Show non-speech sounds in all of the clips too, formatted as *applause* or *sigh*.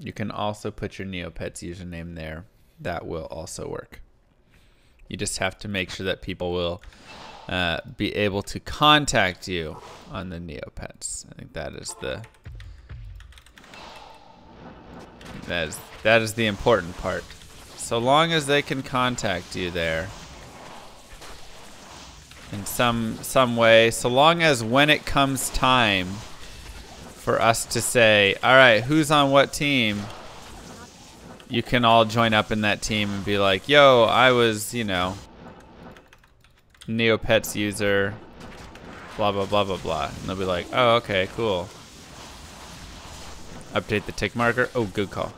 You can also put your Neopets username there. That will also work. You just have to make sure that people will uh, be able to contact you on the Neopets. I think that is the that is that is the important part. So long as they can contact you there in some some way, so long as when it comes time for us to say, all right, who's on what team? You can all join up in that team and be like, yo, I was, you know, Neopets user, blah, blah, blah, blah, blah. And they'll be like, oh, okay, cool. Update the tick marker. Oh, good call.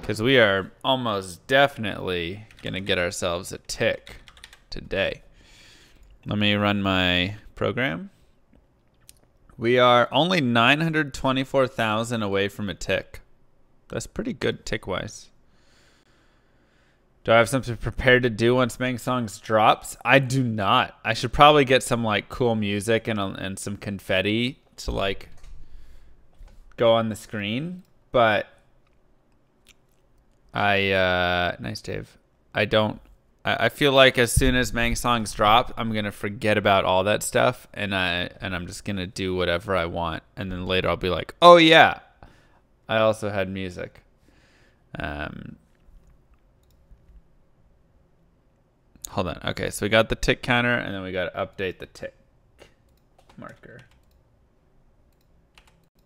Because we are almost definitely going to get ourselves a tick today. Let me run my program. We are only 924,000 away from a tick. That's pretty good tick-wise. Do I have something prepared to do once Mang Songs drops? I do not. I should probably get some like cool music and and some confetti to like go on the screen, but I uh nice Dave. I don't I, I feel like as soon as Mang Songs drop, I'm gonna forget about all that stuff and I and I'm just gonna do whatever I want and then later I'll be like, oh yeah, I also had music. Um Hold on. Okay, so we got the tick counter, and then we got to update the tick marker.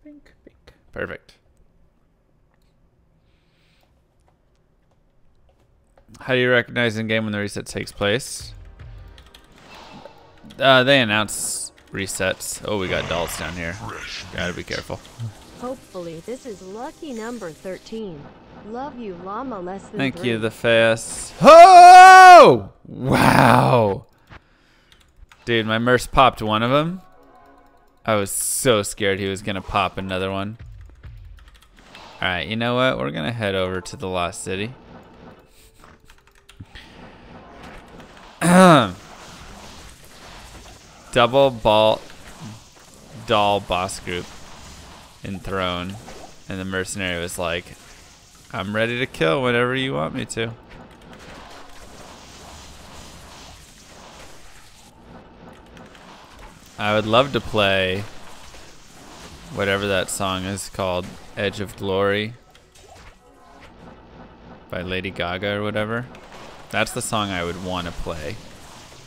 Bink, bink. Perfect. How do you recognize in game when the reset takes place? Uh, they announce resets. Oh, we got dolls down here. Gotta be careful. Hopefully, this is lucky number 13. Love you, llama less than Thank three. you, the fast. Oh! Wow. Dude, my Merc popped one of them. I was so scared he was going to pop another one. Alright, you know what? We're going to head over to the Lost City. *clears throat* Double ball doll boss group enthroned. And the mercenary was like, I'm ready to kill whenever you want me to. I would love to play whatever that song is called, Edge of Glory by Lady Gaga or whatever. That's the song I would want to play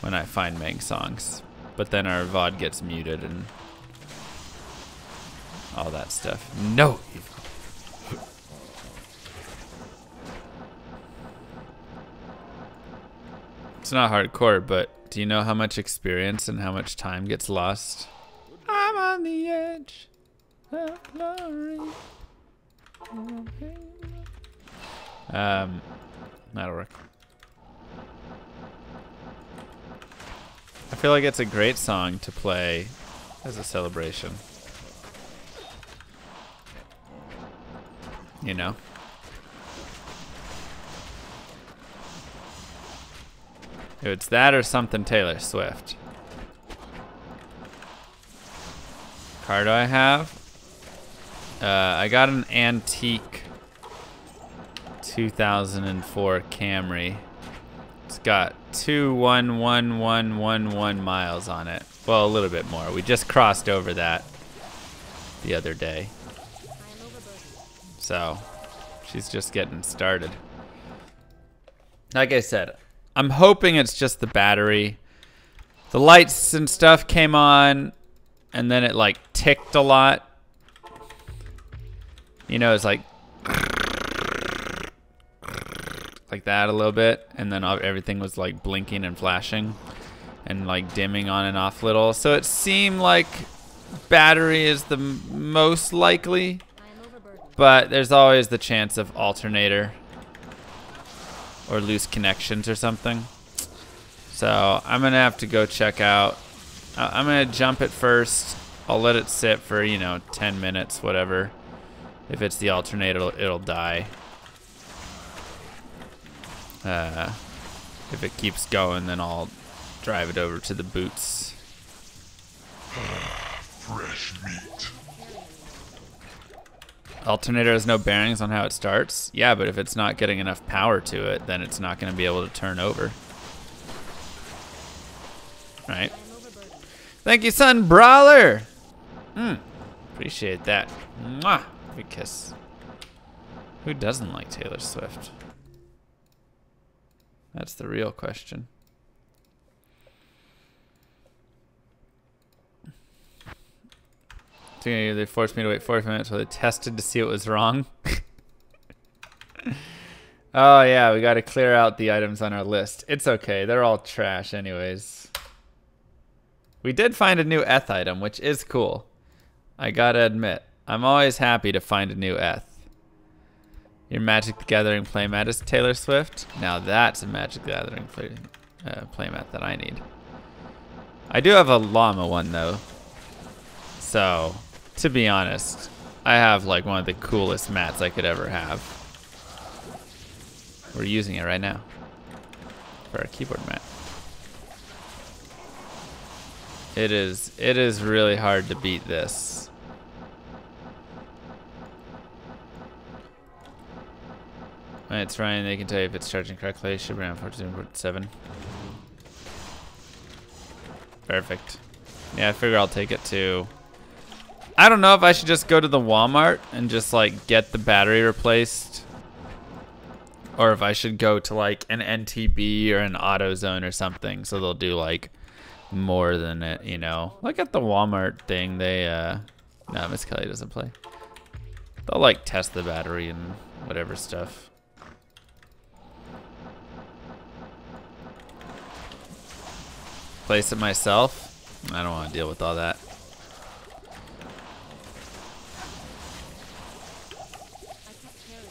when I find Mang songs. But then our VOD gets muted and all that stuff. No! It's not hardcore, but do you know how much experience and how much time gets lost? I'm on the edge of glory. Um, that'll work. I feel like it's a great song to play as a celebration. You know? It's that or something Taylor Swift. Car do I have? Uh, I got an antique 2004 Camry. Got two one one one one one miles on it. Well, a little bit more. We just crossed over that the other day. So, she's just getting started. Like I said, I'm hoping it's just the battery. The lights and stuff came on, and then it like ticked a lot. You know, it's like like that a little bit, and then everything was like blinking and flashing, and like dimming on and off little. So it seemed like battery is the most likely, but there's always the chance of alternator or loose connections or something. So I'm gonna have to go check out. I'm gonna jump it first. I'll let it sit for you know 10 minutes, whatever. If it's the alternator, it'll, it'll die. Uh, if it keeps going, then I'll drive it over to the boots. Fresh meat. Alternator has no bearings on how it starts. Yeah, but if it's not getting enough power to it, then it's not going to be able to turn over. Right. Thank you, son, brawler. Hmm. Appreciate that. Mwah. Big kiss. Who doesn't like Taylor Swift? That's the real question. They forced me to wait 40 minutes while they tested to see what was wrong. *laughs* oh yeah, we got to clear out the items on our list. It's okay. They're all trash anyways. We did find a new eth item, which is cool. I gotta admit, I'm always happy to find a new eth. Your Magic the Gathering playmat is Taylor Swift. Now that's a Magic the Gathering play, uh, playmat that I need. I do have a llama one though. So to be honest, I have like one of the coolest mats I could ever have. We're using it right now for our keyboard mat. It is it is really hard to beat this. When it's running, they can tell you if it's charging correctly. Should be around 14.7. Perfect. Yeah, I figure I'll take it to I don't know if I should just go to the Walmart and just like get the battery replaced. Or if I should go to like an NTB or an AutoZone or something so they'll do like more than it, you know. Look at the Walmart thing. They, uh, no, Miss Kelly doesn't play. They'll like test the battery and whatever stuff. Place it myself. I don't want to deal with all that.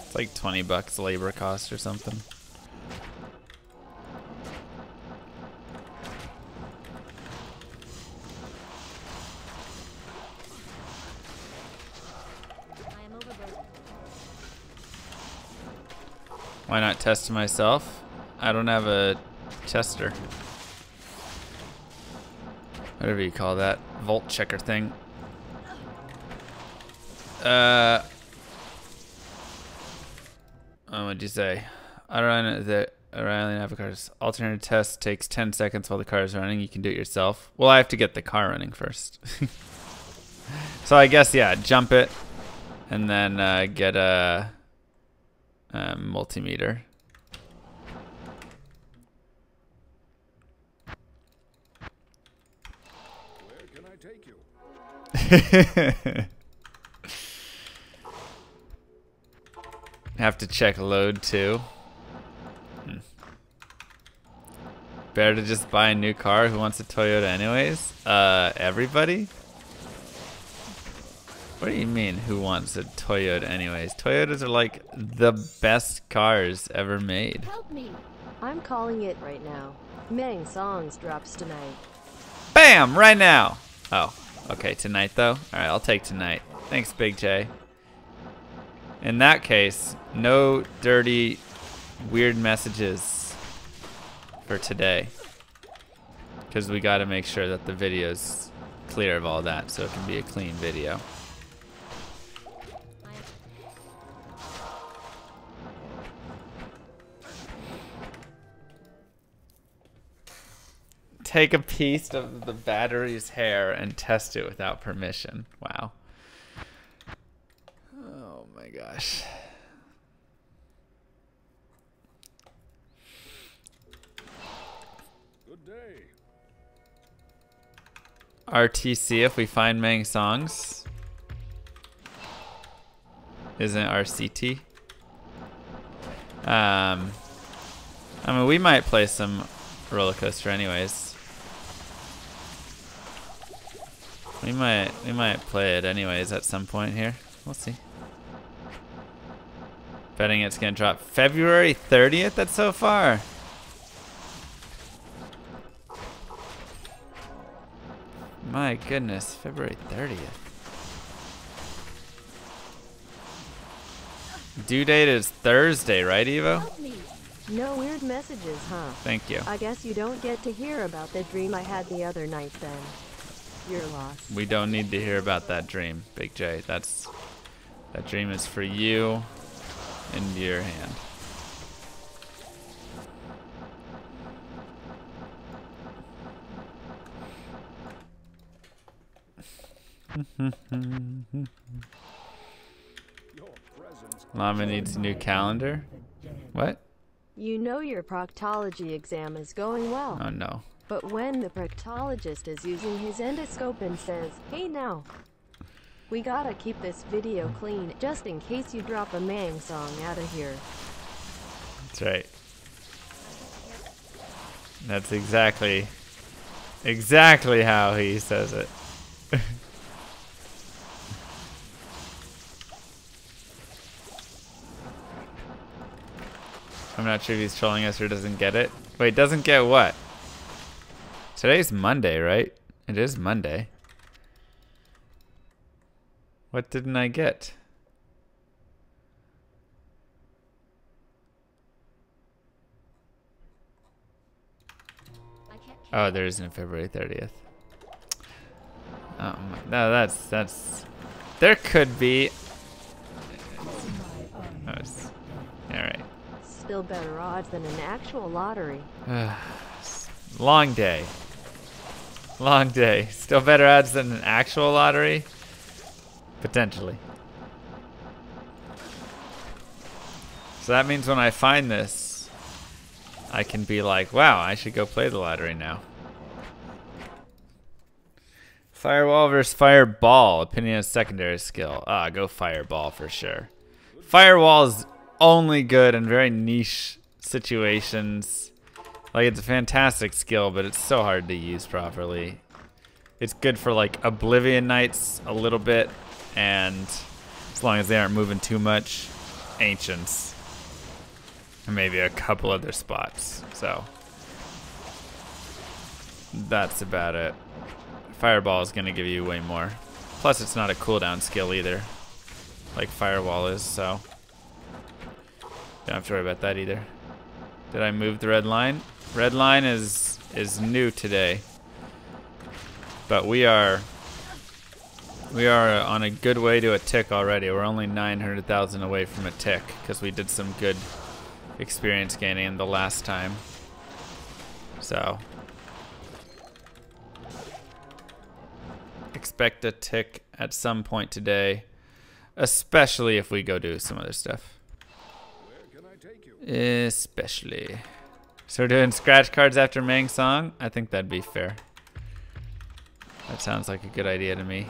It's like 20 bucks labor cost or something. Why not test myself? I don't have a tester. Whatever you call that. Volt checker thing. Uh, um, what'd you say? Autorun the O'Reilly Navicar's alternative test takes 10 seconds while the car is running. You can do it yourself. Well, I have to get the car running first. *laughs* so I guess, yeah, jump it and then uh, get a, a multimeter. Where can I take you? *laughs* Have to check load too. Hmm. Better to just buy a new car. Who wants a Toyota anyways? Uh, everybody? What do you mean, who wants a Toyota anyways? Toyotas are like the best cars ever made. Help me. I'm calling it right now. Mang Songs drops tonight. Bam! Right now! Oh, okay, tonight though? Alright, I'll take tonight. Thanks, Big J. In that case, no dirty, weird messages for today. Because we got to make sure that the video is clear of all that so it can be a clean video. Take a piece of the battery's hair and test it without permission. Wow Oh my gosh. Good day. RTC if we find Mang songs. Isn't RCT? Um, I mean, we might play some roller coaster anyways. We might, we might play it anyways at some point here. We'll see. Betting it's gonna drop February 30th, that's so far. My goodness, February 30th. Due date is Thursday, right, Evo? No weird messages, huh? Thank you. I guess you don't get to hear about the dream I had the other night then. You're lost. We don't need to hear about that dream, Big J. That's That dream is for you into your hand. *laughs* Llama needs a new calendar. What? You know your proctology exam is going well. Oh no. But when the proctologist is using his endoscope and says, Hey now, we gotta keep this video clean just in case you drop a Mang song out of here. That's right. That's exactly exactly how he says it. *laughs* I'm not sure if he's trolling us or doesn't get it. Wait, doesn't get what? Today's Monday, right? It is Monday. What didn't I get? Oh, there isn't a February 30th. Um, no, that's that's. There could be. Oh, it's- all right. Still better odds than an actual lottery. Long day. Long day. Still better odds than an actual lottery? Potentially. So that means when I find this, I can be like, wow, I should go play the lottery now. Firewall versus Fireball. Opinion of secondary skill. Ah, go Fireball for sure. Firewall is only good in very niche situations. Like it's a fantastic skill, but it's so hard to use properly. It's good for like Oblivion Knights a little bit, and as long as they aren't moving too much, Ancients, and maybe a couple other spots. So that's about it. Fireball is gonna give you way more. Plus, it's not a cooldown skill either, like Firewall is. So don't have to worry about that either. Did I move the red line? Red line is is new today. But we are we are on a good way to a tick already. We're only 900,000 away from a tick because we did some good experience gaining the last time. So expect a tick at some point today, especially if we go do some other stuff. Where can I take you? Especially. So we're doing scratch cards after Mang Song? I think that'd be fair. That sounds like a good idea to me.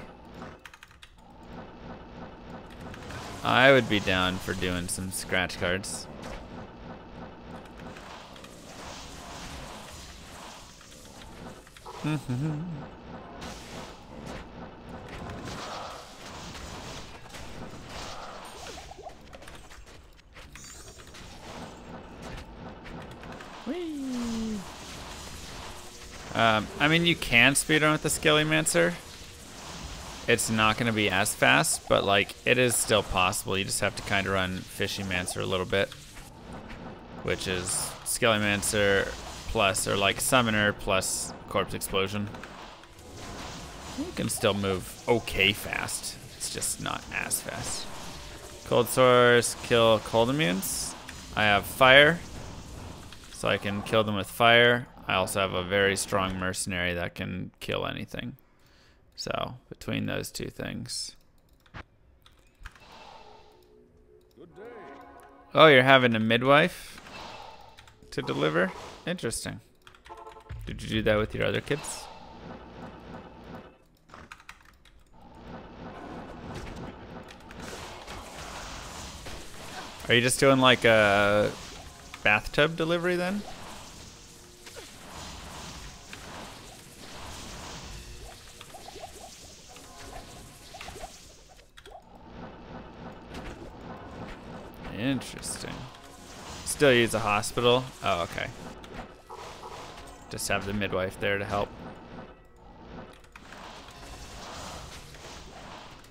I would be down for doing some scratch cards. *laughs* Um, I mean, you can speedrun with the Skelemancer. It's not going to be as fast, but like it is still possible. You just have to kind of run Fishymancer a little bit, which is Skelemancer plus or like Summoner plus Corpse Explosion. You can still move okay fast. It's just not as fast. Cold Sorc, kill cold immunes. I have fire, so I can kill them with fire. I also have a very strong mercenary that can kill anything. So, between those two things. Oh, you're having a midwife to deliver? Interesting. Did you do that with your other kids? Are you just doing like a bathtub delivery then? Interesting. Still use a hospital? Oh, okay. Just have the midwife there to help.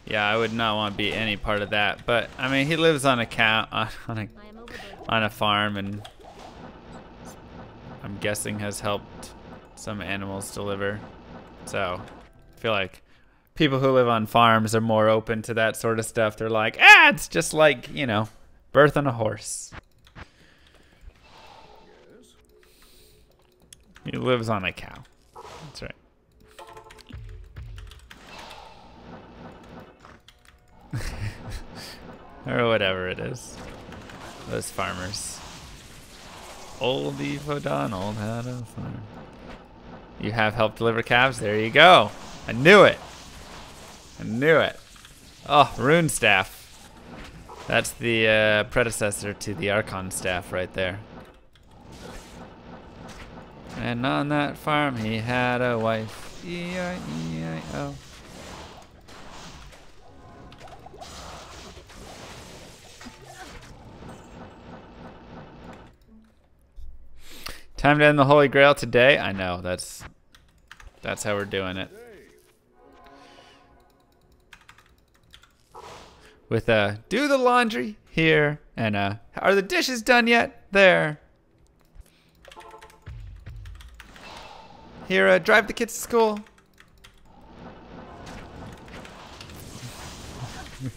Yeah, I would not want to be any part of that. But I mean, he lives on a cow on, *laughs* on a on a farm, and I'm guessing has helped some animals deliver. So I feel like people who live on farms are more open to that sort of stuff. They're like, ah, it's just like, you know, birth on a horse. He lives on a cow. That's right. *laughs* or whatever it is. Those farmers. Old Eve O'Donnell had a farm. You have helped deliver calves? There you go. I knew it. I knew it. Oh, rune staff. That's the uh, predecessor to the Archon staff right there. And on that farm he had a wife. E-I-E-I-O. Time to end the Holy Grail today. I know that's that's how we're doing it. With uh, do the laundry here, and are the dishes done yet? There. Here, uh, drive the kids to school. *laughs*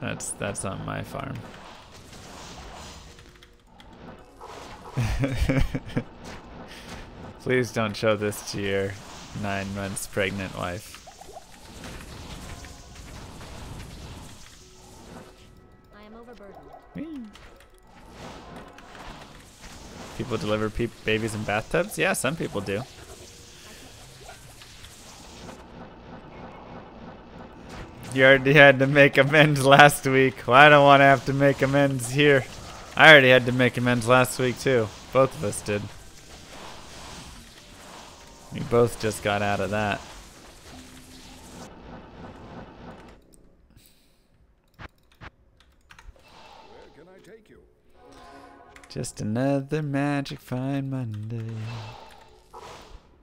that's that's on my farm. *laughs* Please don't show this to your nine months pregnant wife. I am overburdened. People deliver pe- babies in bathtubs? Yeah, some people do. You already had to make amends last week. Well, I don't want to have to make amends here. I already had to make amends last week, too. Both of us did. We both just got out of that. Just another Magic Find Monday.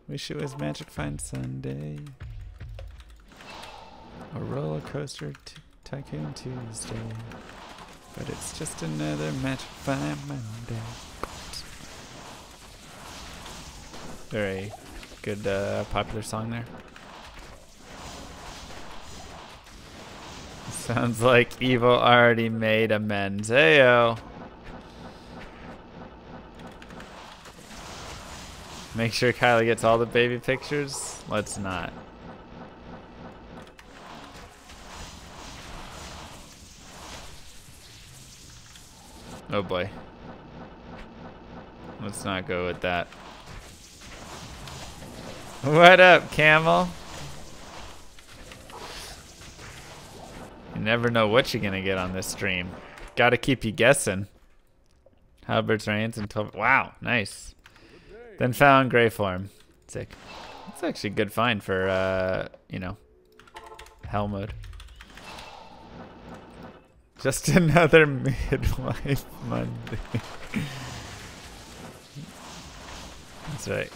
Wish it was Magic Find Sunday. A roller coaster tycoon Tuesday. But it's just another Magic Find Monday. Very good, uh, popular song there. *laughs* Sounds like Evil already made amends. Heyo. Make sure Kylie gets all the baby pictures. Let's not. Oh boy. Let's not go with that. What up, Camel? You never know what you're gonna get on this stream. Gotta keep you guessing. Halbert's reigns and 12. Wow, nice. Then found gray form. Sick. That's actually a good find for, uh, you know, hell mode. Just another midwife Monday. That's right.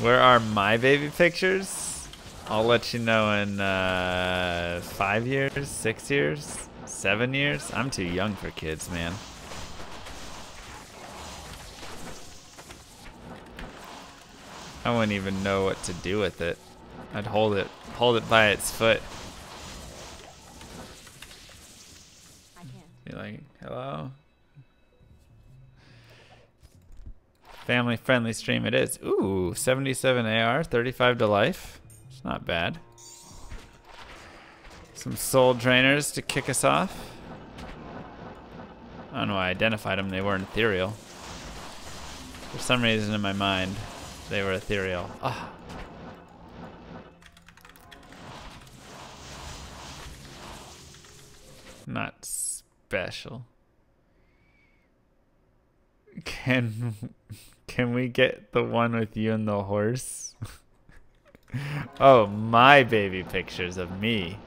Where are my baby pictures? I'll let you know in uh, five years, six years, seven years. I'm too young for kids, man. I wouldn't even know what to do with it. I'd hold it, hold it by its foot. I can't. Be like, hello? Family friendly stream it is. Ooh, 77 AR, 35 to life. It's not bad. Some soul trainers to kick us off. I don't know why I identified them. They weren't ethereal. For some reason in my mind, they were ethereal. Ah. Not special. Can can we get the one with you and the horse? *laughs* oh, my baby pictures of me.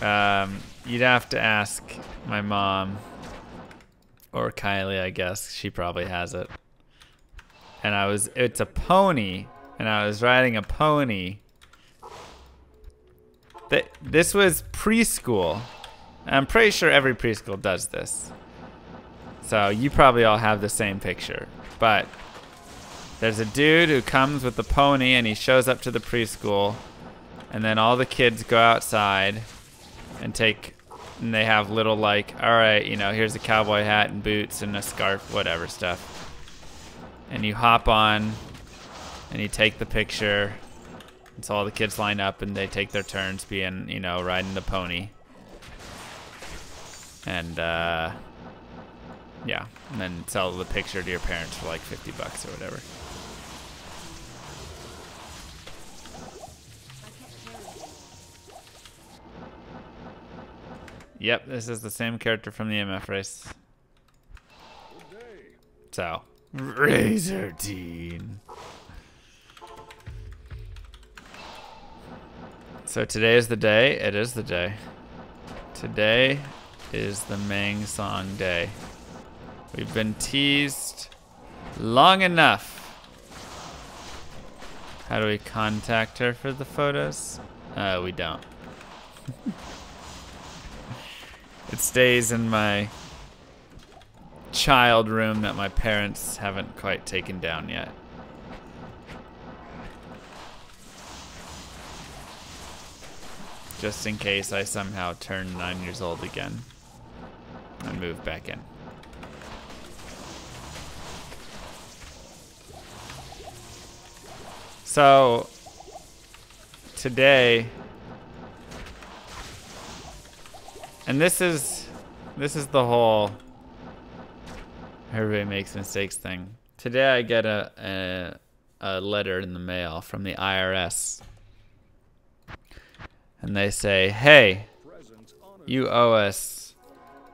Um, you'd have to ask my mom or Kylie, I guess. She probably has it. And I was it's a pony and I was riding a pony. Th- this was preschool. I'm pretty sure every preschool does this. So you probably all have the same picture. But There's a dude who comes with the pony and he shows up to the preschool. And then all the kids go outside and take, and they have little like, all right, you know, here's a cowboy hat and boots and a scarf, whatever stuff. And you hop on and you take the picture. And so all the kids line up and they take their turns being, you know, riding the pony. And, uh, yeah, and then sell the picture to your parents for like 50 bucks or whatever. Yep, this is the same character from the MF race. So, Razor Teen. So today is the day. It is the day. Today is the Mang Song day. We've been teased long enough. How do we contact her for the photos? Uh, we don't. *laughs* it stays in my child room that my parents haven't quite taken down yet. Just in case I somehow turn nine years old again and move back in. So today and this is this is the whole everybody makes mistakes thing. Today I get a, a a letter in the mail from the IRS. And they say, "Hey, you owe us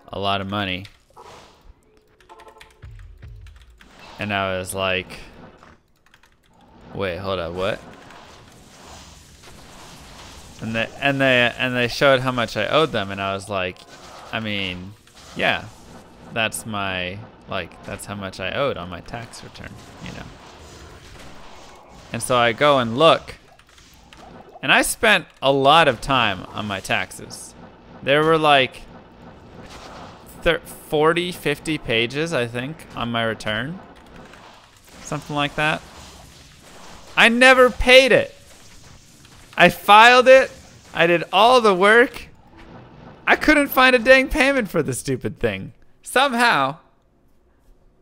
a lot of money." And I was like, "Wait, hold up, what?" And they and they and they showed how much I owed them and I was like, "I mean, yeah. That's my like that's how much I owed on my tax return, you know." And so I go and look and I spent a lot of time on my taxes. There were like thir 40, 50 pages, I think, on my return. Something like that. I never paid it. I filed it. I did all the work. I couldn't find a dang payment for the stupid thing. Somehow,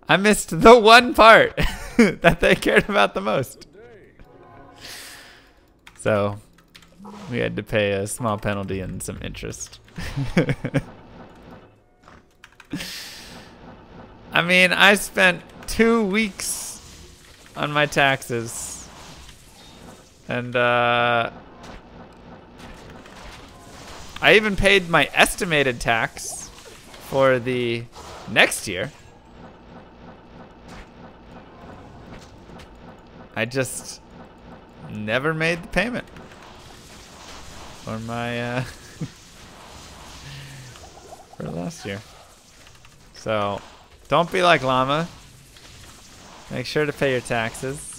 I missed the one part *laughs* that they cared about the most. So, we had to pay a small penalty and some interest. *laughs* I mean, I spent two weeks on my taxes. And, uh, I even paid my estimated tax for the next year. I just never made the payment for my uh *laughs* for last year. So don't be like llama. Make sure to pay your taxes.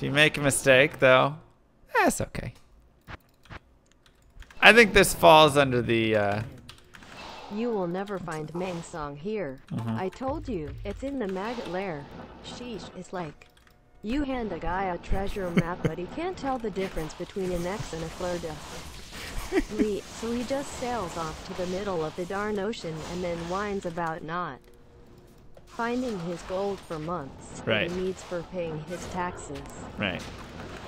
If you make a mistake though, that's okay. I think this falls under the uh You will never find Mang Song here. I told you, it's in the maggot lair. Sheesh, it's like. You hand a guy a treasure map, but he can't tell the difference between an X and a lis, so he just sails off to the middle of the darn ocean and then whines about not finding his gold for months Right. he needs for paying his taxes. right.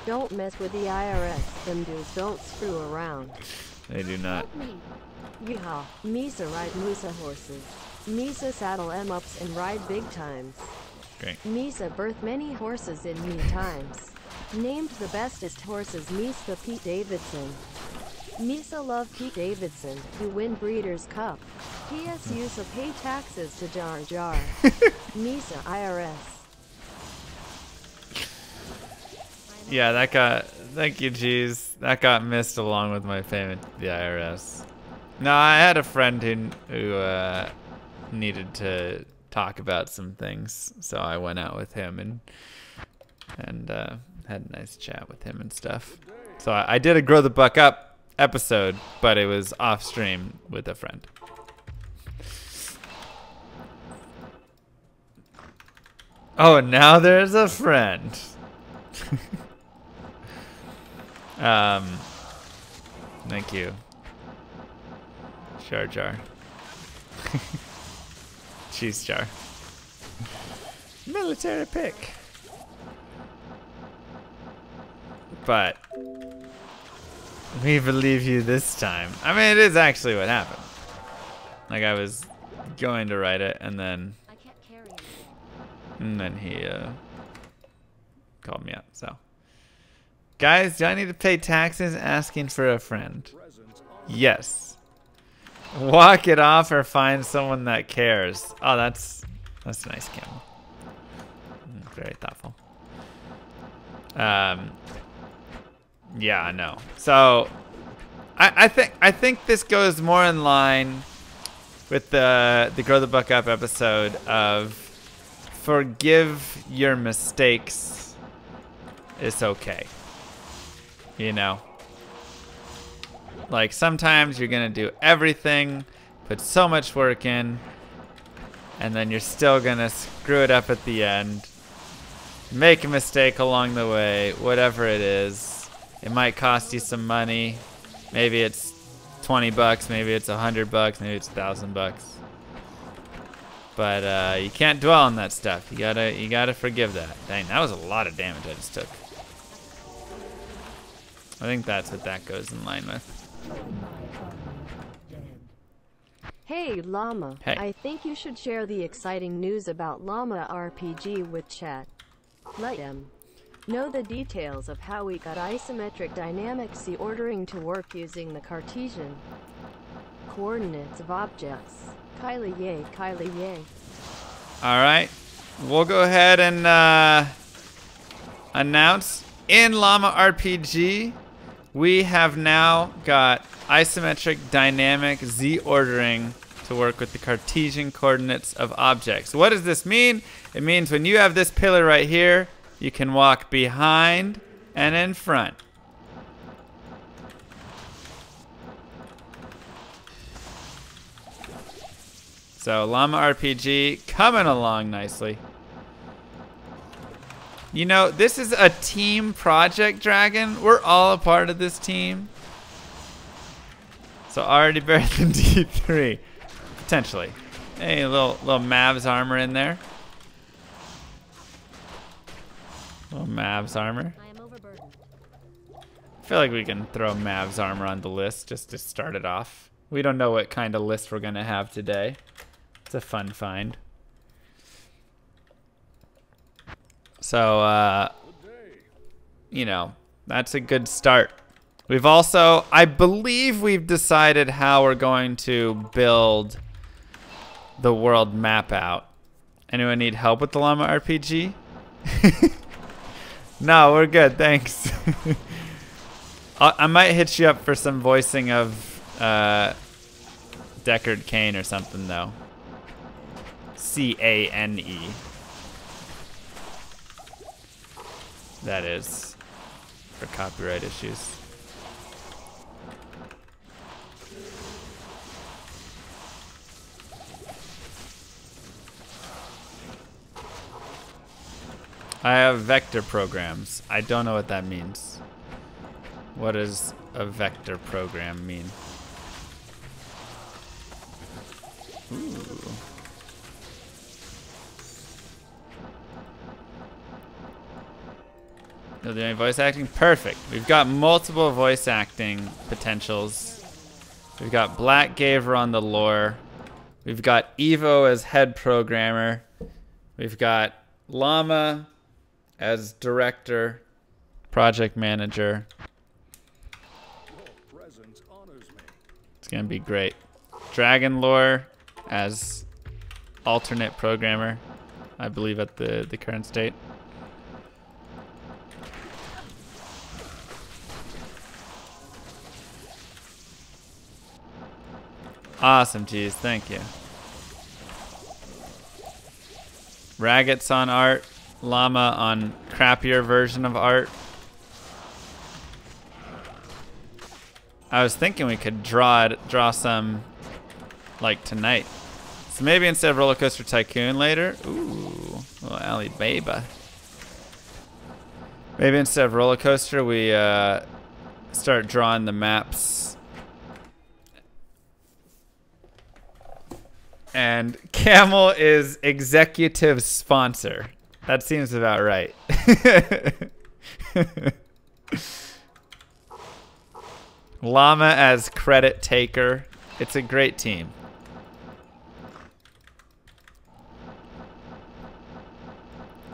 Don't mess with the IRS. Them dudes don't screw around. They do not. Yeehaw. Misa ride Musa horses. Misa saddle M-ups and ride big times. Great. Misa birth many horses in mean times. Named the bestest horses Misa Pete Davidson. Misa love Pete Davidson, who win Breeders' Cup. P.S. Yusa pay taxes to Jar Jar. *laughs* Misa IRS. Yeah, that got thank you, Cheese. That got missed along with my payment to the IRS. No, I had a friend who who uh, needed to talk about some things, so I went out with him and and uh, had a nice chat with him and stuff. So I, I did a grow the buck up episode, but it was off stream with a friend. Oh, now there's a friend. *laughs* um, thank you. Jar Jar. *laughs* Cheese jar. Military pick. But we believe you this time. I mean, it is actually what happened. Like I was going to write it, and then I can't carry anything. and then he uh, called me up. So, guys, do I need to pay taxes asking for a friend? Yes. Walk it off or find someone that cares. Oh, that's that's a nice, Kim. Mm, Very thoughtful. Um. Yeah, I know. So, I I think I think this goes more in line with the the grow the buck up episode of forgive your mistakes. It's okay. You know. Like sometimes you're gonna do everything, put so much work in, and then you're still gonna screw it up at the end. Make a mistake along the way, whatever it is. It might cost you some money. Maybe it's 20 bucks, maybe it's 100 bucks, maybe it's 1,000 bucks. But uh, you can't dwell on that stuff. You gotta, you gotta forgive that. Dang, that was a lot of damage I just took. I think that's what that goes in line with. Hey, Llama. Hey. I think you should share the exciting news about Llama RPG with chat. Let them know the details of how we got isometric dynamic Z ordering to work using the Cartesian coordinates of objects. Kylie yay, Kylie yay. All right, we'll go ahead and uh, announce in Llama RPG, we have now got isometric dynamic Z ordering to work with the Cartesian coordinates of objects. What does this mean? It means when you have this pillar right here, you can walk behind and in front. So Llama RPG coming along nicely. You know, this is a team project, Dragon. We're all a part of this team. So already better than D3. Potentially. Hey, a little, little Mavs armor in there. Little Mavs armor. I am overburdened. I feel like we can throw Mavs armor on the list just to start it off. We don't know what kind of list we're going to have today. It's a fun find. So, uh, you know, that's a good start. We've also, I believe we've decided how we're going to build the world map out. Anyone need help with the Llama RPG? *laughs* no, we're good, thanks. *laughs* I, might hit you up for some voicing of uh, Deckard Kane or something, though. C A N E. That is for copyright issues. I have vector programs. I don't know what that means. What does a vector program mean? Ooh. Doing voice acting? Perfect. We've got multiple voice acting potentials. We've got Black Gaver on the lore. We've got Evo as head programmer. We've got Llama as director, project manager. It's gonna be great. Dragon Lore as alternate programmer, I believe at the the current state. Awesome, geez, thank you. Raggets on art, Llama on crappier version of art. I was thinking we could draw it, draw some like tonight. So maybe instead of Roller Coaster Tycoon later. Ooh. Well, Alibaba. Maybe instead of roller coaster, we uh, start drawing the maps. And Camel is executive sponsor. That seems about right. *laughs* Llama as credit taker. It's a great team.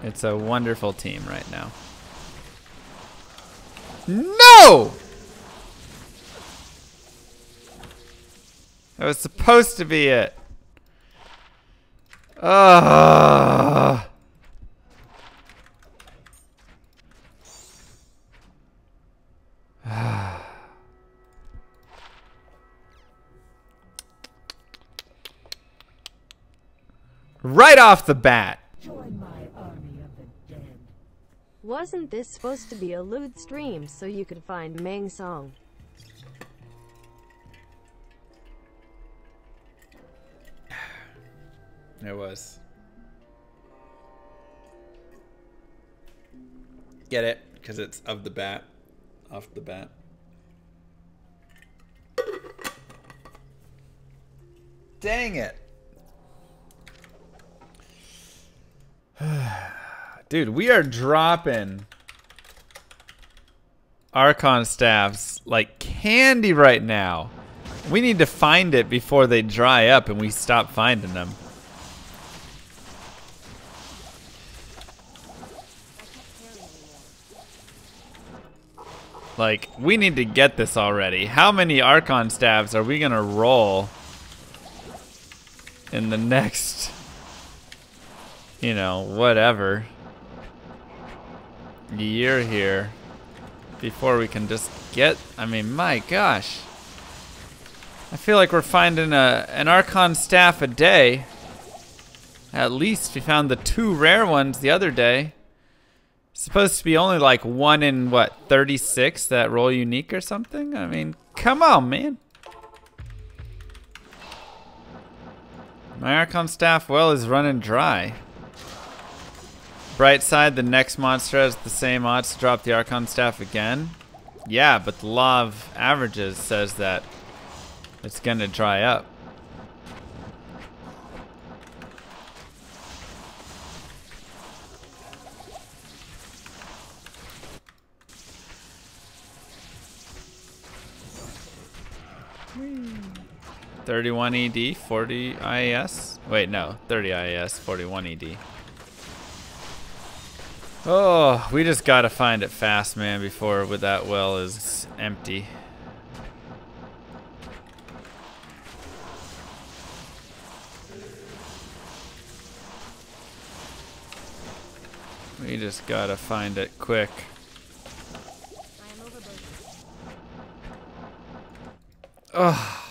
It's a wonderful team right now. No! That was supposed to be it. Ugh. *sighs* right off the bat. Join my army of the dead. Wasn't this supposed to be a lewd stream so you could find Mang Song? *sighs* It was. Get it? Because it's of the bat. Off the bat. Dang it. *sighs* Dude, we are dropping Archon staffs like candy right now. We need to find it before they dry up and we stop finding them. Like, we need to get this already. How many Archon staves are we gonna roll in the next, you know, whatever year here before we can just get, I mean, my gosh. I feel like we're finding a, an Archon staff a day. At least we found the two rare ones the other day. Supposed to be only like one in what 36 that roll unique or something. I mean, come on, man. My Archon staff well is running dry. Bright side, the next monster has the same odds to drop the Archon staff again. Yeah, but the law of averages says that it's gonna dry up. Thirty-one ED, forty IAS. Wait, no, thirty IAS, forty-one ED. Oh, we just gotta find it fast, man, before with that well is empty. We just gotta find it quick. Oh,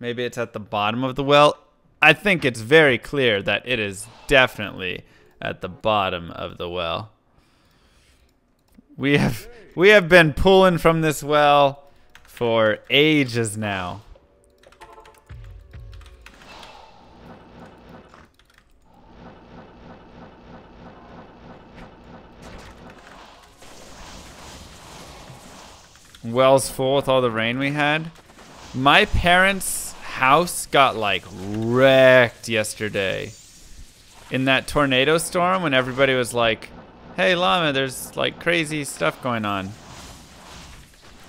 maybe it's at the bottom of the well. I think it's very clear that it is definitely at the bottom of the well. We have we have been pulling from this well for ages now. Wells full with all the rain we had. My parents' house got like wrecked yesterday in that tornado storm when everybody was like, hey, Llama, there's like crazy stuff going on.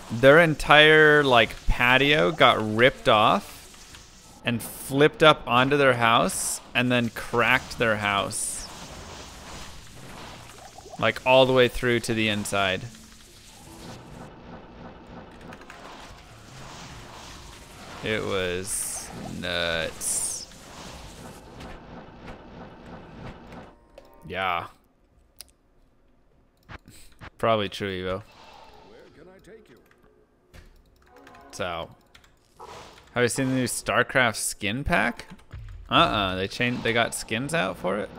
Their entire like patio got ripped off and flipped up onto their house and then cracked their house. Like all the way through to the inside. It was nuts. Yeah. Probably true, Evo. So, have you seen the new StarCraft skin pack? Uh-uh, they changed. They got skins out for it.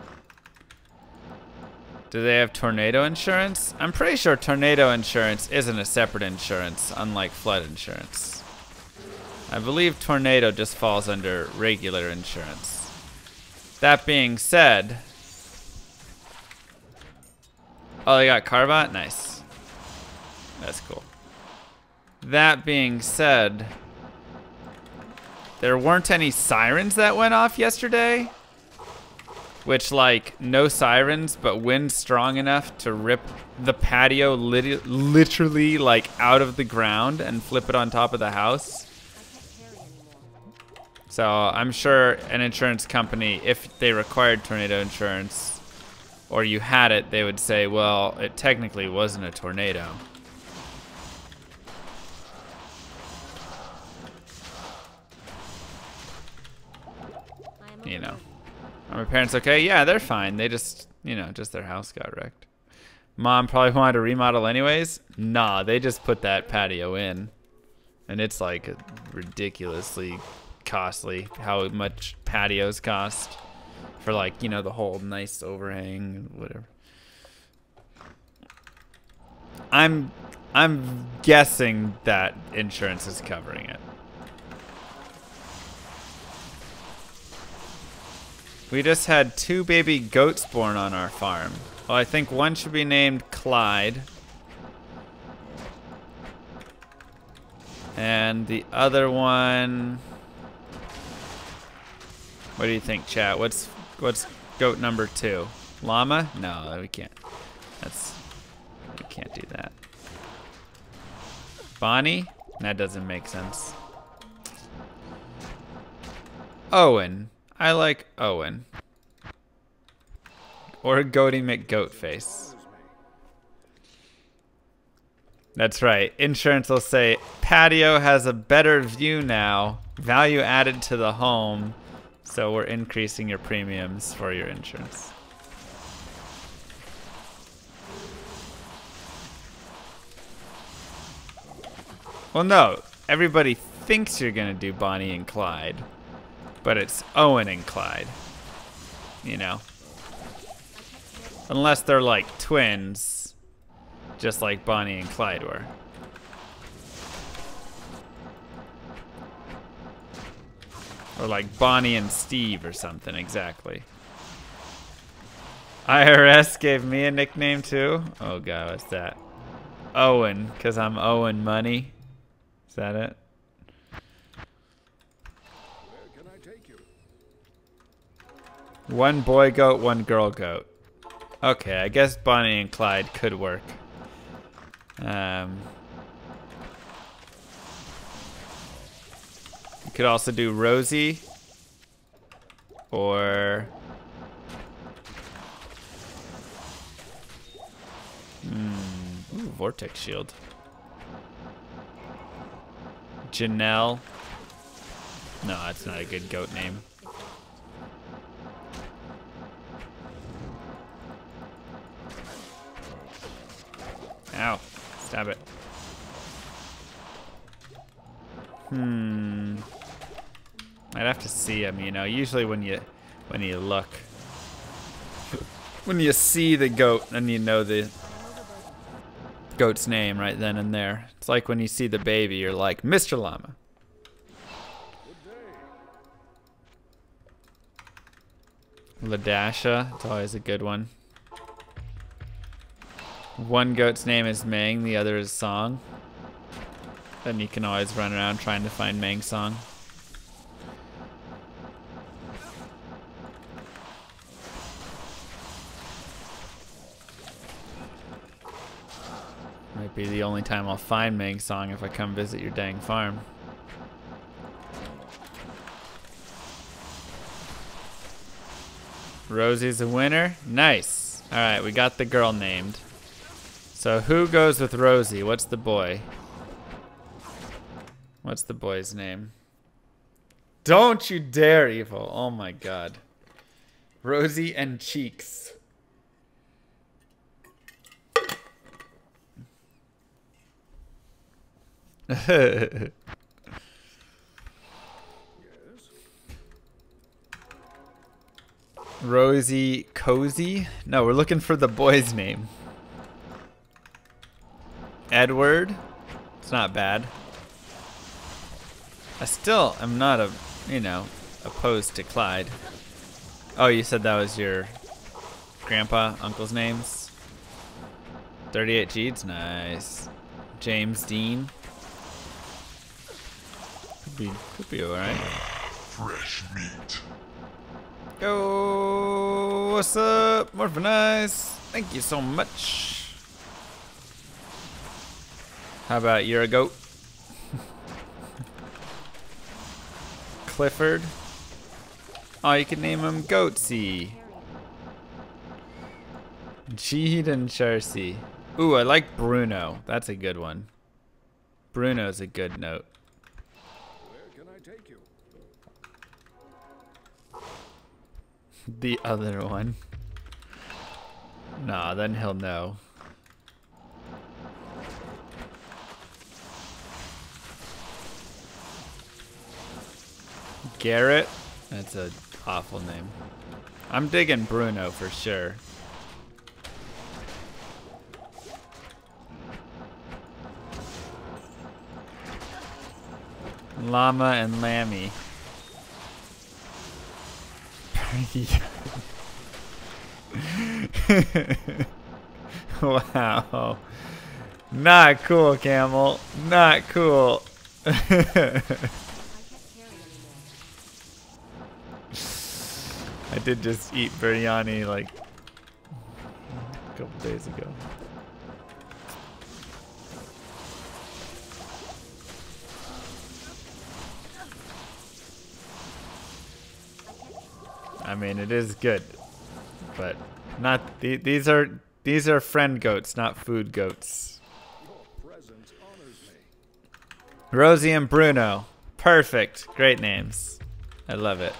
Do they have tornado insurance? I'm pretty sure tornado insurance isn't a separate insurance, unlike flood insurance. I believe tornado just falls under regular insurance. That being said, Oh, they got Carbot? Nice. That's cool. That being said, there weren't any sirens that went off yesterday. Which, like, no sirens, but wind strong enough to rip the patio lit literally, like, out of the ground and flip it on top of the house. So I'm sure an insurance company, if they required tornado insurance, or you had it, they would say, well, it technically wasn't a tornado. You know. Are my parents okay? Yeah, they're fine. They just, you know, just their house got wrecked. Mom probably *laughs* wanted to remodel anyways. Nah, they just put that patio in. And it's like ridiculously costly how much patios cost for like, you know, the whole nice overhang and whatever. I'm I'm guessing that insurance is covering it. We just had two baby goats born on our farm. Well, I think one should be named Clyde. And the other one... What do you think, chat? What's what's goat number two? Llama? No, we can't. That's we can't do that. Bonnie? That doesn't make sense. Owen. I like Owen. Or Goaty McGoatface. That's right. Insurance will say patio has a better view now. Value added to the home. So we're increasing your premiums for your insurance. Well, no. Everybody thinks you're going to do Bonnie and Clyde. But it's Owen and Clyde. You know? Unless they're like twins. Just like Bonnie and Clyde were. Or like Bonnie and Steve or something, exactly. IRS gave me a nickname too? Oh god, what's that? Owen, because I'm Owen Money. Is that it? One boy goat, one girl goat. Okay, I guess Bonnie and Clyde could work. Um, could also do Rosie or hmm, ooh, Vortex Shield. Janelle. No, that's not a good goat name. Ow. Stab it. Hmm. I'd have to see him, you know. Usually when you when you look when you see the goat and you know the goat's name right then and there. It's like when you see the baby, you're like, Mr. Llama. Ladasha, it's always a good one. One goat's name is Mang, the other is Song. Then you can always run around trying to find Mang Song. Might be the only time I'll find Mang Song if I come visit your dang farm. Rosie's a winner. Nice. All right, we got the girl named. So who goes with Rosie? What's the boy? What's the boy's name? Don't you dare, Evil. Oh my god. Rosie and Cheeks. *laughs* Rosie Cozy? No, we're looking for the boy's name. Edward? It's not bad. I still am not a, you know, opposed to Clyde. Oh, you said that was your grandpa, uncle's names? 38 G's, nice. James Dean. Could be, could be alright. Fresh meat. Yo, what's up? Morphinize. Thank you so much. How about you're a goat? *laughs* Clifford. Oh, you can name him Goatsy. Jeed and Charcy. Ooh, I like Bruno. That's a good one. Bruno's a good note. The other one. Nah, then he'll know. Garrett? That's an awful name. I'm digging Bruno for sure. Llama and Lammy. *laughs* wow. Not cool, Camel. Not cool. *laughs* I did just eat biryani like a couple days ago. I mean, it is good, but not the, these are these are friend goats, not food goats. Rosie and Bruno, perfect, great names. I love it.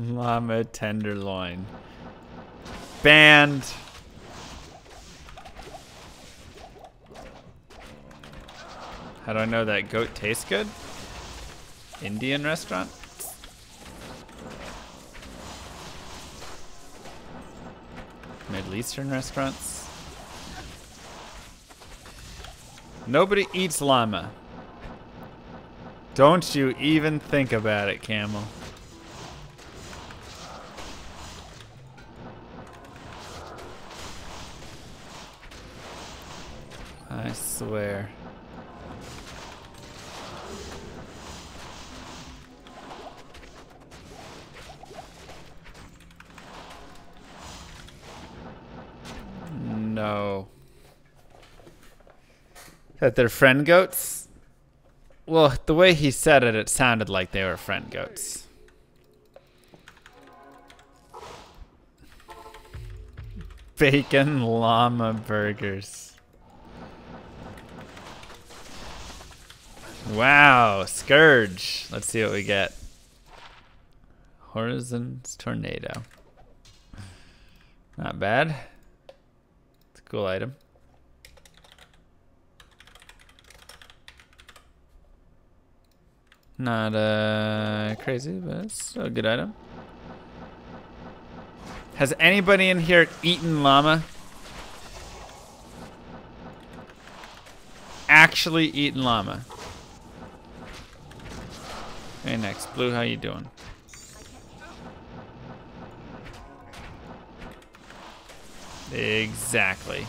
Llama tenderloin. Banned. How do I know that goat tastes good? Indian restaurant? Middle Eastern restaurants? Nobody eats llama. Don't you even think about it, Camel. I swear. No. That they're friend goats? Well, the way he said it, it sounded like they were friend goats. Bacon llama burgers. Wow, Scourge. Let's see what we get. Horizon's Tornado. Not bad. Cool item. Not uh, crazy, but it's a good item. Has anybody in here eaten llama? Actually eaten llama. Okay, next. Blue, how you doing? Exactly.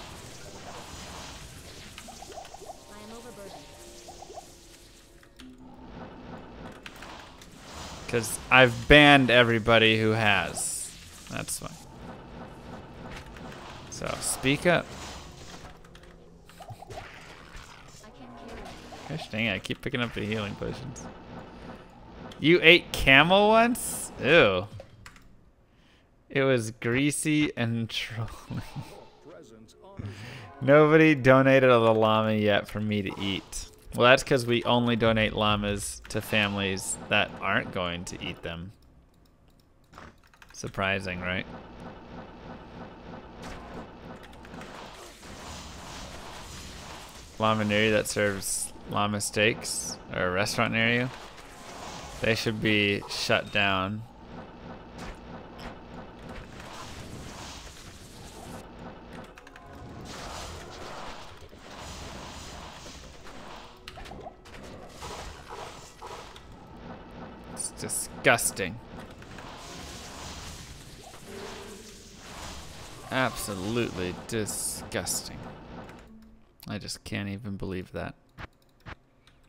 Because I've banned everybody who has. That's why. So, speak up. Gosh dang it, I keep picking up the healing potions. You ate camel once? Ew. It was greasy and *laughs* trolling. Your presence honors *laughs* me. Nobody donated a llama yet for me to eat. Well, that's because we only donate llamas to families that aren't going to eat them. Surprising, right? Llama near you that serves llama steaks, or a restaurant near you, they should be shut down. Disgusting. Absolutely disgusting. I just can't even believe that.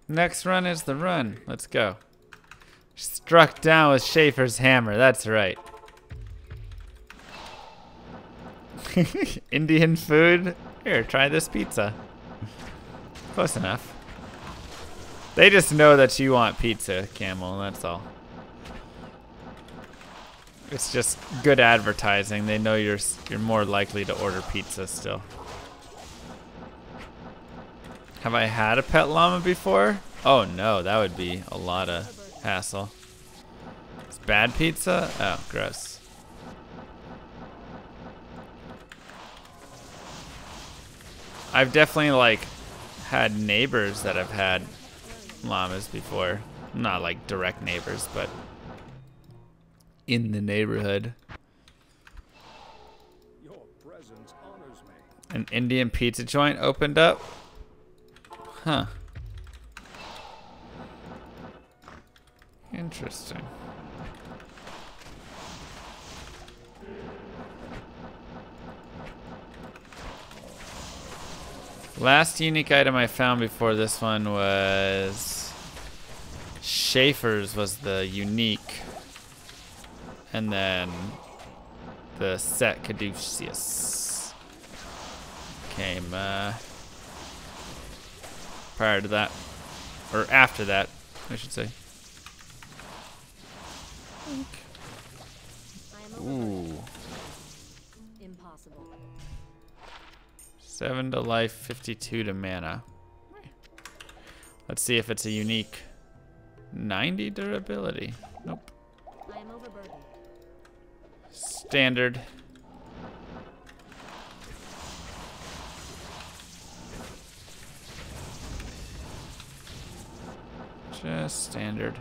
Next run is the run. Let's go. Struck down with Schaefer's hammer. That's right. *laughs* Indian food? Here, try this pizza. Close enough. They just know that you want pizza, Camel, that's all. It's just good advertising. They know you're you're more likely to order pizza still. Have I had a pet llama before? Oh no, that would be a lot of hassle. It's bad pizza? Oh, gross. I've definitely like had neighbors that have had llamas before. Not like direct neighbors, but in the neighborhood. Your presence honors me. An Indian pizza joint opened up? Huh. Interesting. Last unique item I found before this one was Schaefer's was the unique. And then the set Caduceus came uh, prior to that. Or after that, I should say. Ooh. Impossible. 7 to life, 52 to mana. Let's see if it's a unique 90 durability. Nope. Standard. Just standard.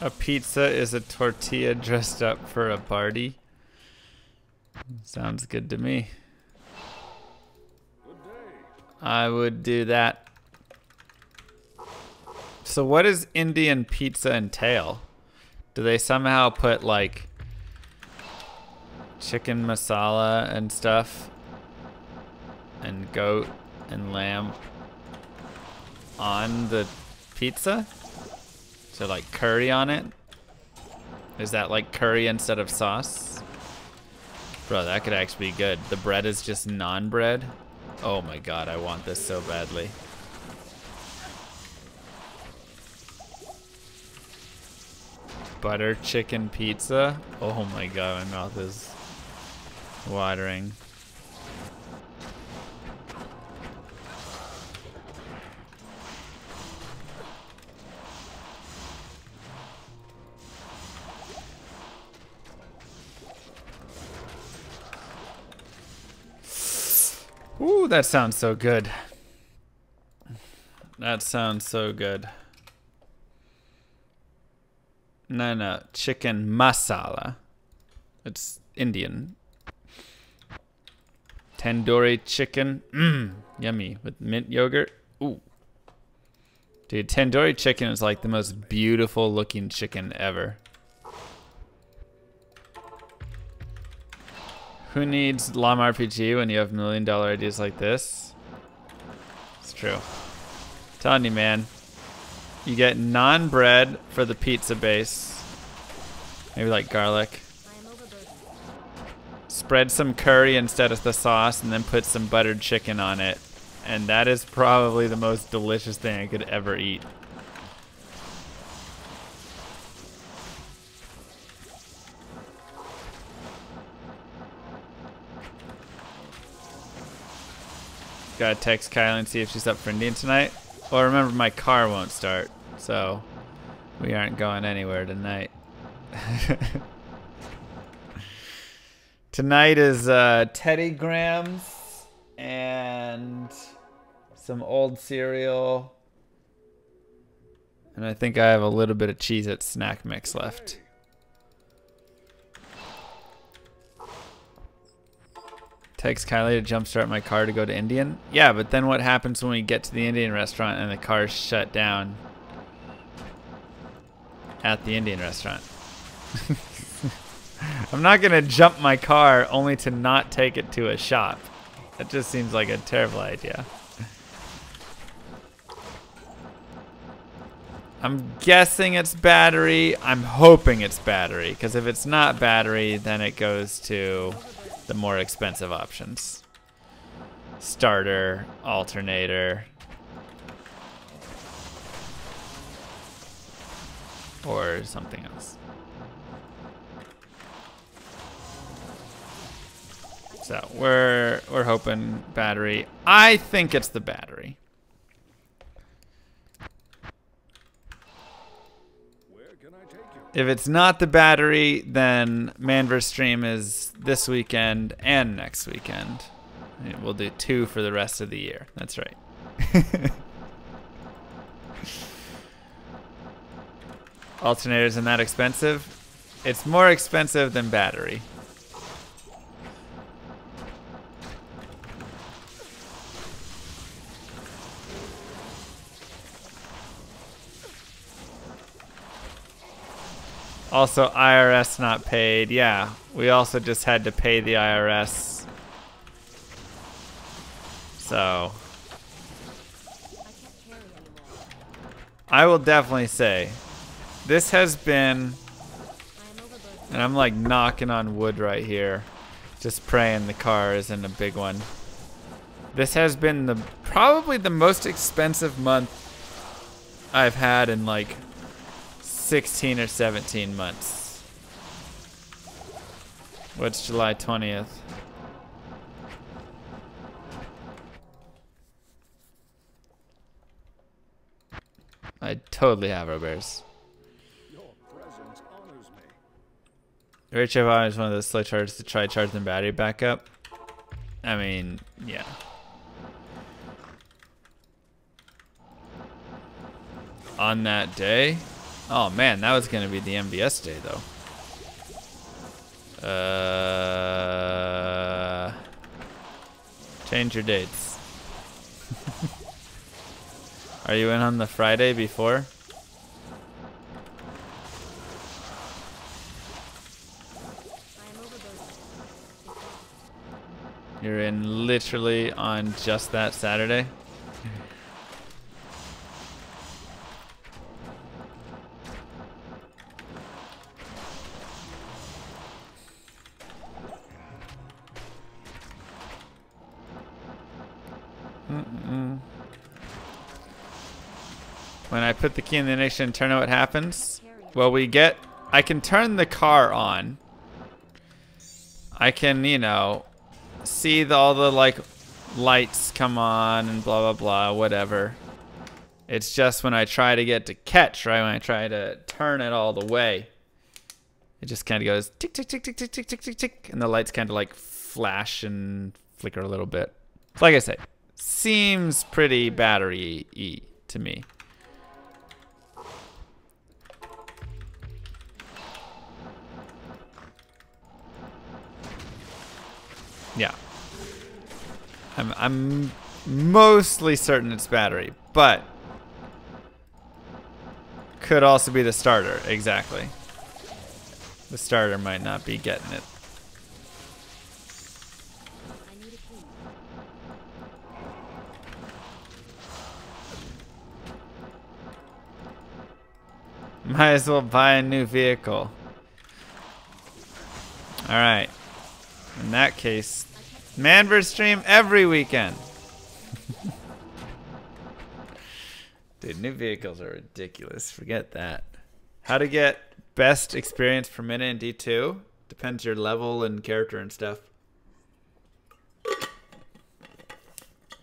A pizza is a tortilla dressed up for a party. Sounds good to me. I would do that. So what does Indian pizza entail? Do they somehow put like chicken masala and stuff and goat and lamb on the pizza? So like curry on it? Is that like curry instead of sauce? Bro, that could actually be good. The bread is just naan-bread. Oh my god, I want this so badly. Butter chicken pizza. Oh my god, my mouth is watering. Ooh, that sounds so good. That sounds so good. No, no, chicken masala. It's Indian. Tandoori chicken. Mmm, yummy. With mint yogurt. Ooh. Dude, tandoori chicken is like the most beautiful looking chicken ever. Who needs Llama RPG when you have million dollar ideas like this? It's true. telling you, man. You get naan bread for the pizza base. Maybe like garlic. Spread some curry instead of the sauce and then put some buttered chicken on it. And that is probably the most delicious thing I could ever eat. Gotta text Kylie and see if she's up for Indian tonight. Well, remember my car won't start, so we aren't going anywhere tonight. *laughs* tonight is uh, Teddy Grahams and some old cereal. And I think I have a little bit of cheese at snack mix left. Text Kylie to jumpstart my car to go to Indian. Yeah, but then what happens when we get to the Indian restaurant and the car's shut down? at the Indian restaurant. *laughs* I'm not gonna jump my car only to not take it to a shop. That just seems like a terrible idea. I'm guessing it's battery. I'm hoping it's battery, because if it's not battery, then it goes to the more expensive options. Starter, alternator, or something else. So we're we're hoping battery. I think it's the battery. Where can I take you? If it's not the battery, then Manverse stream is this weekend and next weekend. We'll do two for the rest of the year. That's right. *laughs* Alternator's are not that expensive? It's more expensive than battery. Also, IRS not paid. Yeah, we also just had to pay the IRS. So, I will definitely say this has been, and I'm like knocking on wood right here, just praying the car isn't a big one. This has been the probably the most expensive month I've had in like 16 or 17 months. What's July 20th? I totally have Roberts. Rich F is one of those slow chargers to try charging battery back up. I mean, yeah. On that day? Oh man, that was gonna be the MBS day though. Uh, change your dates. *laughs* Are you in on the Friday before? You're in literally on just that Saturday? Mm-mm. When I put the key in the ignition turn on what happens? Well, we get... I can turn the car on. I can, you know, see the, all the, like, lights come on and blah, blah, blah, whatever. It's just when I try to get to catch, right? When I try to turn it all the way. It just kind of goes tick, tick, tick, tick, tick, tick, tick, tick, tick. And the lights kind of, like, flash and flicker a little bit. Like I say, seems pretty battery-y to me. Yeah. I'm I'm mostly certain it's battery, but could also be the starter, exactly. The starter might not be getting it. Might as well buy a new vehicle. Alright. In that case, Manverse stream every weekend. *laughs* Dude, new vehicles are ridiculous. Forget that. How to get best experience per minute in D2? Depends your level and character and stuff.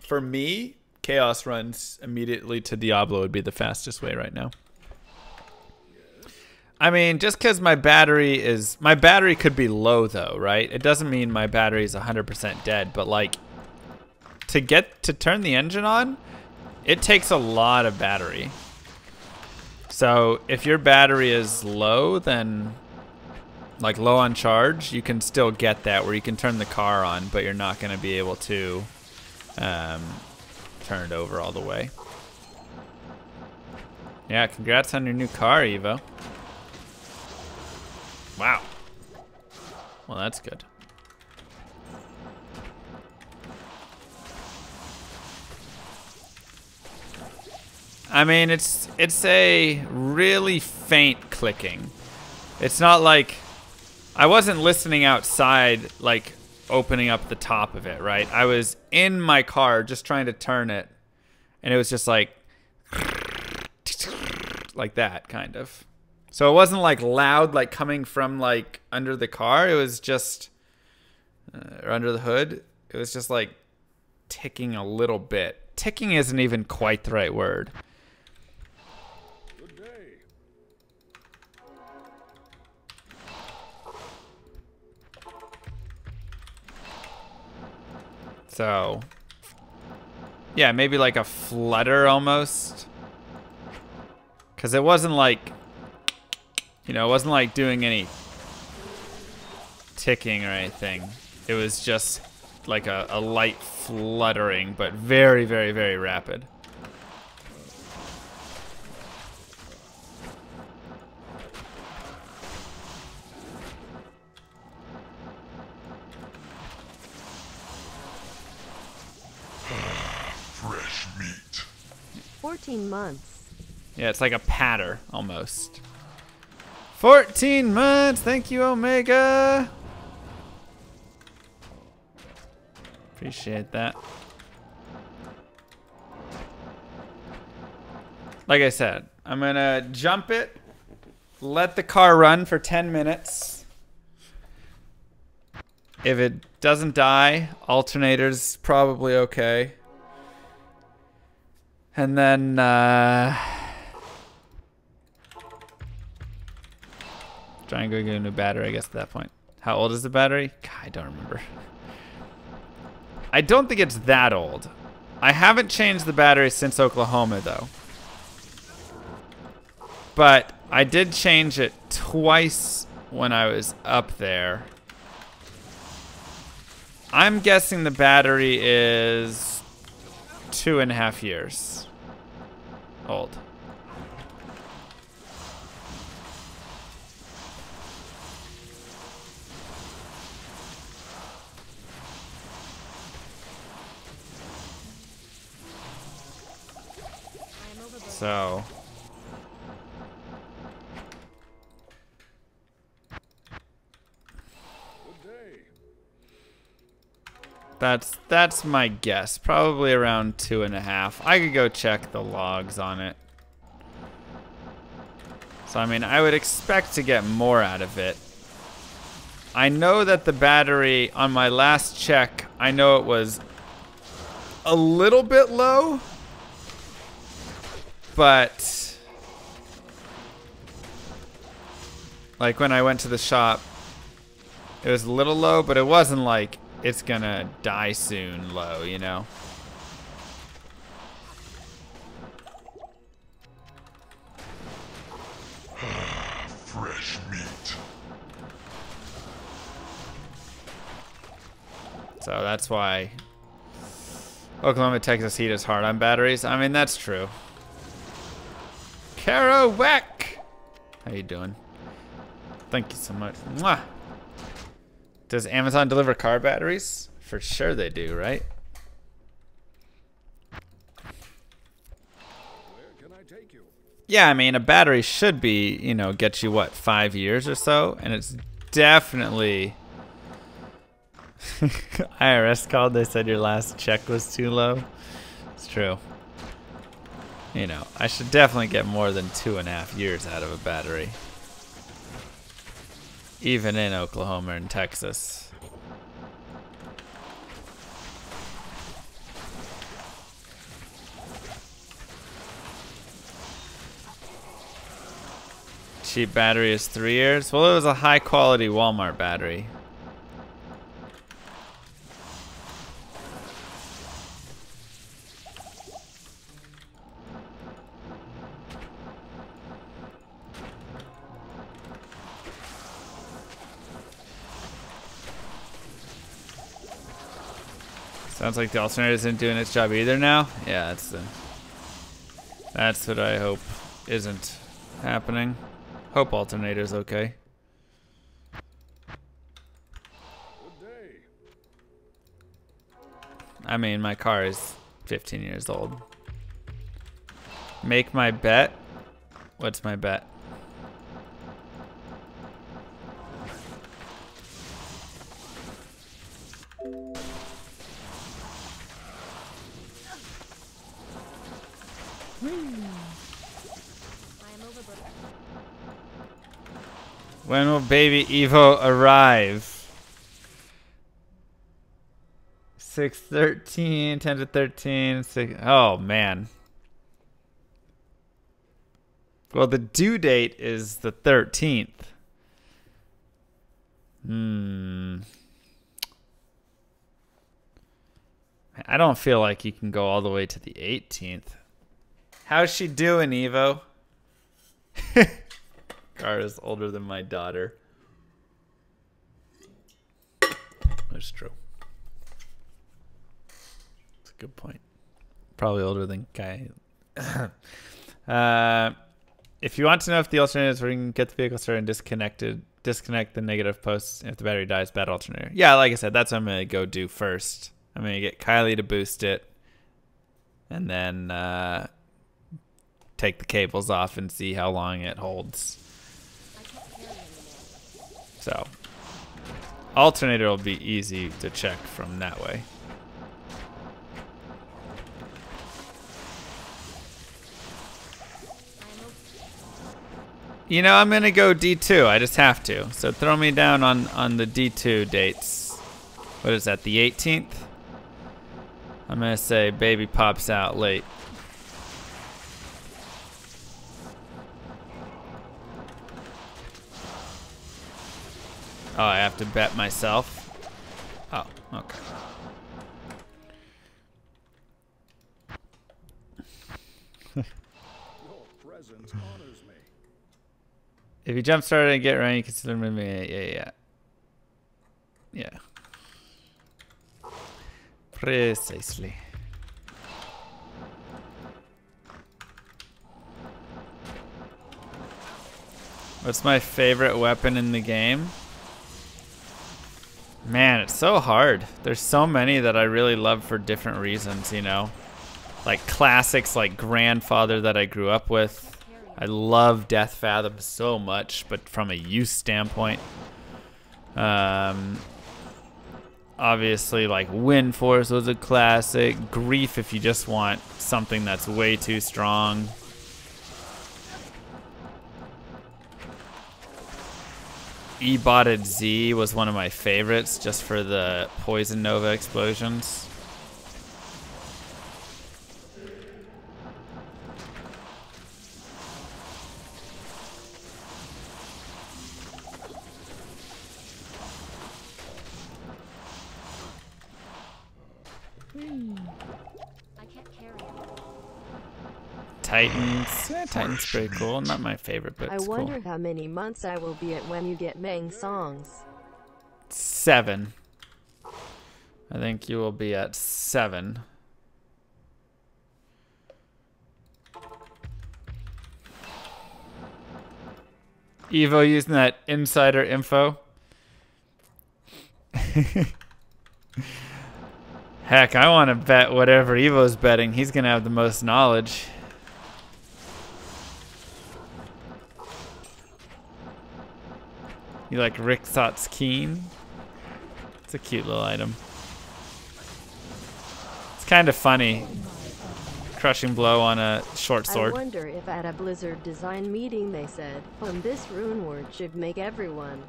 For me, Chaos runs immediately to Diablo would be the fastest way right now. I mean, just because my battery is my battery could be low though, right? It doesn't mean my battery is 100% dead, but like to get to turn the engine on, it takes a lot of battery. So if your battery is low, then like low on charge, you can still get that where you can turn the car on, but you're not going to be able to um, turn it over all the way. Yeah, congrats on your new car, Evo. Wow. Well, that's good. I mean, it's it's a really faint clicking. It's not like I wasn't listening outside like opening up the top of it, right? I was in my car just trying to turn it and it was just like *laughs* like that kind of. So it wasn't like loud like coming from like under the car. It was just uh, or under the hood. It was just like ticking a little bit. Ticking isn't even quite the right word. So, yeah, maybe like a flutter almost. Because it wasn't like, you know, it wasn't like doing any ticking or anything. It was just like a, a light fluttering, but very, very, very rapid. *sighs* Fresh meat. 14 months. Yeah, it's like a patter almost. 14 months. Thank you, Omega. Appreciate that. Like I said, I'm to jump it, let the car run for 10 minutes. If it doesn't die, alternator's probably okay. And then, uh, try and go get a new battery, I guess, at that point. How old is the battery? God, I don't remember. I don't think it's that old. I haven't changed the battery since Oklahoma, though. But I did change it twice when I was up there. I'm guessing the battery is two and a half years old. So. That's that's my guess. Probably around two and a half. I could go check the logs on it. So I mean, I would expect to get more out of it. I know that the battery on my last check, I know it was a little bit low, but like when I went to the shop, it was a little low, but it wasn't like it's gonna die soon low, you know? Fresh meat. So that's why Oklahoma, Texas heat is hard on batteries. I mean, that's true. Kerouac! How you doing? Thank you so much. Mwah! Does Amazon deliver car batteries? For sure they do, right? Yeah, I mean, a battery should be, you know, get you, what, five years or so? And it's definitely... *laughs* IRS called, they said your last check was too low. It's true. You know, I should definitely get more than two and a half years out of a battery. Even in Oklahoma and Texas. Cheap battery is three years. Well, it was a high quality Walmart battery. Sounds like the alternator isn't doing its job either now. Yeah, that's the... That's what I hope isn't happening. Hope alternator's okay. I mean, my car is 15 years old. Make my bet. What's my bet? When will baby Evo arrive? 6 13, 10 to 13, 6, oh man. Well, the due date is the 13th. Hmm. I don't feel like you can go all the way to the 18th. How's she doing, Evo? *laughs* Car is older than my daughter. That's true. That's a good point. Probably older than Guy. *coughs* uh, if you want to know if the alternator is can get the vehicle started and disconnected, disconnect the negative posts if the battery dies, bad alternator. Yeah, like I said, that's what I'm going to go do first. I'm to get Kylie to boost it. And then uh, take the cables off and see how long it holds. So, alternator will be easy to check from that way. You know, I'm gonna go D2. I just have to. So throw me down on on the D2 dates. What is that? The 18th. I'm gonna say baby pops out late. Oh, I have to bet myself. Oh, okay. Me. If you jump started and get running, you consider moving. Yeah, yeah, yeah. Yeah. Precisely. What's my favorite weapon in the game? Man, it's so hard. There's so many that I really love for different reasons, you know? Like classics like Grandfather that I grew up with. I love Death Fathom so much, but from a use standpoint. Um, obviously, like Wind Force was a classic. Grief, if you just want something that's way too strong. E-botted Z was one of my favorites just for the Poison Nova explosions. Titans. Eh, Titans pretty cool. Not my favorite, but I it's wonder cool. how many months I will be at when you get Mang songs. Seven. I think you will be at seven. Evo using that insider info. *laughs* Heck, I want to bet whatever Evo's betting, he's going to have the most knowledge. You like Rixot's Keen? It's a cute little item. It's kind of funny. Crushing blow on a short sword. I wonder if at a Blizzard design meeting they said, um, this rune word should make everyone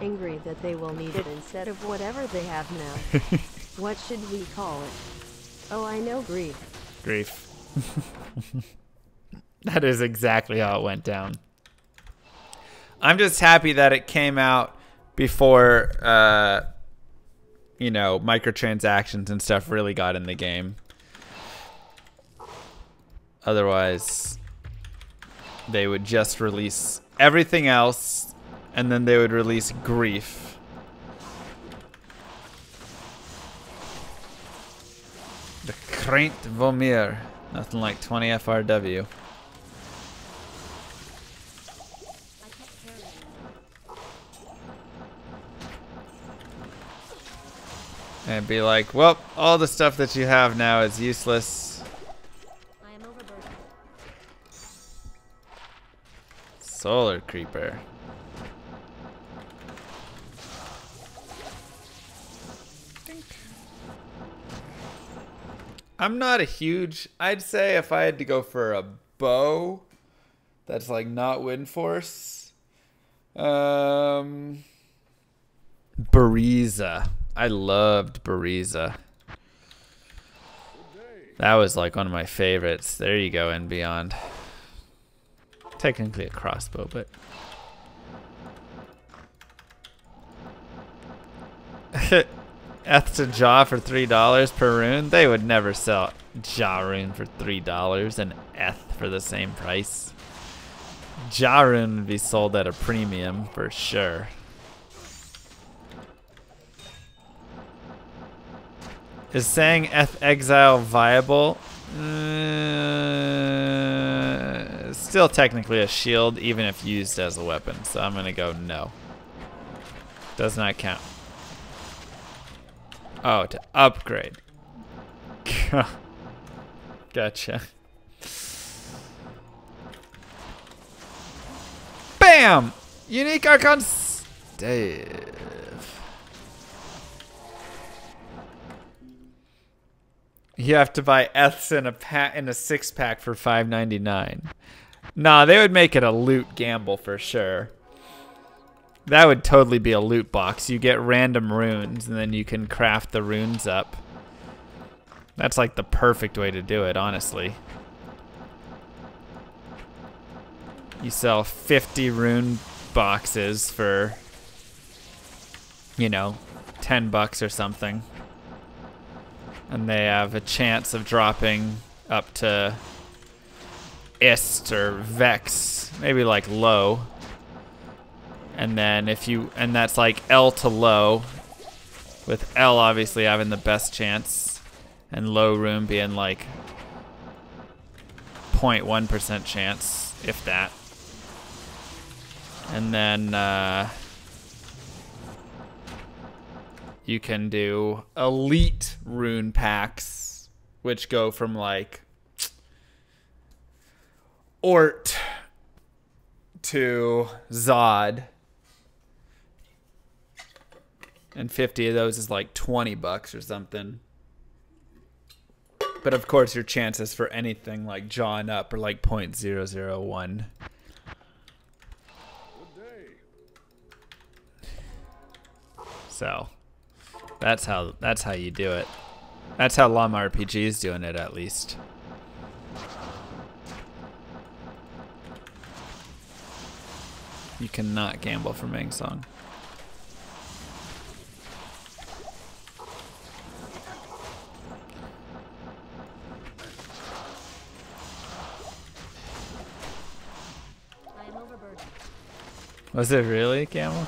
angry that they will need it instead of whatever they have now. *laughs* what should we call it? Oh, I know grief. Grief. *laughs* that is exactly how it went down. I'm just happy that it came out before, uh, you know, microtransactions and stuff really got in the game. Otherwise, they would just release everything else and then they would release Grief. The Crainte Vomir. Nothing like 20 FRW. And be like, well, all the stuff that you have now is useless. I am. Solar Creeper. I'm not a huge. I'd say if I had to go for a bow, that's like not wind force. Um, Buriza. I loved Buriza. That was like one of my favorites. There you go, and beyond. Technically a crossbow, but. *laughs* Eth Jah for three dollars per rune. They would never sell Jah rune for three dollars and Eth for the same price. Jah rune would be sold at a premium for sure. Is saying Eth Exile viable? Uh, still technically a shield, even if used as a weapon. So I'm gonna go no. Does not count. Oh, to upgrade. *laughs* gotcha. Bam! Unique Archon Stave. You have to buy Eths in a pack in a six pack for five ninety nine. Nah, they would make it a loot gamble for sure. That would totally be a loot box. You get random runes and then you can craft the runes up. That's like the perfect way to do it, honestly. You sell 50 rune boxes for, you know, 10 bucks or something. And they have a chance of dropping up to Ist or Vex, maybe like low. And then if you, and that's like El to Lo, with L obviously having the best chance, and low room being like 0.1% chance, if that. And then uh, you can do elite rune packs, which go from like Ort to Zod. And 50 of those is like 20 bucks or something. But of course, your chances for anything like John up are like 0.001. So, that's how that's how you do it. That's how Llama RPG is doing it, at least. You cannot gamble for Mang Song. I am overburdened. Was it really, Camel?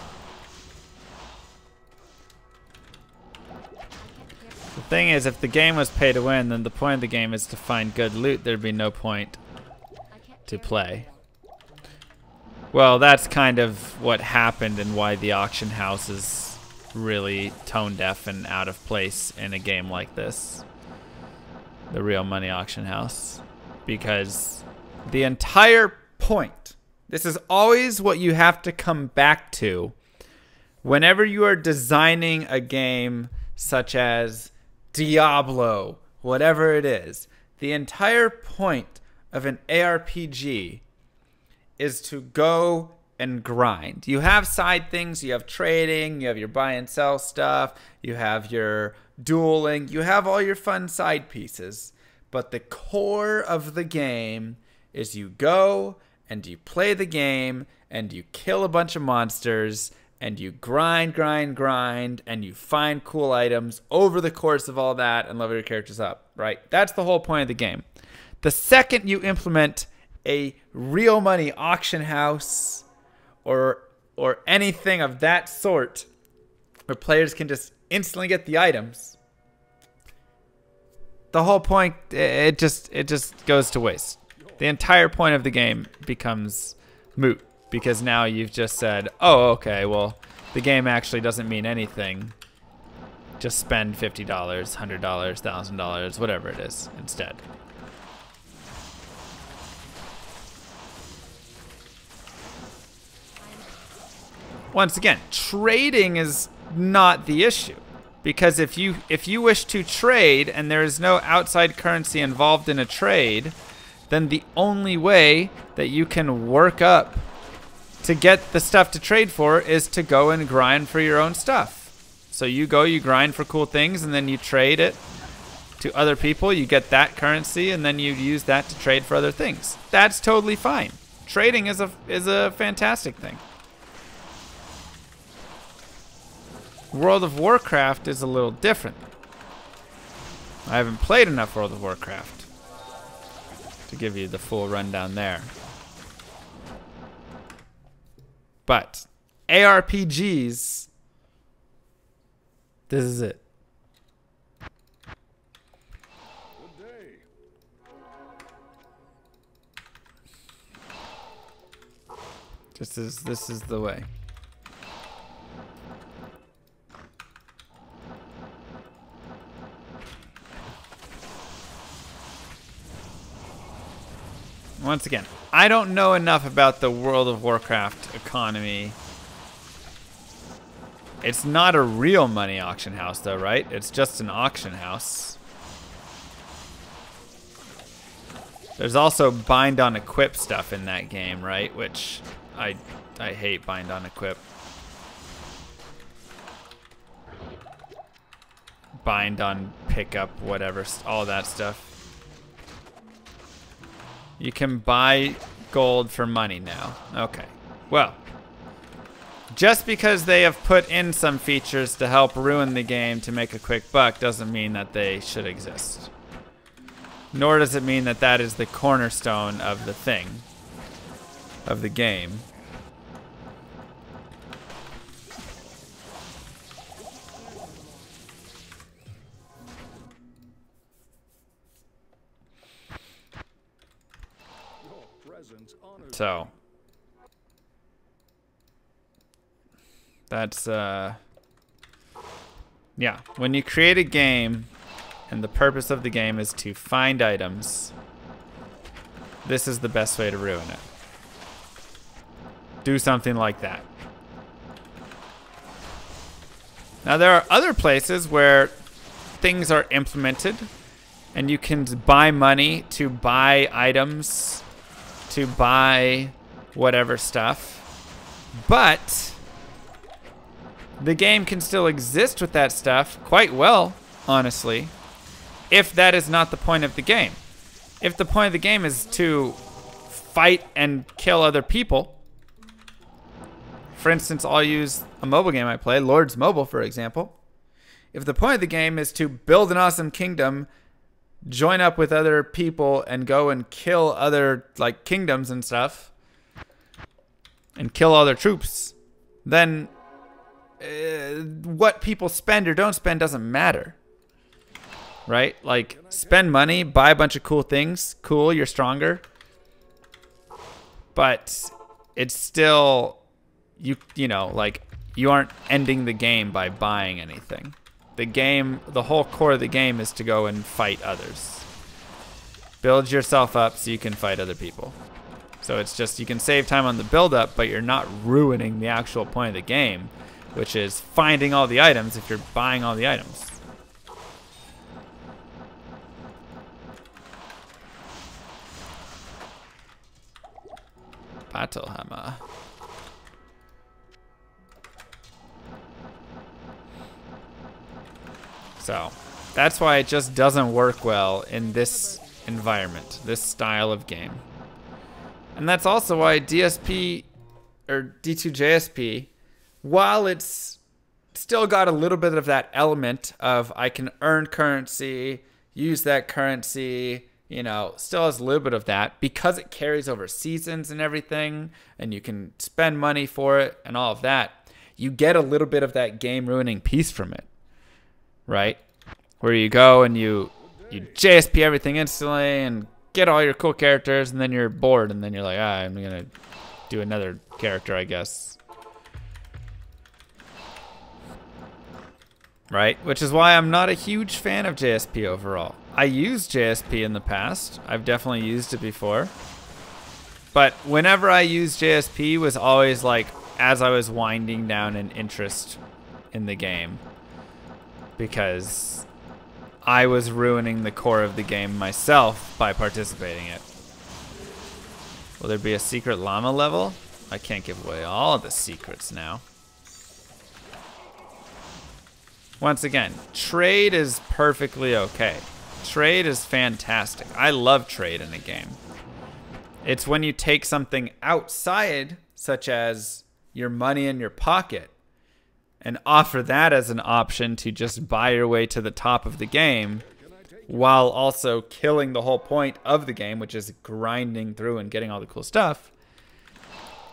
Thing is, if the game was pay to win, then the point of the game is to find good loot. There'd be no point to play. Well, that's kind of what happened and why the auction house is really tone deaf and out of place in a game like this. The real money auction house. Because the entire point, this is always what you have to come back to whenever you are designing a game such as Diablo, whatever it is. The entire point of an ARPG is to go and grind. You have side things, you have trading, you have your buy and sell stuff, you have your dueling, you have all your fun side pieces. But the core of the game is you go and you play the game and you kill a bunch of monsters and you grind, grind, grind, and you find cool items over the course of all that and level your characters up, right? That's the whole point of the game. The second you implement a real money auction house or or anything of that sort where players can just instantly get the items the whole point it just it just goes to waste the entire point of the game becomes moot because now you've just said oh okay well the game actually doesn't mean anything Just spend $50, $100, $1,000, whatever it is instead. Once again, trading is not the issue. Because if you if you wish to trade and there is no outside currency involved in a trade, then the only way that you can work up to get the stuff to trade for is to go and grind for your own stuff. So you go, you grind for cool things, and then you trade it to other people. You get that currency, and then you use that to trade for other things. That's totally fine. Trading is a is a fantastic thing. World of Warcraft is a little different. I haven't played enough World of Warcraft to give you the full rundown there. But ARPGs, this is it. This is this is the way. Once again, I don't know enough about the World of Warcraft economy. It's not a real money auction house though, right? It's just an auction house. There's also bind on equip stuff in that game, right? Which I I hate bind on equip. Bind on pickup, whatever, all that stuff. You can buy gold for money now. Okay. Well, just because they have put in some features to help ruin the game to make a quick buck doesn't mean that they should exist. Nor does it mean that that is the cornerstone of the thing, of the game. So that's uh yeah, when you create a game and the purpose of the game is to find items, this is the best way to ruin it. Do something like that. Now there are other places where things are implemented and you can buy money to buy items to buy whatever stuff. But the game can still exist with that stuff quite well, honestly, if that is not the point of the game. If the point of the game is to fight and kill other people, for instance, I'll use a mobile game I play, Lords Mobile, for example. If the point of the game is to build an awesome kingdom, join up with other people and go and kill other like kingdoms and stuff and kill all their troops then uh, what people spend or don't spend doesn't matter right? Like spend money buy a bunch of cool things cool you're stronger. But it's still you you know like you aren't ending the game by buying anything the game the whole core of the game is to go and fight others. Build yourself up so you can fight other people. So it's just you can save time on the build up but you're not ruining the actual point of the game which is finding all the items if you're buying all the items. Battle hammer So that's why it just doesn't work well in this environment, this style of game. And that's also why DSP or D2JSP, while it's still got a little bit of that element of I can earn currency, use that currency, you know, still has a little bit of that because it carries over seasons and everything, and you can spend money for it and all of that. You get a little bit of that game ruining piece from it right? Where you go and you you JSP everything instantly and get all your cool characters, and then you're bored, and then you're like, ah, I'm gonna do another character, I guess. right? Which is why I'm not a huge fan of JSP overall. I used JSP in the past. I've definitely used it before. But whenever I used JSP was always like as I was winding down an interest in the game. Because I was ruining the core of the game myself by participating in it. Will there be a secret llama level? I can't give away all the secrets now. Once again, trade is perfectly okay. Trade is fantastic. I love trade in a game. It's when you take something outside, such as your money in your pocket, and offer that as an option to just buy your way to the top of the game while also killing the whole point of the game, which is grinding through and getting all the cool stuff.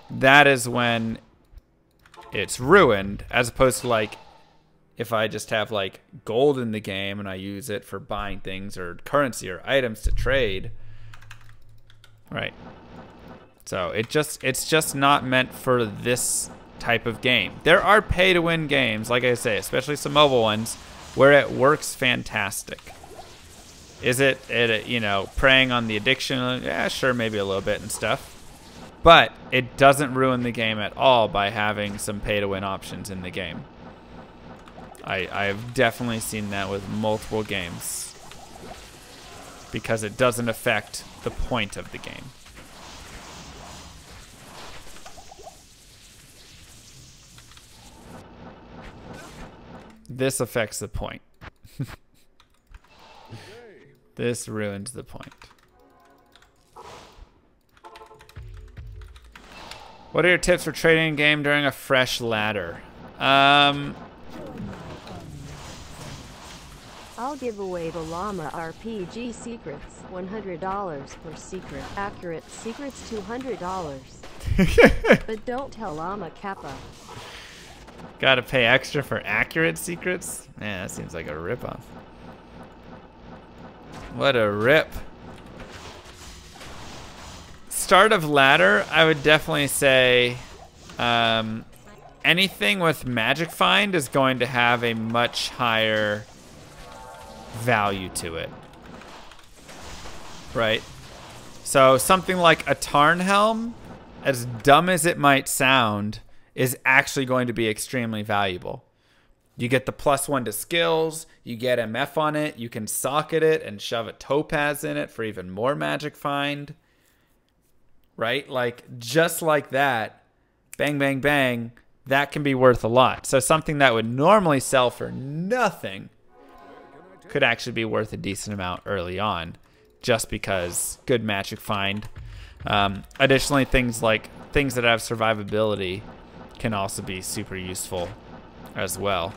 That is when it's ruined, as opposed to like if I just have like gold in the game and I use it for buying things or currency or items to trade. Right. So it just it's just not meant for this type of game. There are pay to win games, like I say, especially some mobile ones, where it works fantastic. Is it, it you know, preying on the addiction? Yeah, sure, maybe a little bit and stuff. But it doesn't ruin the game at all by having some pay to win options in the game. I, I've definitely seen that with multiple games because it doesn't affect the point of the game. This affects the point. *laughs* this ruins the point. What are your tips for trading a game during a fresh ladder? Um, I'll give away the Llama RPG secrets. $100 per secret. Accurate secrets $200. *laughs* but don't tell Llama Kappa. Gotta pay extra for accurate secrets? Man, that seems like a ripoff. What a rip. Start of ladder, I would definitely say um, anything with Magic Find is going to have a much higher value to it. Right? So something like a Tarnhelm, as dumb as it might sound, is actually going to be extremely valuable. You get the plus one to skills, you get MF on it, you can socket it and shove a topaz in it for even more magic find. Right? Like, just like that, bang, bang, bang, that can be worth a lot. So, something that would normally sell for nothing could actually be worth a decent amount early on just because good magic find. Um, additionally, things like things that have survivability can also be super useful as well.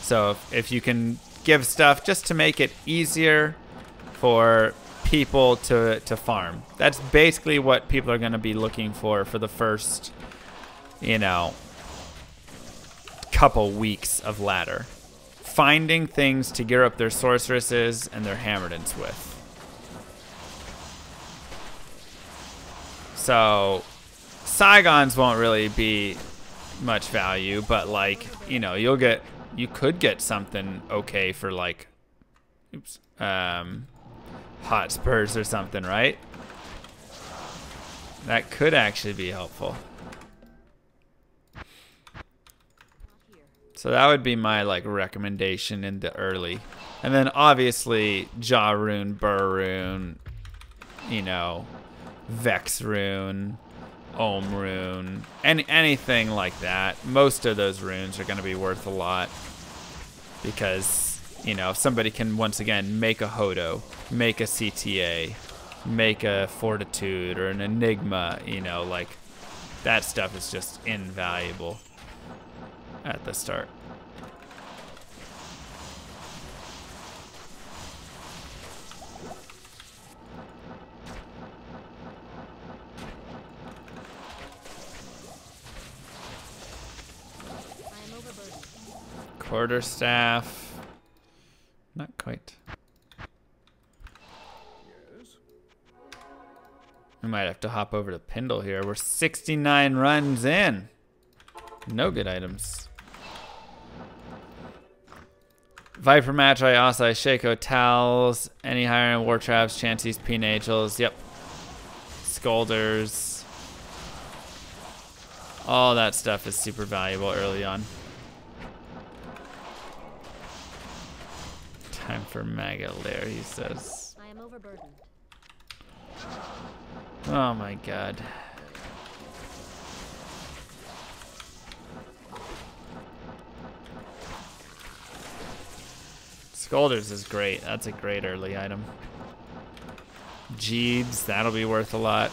So if, you can give stuff just to make it easier for people to, to farm. That's basically what people are going to be looking for for the first, you know, couple weeks of ladder. Finding things to gear up their sorceresses and their hammerdins with. So Sigons won't really be much value, but like, you know, you'll get you could get something okay for like oops, um Hotspurs or something, right? That could actually be helpful. So that would be my like recommendation in the early. And then obviously Jah Rune, Ber Rune, you know, Vex Rune, Ohm Rune, any, anything like that. Most of those runes are going to be worth a lot because, you know, somebody can once again make a HOTO, make a CTA, make a Fortitude or an Enigma, you know, like that stuff is just invaluable at the start. Quarterstaff. Not quite. We might have to hop over to Pindle here. We're 69 runs in. No good items. Viper Magi, Asai, Shako, Tals, any higher end War Travs, Chanseys, Peen yep. Skullders. All that stuff is super valuable early on. Time for Mega Lair, he says. I am overburdened. Oh my god. Skullders is great. That's a great early item. Jeebs, that'll be worth a lot.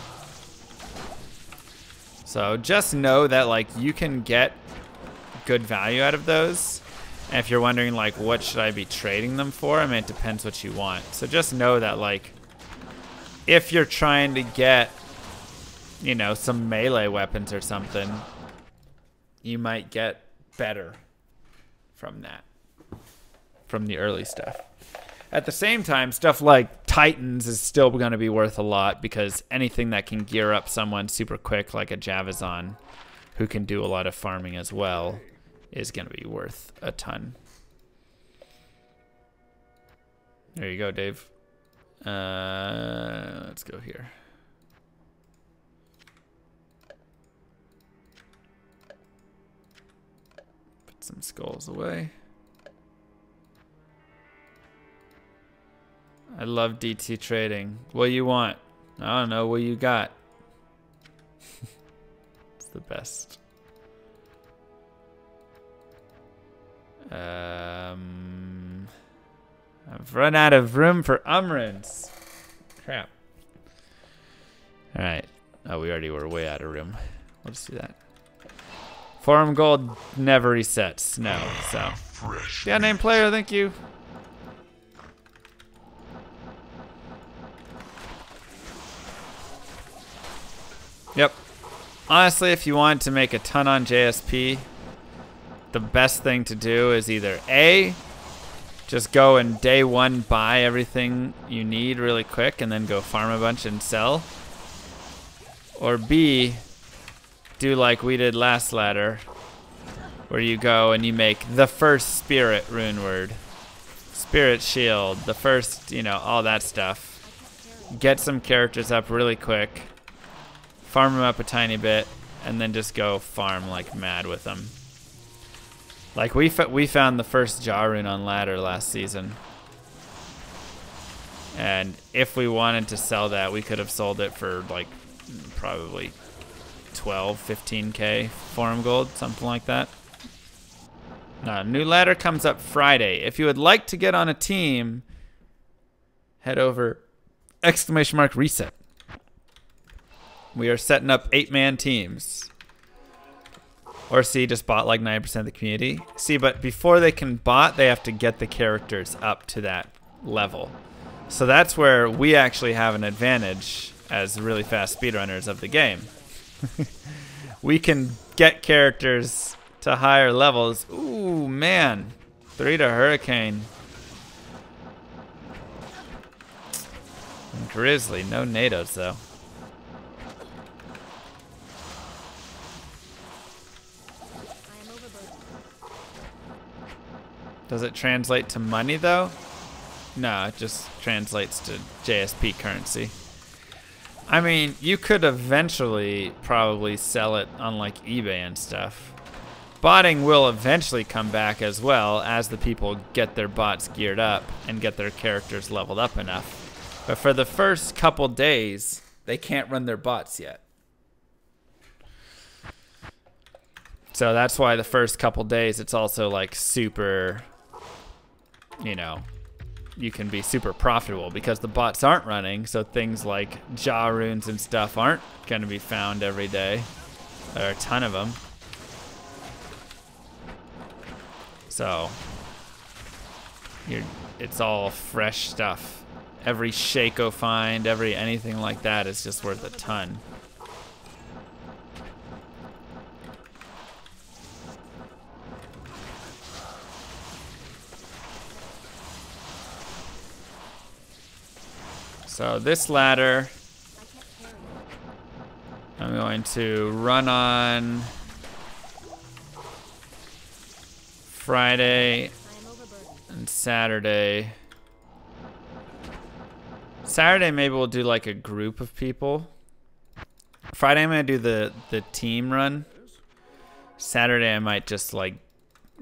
So just know that like you can get good value out of those. And if you're wondering like what should I be trading them for, I mean it depends what you want. So just know that like if you're trying to get you know some melee weapons or something, you might get better from that. From the early stuff. At the same time, stuff like Titans is still going to be worth a lot because anything that can gear up someone super quick, like a Javazon, who can do a lot of farming as well, is going to be worth a ton. There you go, Dave. Uh, let's go here. Put some skulls away. I love DT trading. What you want? I don't know. What you got? *laughs* it's the best. Um, I've run out of room for Umrans. Crap. All right. Oh, we already were way out of room. Let's do that. Forum gold never resets. No. So. Fresh Yeah, name player. Thank you. Yep. Honestly, if you want to make a ton on JSP, the best thing to do is either A, just go and day one buy everything you need really quick and then go farm a bunch and sell. Or B, do like we did last ladder, where you go and you make the first spirit rune word, spirit shield, the first, you know, all that stuff. Get some characters up really quick, farm them up a tiny bit, and then just go farm like mad with them. Like we we found the first Jah rune on ladder last season. And if we wanted to sell that, we could have sold it for like probably 12, 15k forum gold, something like that. No, new ladder comes up Friday. If you would like to get on a team, head over exclamation mark reset. We are setting up eight man teams. Or C just bought like 9% of the community. See, but before they can bot, they have to get the characters up to that level. So that's where we actually have an advantage as really fast speedrunners of the game. *laughs* we can get characters to higher levels. Ooh, man. Three to Hurricane. Grizzly, no NATOs though. Does it translate to money though? No, it just translates to JSP currency. I mean, you could eventually probably sell it on like eBay and stuff. Botting will eventually come back as well as the people get their bots geared up and get their characters leveled up enough. But for the first couple days, they can't run their bots yet. So that's why the first couple days it's also like super you know, you can be super profitable because the bots aren't running, so things like Jah runes and stuff aren't going to be found every day. There are a ton of them. So, it's all fresh stuff. Every Shako find, every anything like that is just worth a ton. So this ladder, I'm going to run on Friday. And Saturday. Saturday maybe we'll do like a group of people. Friday I'm gonna do the the team run. Saturday I might just like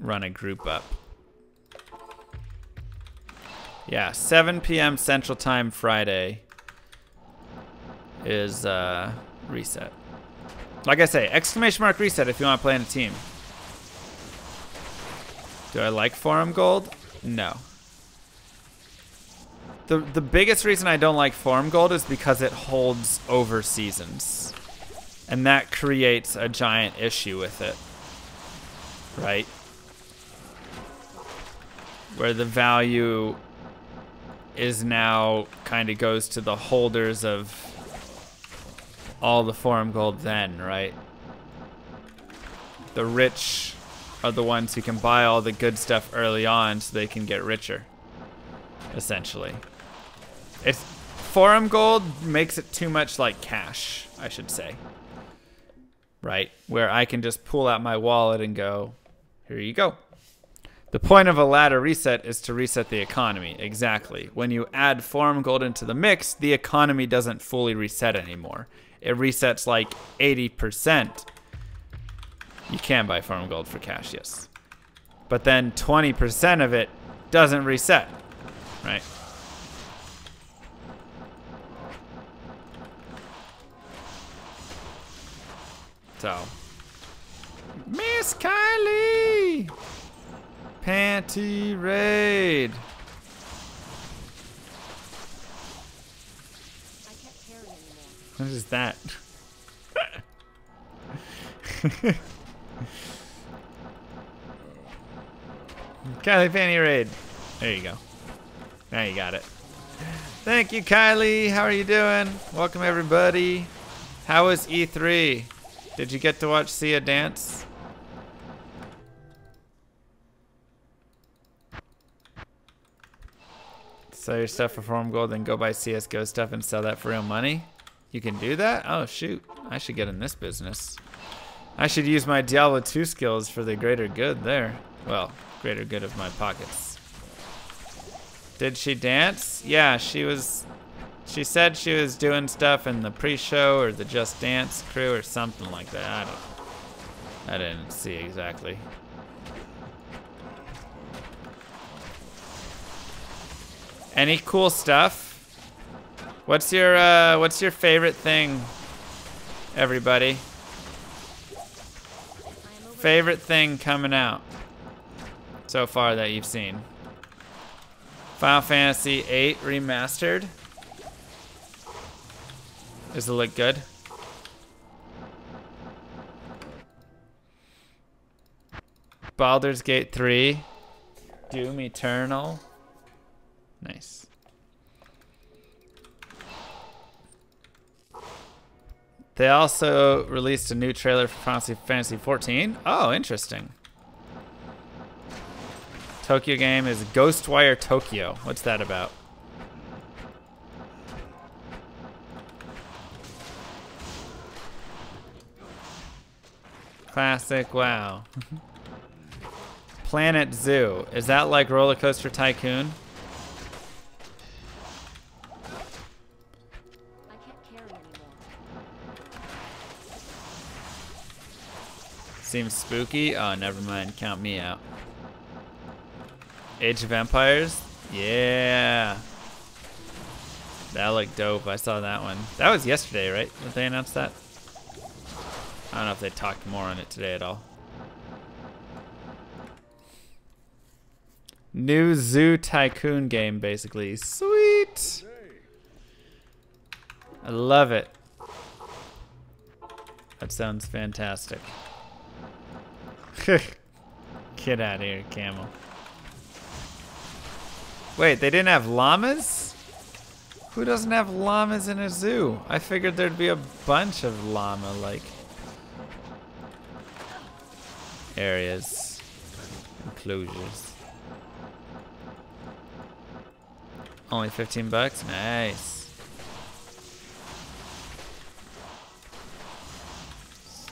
run a group up. Yeah, 7 p.m. Central Time Friday is uh, reset. Like I say, exclamation mark reset if you want to play in a team. Do I like Forum Gold? No. The, the biggest reason I don't like Forum Gold is because it holds over seasons. And that creates a giant issue with it. Right? Where the value is now kind of goes to the holders of all the forum gold then, right? The rich are the ones who can buy all the good stuff early on so they can get richer, essentially. It's forum gold makes it too much like cash, I should say. Right? Where I can just pull out my wallet and go, here you go. The point of a ladder reset is to reset the economy. Exactly. When you add forum gold into the mix, the economy doesn't fully reset anymore. It resets like 80%. You can buy forum gold for cash, yes. But then 20% of it doesn't reset, right? So, Miss Kylie! Panty raid. What is that? *laughs* Kylie Panty Raid. There you go. Now you got it. Thank you, Kylie. How are you doing? Welcome, everybody. How was E3? Did you get to watch Sia dance? Sell your stuff for Forum Gold, then go buy CSGO stuff and sell that for real money? You can do that? Oh, shoot. I should get in this business. I should use my Diablo 2 skills for the greater good there. Well, greater good of my pockets. Did she dance? Yeah, she was... She said she was doing stuff in the pre-show or the Just Dance crew or something like that. I don't... I didn't see exactly. Any cool stuff? What's your uh, what's your favorite thing, everybody? Favorite thing coming out so far that you've seen? Final Fantasy VIII Remastered. Does it look good? Baldur's Gate 3. Doom Eternal. Nice. They also released a new trailer for Final Fantasy 14. Oh, interesting. Tokyo game is Ghostwire Tokyo. What's that about? Classic, wow. *laughs* Planet Zoo. Is that like Roller Coaster Tycoon? Seems spooky. Oh, never mind. Count me out. Age of Empires? Yeah. That looked dope. I saw that one. That was yesterday, right? Did they announce that? I don't know if they talked more on it today at all. New Zoo Tycoon game, basically. Sweet! I love it. That sounds fantastic. *laughs* Get out of here, camel. Wait, they didn't have llamas? Who doesn't have llamas in a zoo? I figured there'd be a bunch of llama-like areas, enclosures. Only 15 bucks? Nice.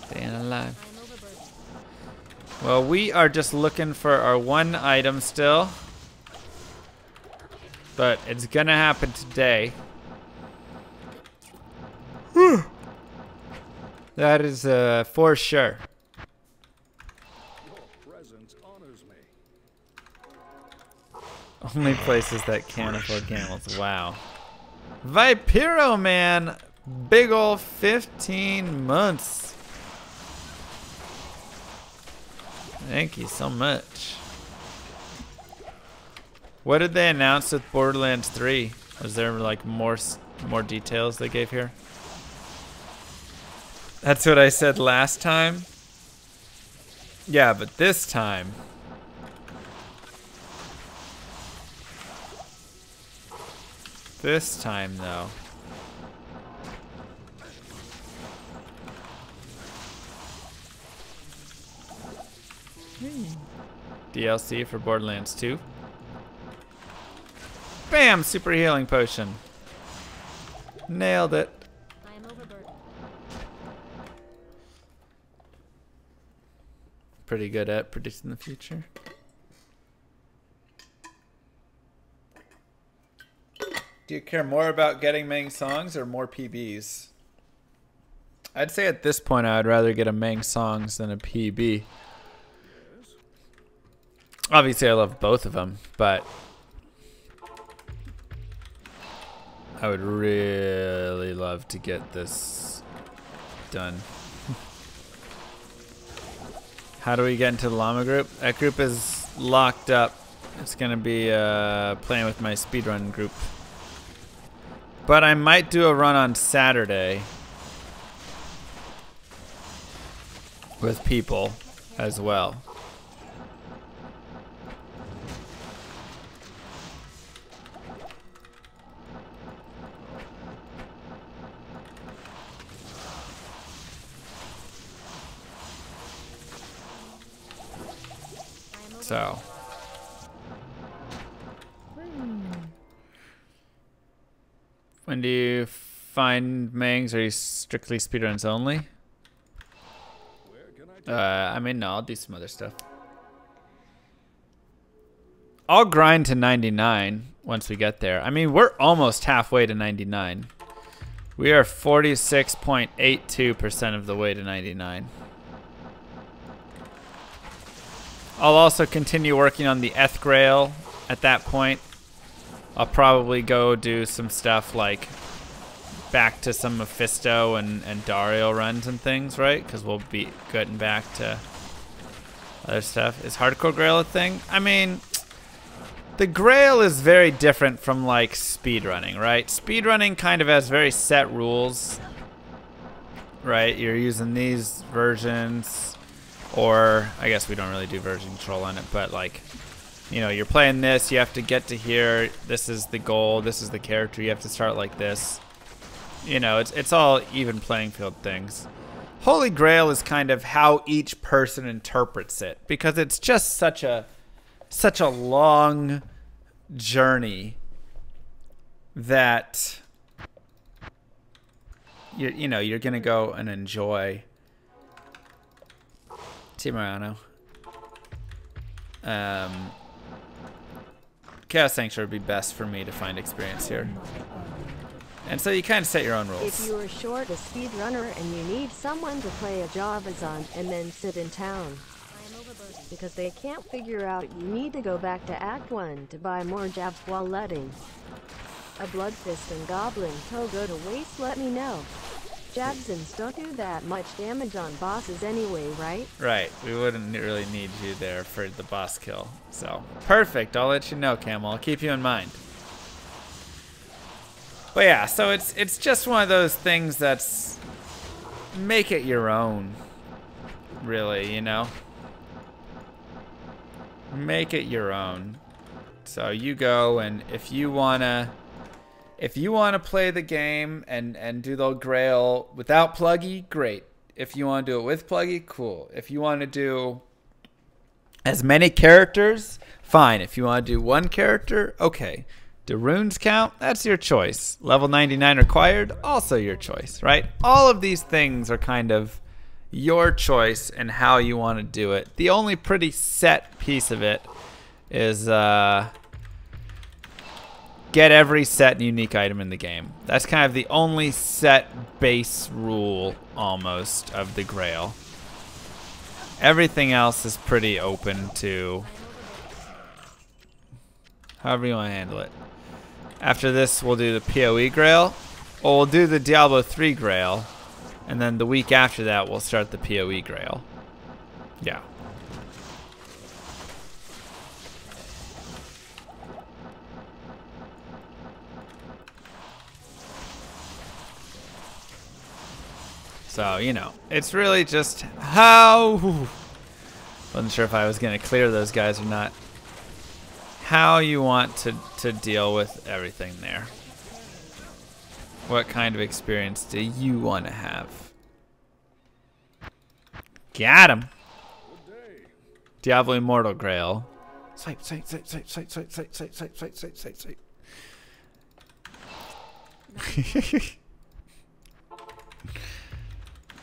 Staying alive. Well, we are just looking for our one item still. But it's gonna happen today. *sighs* that is uh, for sure. Your presence honors me. Only places that can't afford camels. Wow. Vipiro man, big ol' 15 months. Thank you so much. What did they announce with Borderlands 3? Was there like more more details they gave here? That's what I said last time. Yeah, but this time This time, though. Hmm. DLC for Borderlands 2. Bam! Super healing potion. Nailed it. Pretty good at predicting the future. Do you care more about getting Mang songs or more PBs? I'd say at this point I would rather get a Mang songs than a PB. Obviously, I love both of them, but I would really love to get this done. *laughs* How do we get into the llama group? That group is locked up. It's gonna be uh, playing with my speedrun group. But I might do a run on Saturday with people as well. So. When do you find Mangs? Are you strictly speedruns only? Uh, I mean, no, I'll do some other stuff. I'll grind to 99 once we get there. I mean, we're almost halfway to 99. We are 46.82% of the way to 99. I'll also continue working on the Eth Grail at that point. I'll probably go do some stuff like back to some Mephisto and, and Dario runs and things, right? Because we'll be getting back to other stuff. Is Hardcore Grail a thing? I mean, the Grail is very different from like speedrunning, right? Speedrunning kind of has very set rules, right? You're using these versions, or I guess we don't really do version control on it, but like, you know, you're playing this, you have to get to here, this is the goal, this is the character, you have to start like this. You know, it's it's all even playing field things. Holy Grail is kind of how each person interprets it because it's just such a such a long journey that you you know you're gonna go and enjoy. Mariano. Um, Chaos Sanctuary would be best for me to find experience here. And so you kind of set your own rules. If you are short a speedrunner and you need someone to play a Javazon and then sit in town. Because they can't figure out you need to go back to Act 1 to buy more jabs while letting a Bloodfist and Goblin toe go to waste let me know. Jabsons don't do that much damage on bosses anyway, right? Right, we wouldn't really need you there for the boss kill. So, perfect. I'll let you know, Camel. I'll keep you in mind. But yeah, so it's it's just one of those things that's make it your own. Really, you know? Make it your own. So you go and if you wanna if you want to play the game and and do the grail without pluggy, great. If you want to do it with pluggy, cool. If you want to do as many characters, fine. If you want to do one character, okay. Do runes count? That's your choice. Level 99 required, also your choice, right? All of these things are kind of your choice and how you want to do it. The only pretty set piece of it is uh get every set and unique item in the game. That's kind of the only set base rule almost of the Grail. Everything else is pretty open to however you want to handle it. After this, we'll do the PoE Grail, or we'll do the Diablo 3 Grail, and then the week after that, we'll start the PoE Grail. Yeah. So, you know, it's really just how... Wasn't sure if I was going to clear those guys or not. How you want to, to deal with everything there. What kind of experience do you want to have? Got him. Diablo Immortal Grail. Swipe, swipe, swipe, swipe, swipe, swipe, swipe, swipe, swipe, swipe, swipe, swipe, swipe.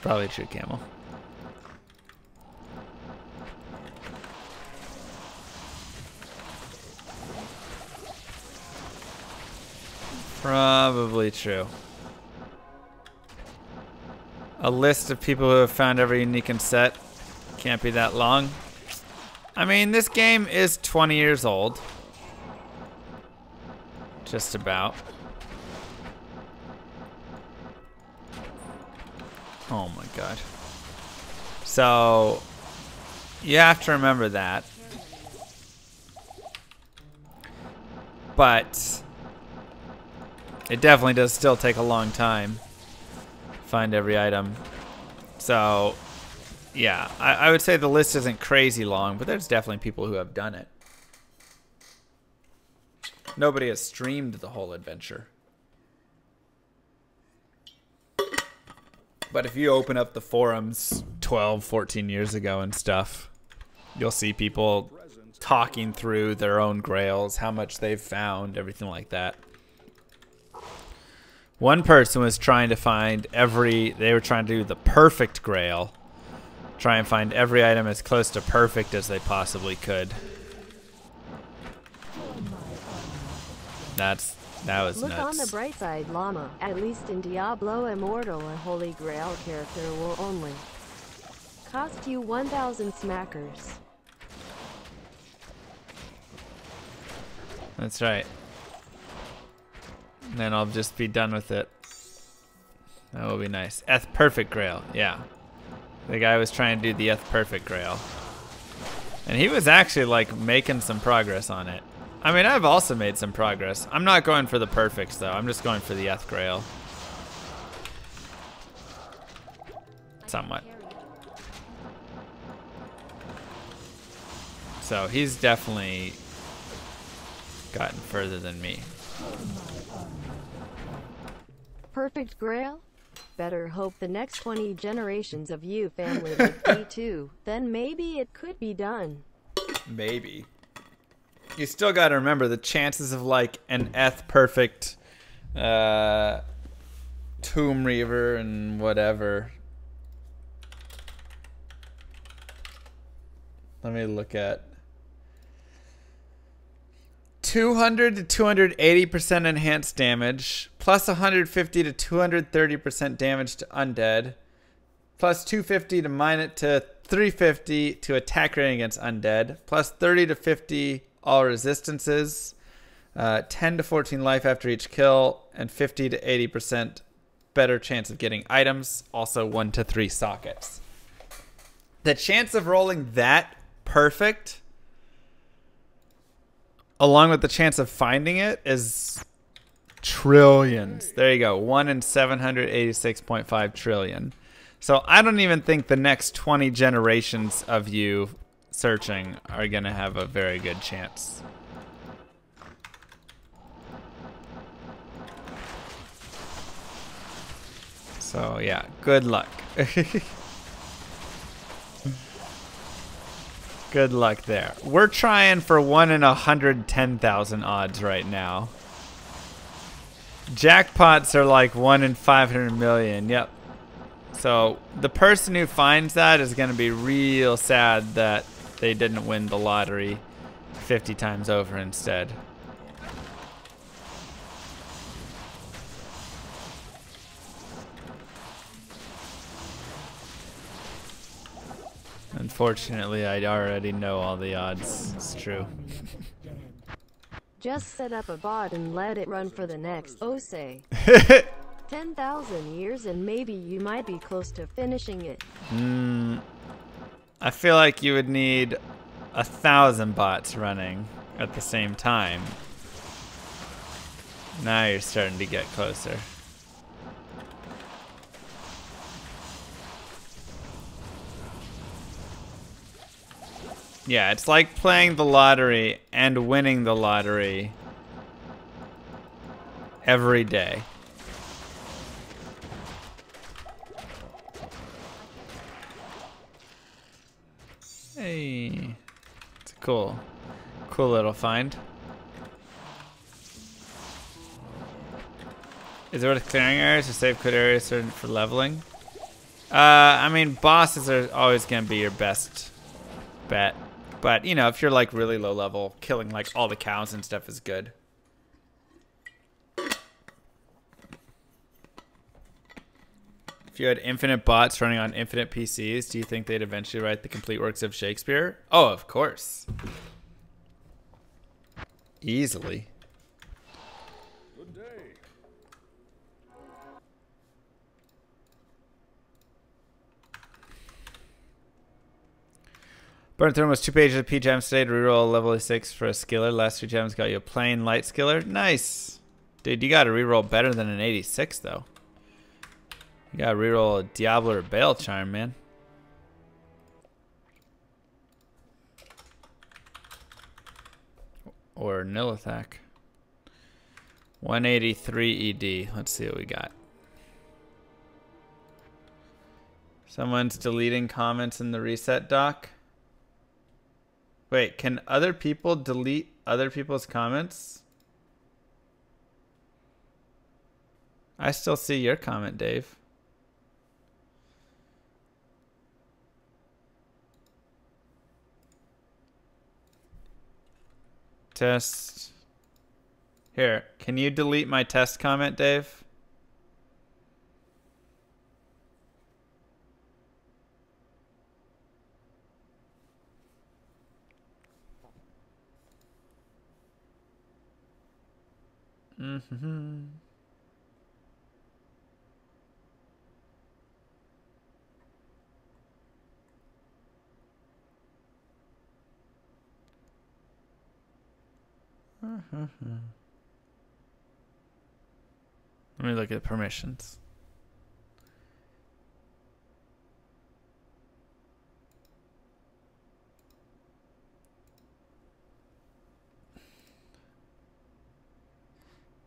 Probably true camel. Probably true. A list of people who have found every unique and set can't be that long. I mean, this game is 20 years old. Just about. Oh my god. So, you have to remember that. But, it definitely does still take a long time to find every item. So, yeah, I, I would say the list isn't crazy long, but there's definitely people who have done it. Nobody has streamed the whole adventure. But if you open up the forums 12, 14 years ago and stuff, you'll see people talking through their own grails, how much they've found, everything like that. One person was trying to find every, they were trying to do the perfect grail. Try and find every item as close to perfect as they possibly could. That's, that was Look nuts. on the bright side, Llama. At least in Diablo Immortal, a Holy Grail character will only cost you 1,000 smackers. That's right. Then I'll just be done with it. That will be nice. Eth Perfect Grail, yeah. The guy was trying to do the Eth Perfect Grail. And he was actually like making some progress on it. I mean, I've also made some progress. I'm not going for the perfects though. I'm just going for the Eth Grail. Somewhat. So he's definitely gotten further than me. Perfect Grail? Better hope the next 20 generations of you family live D2. *laughs* Then maybe it could be done. Maybe. You still got to remember the chances of like an eth perfect uh, Tomb Reaver and whatever. Let me look at 200 to 280% enhanced damage, plus 150 to 230% damage to undead, plus 250 to mine it to 350 to attack rating against undead, plus 30 to 50 all resistances, uh, 10 to 14 life after each kill, and 50 to 80% better chance of getting items, also 1 to 3 sockets. The chance of rolling that perfect, along with the chance of finding it, is trillions. There you go. 1 in 786.5 trillion. So I don't even think the next 20 generations of you searching are to have a very good chance. So yeah, good luck. *laughs* good luck there. We're trying for 1 in 110,000 odds right now. Jackpots are like 1 in 500 million. Yep. So the person who finds that is to be real sad that they didn't win the lottery 50 times over instead. Unfortunately, I already know all the odds. It's true. Just set up a bot and let it run for the next, oh say. *laughs* 10,000 years and maybe you might be close to finishing it. Hmm. I feel like you would need a thousand bots running at the same time. Now you're starting to get closer. Yeah, it's like playing the lottery and winning the lottery every day. Hey, it's a cool, cool little find. Is it worth clearing areas to save good areas for leveling? Uh, I mean, bosses are always gonna be your best bet. But, you know, if you're like really low level, killing like all the cows and stuff is good. If you had infinite bots running on infinite PCs, do you think they'd eventually write the complete works of Shakespeare? Oh, of course. Easily. Good day. Burn through almost two pages of P gems today to reroll level 6 for a skiller. Last two gems got you a plain light skiller. Nice. Dude, you got to reroll better than an 86, though. You got to reroll a Diablo or Baal Charm, man. Or Nihlathak. 183 ED. Let's see what we got. Someone's deleting comments in the reset doc. Wait, can other people delete other people's comments? I still see your comment, Dave. Test. Here, can you delete my test comment, Dave? Mm-hmm. Let me look at permissions.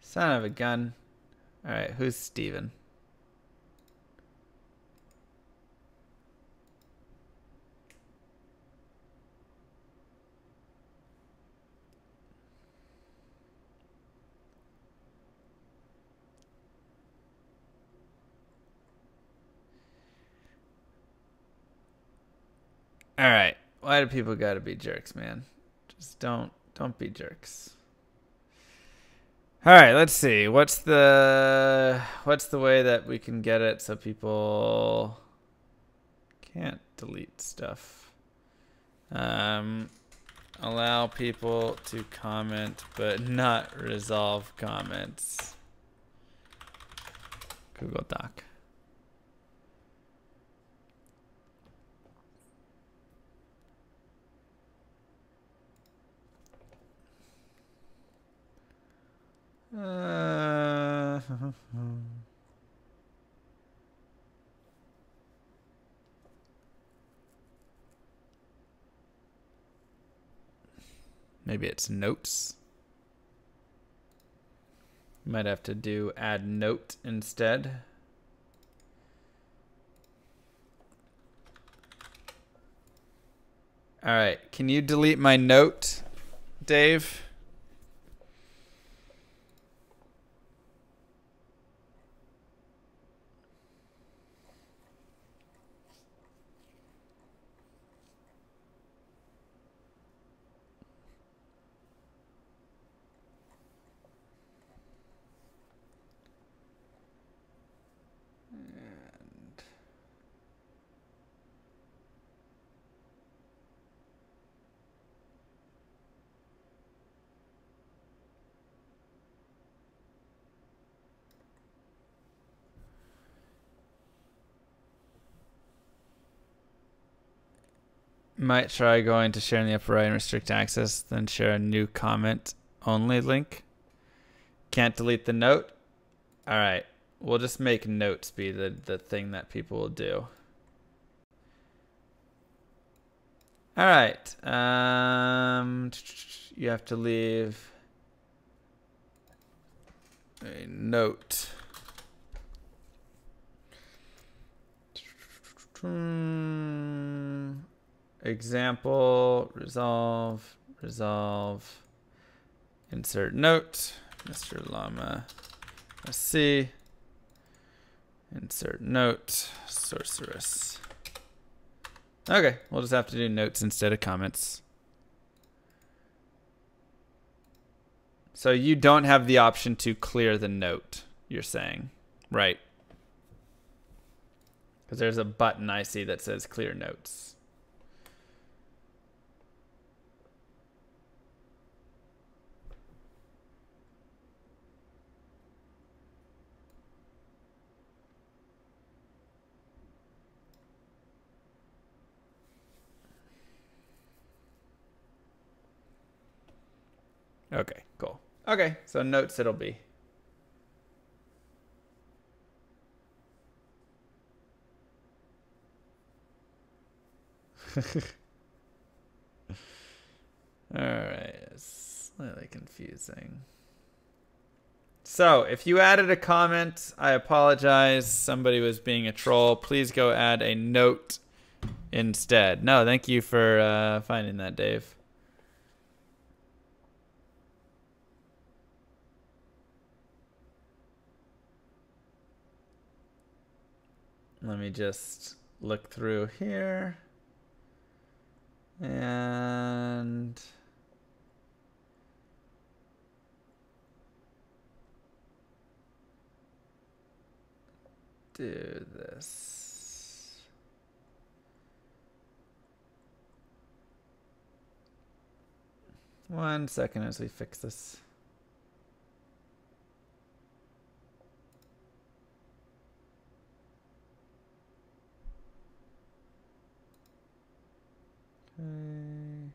Son of a gun. Alright, who's Steven? Alright. Why do people gotta be jerks, man? Just don't don't be jerks. All right, let's see. What's the what's the way that we can get it so people can't delete stuff? Um, allow people to comment but not resolve comments. Google Doc. Uh, *laughs* maybe it's notes. Might have to do add note instead. All right, can you delete my note, Dave? Might try going to share in the upper right and restrict access, then share a new comment only link. Can't delete the note. All right, we'll just make notes be the the thing that people will do. All right. Um, you have to leave a note. Hmm. Example, resolve, resolve, insert note, Mr. Llama, C, insert note, sorceress. Okay, we'll just have to do notes instead of comments. So you don't have the option to clear the note, you're saying, right? Because there's a button I see that says clear notes. Okay, cool. Okay, so notes it'll be. *laughs* Alright, it's slightly confusing. So, if you added a comment, I apologize. Somebody was being a troll. Please go add a note instead. No, thank you for uh, finding that, Dave. Let me just look through here. And do this. One second as we fix this. Äh. Ähm.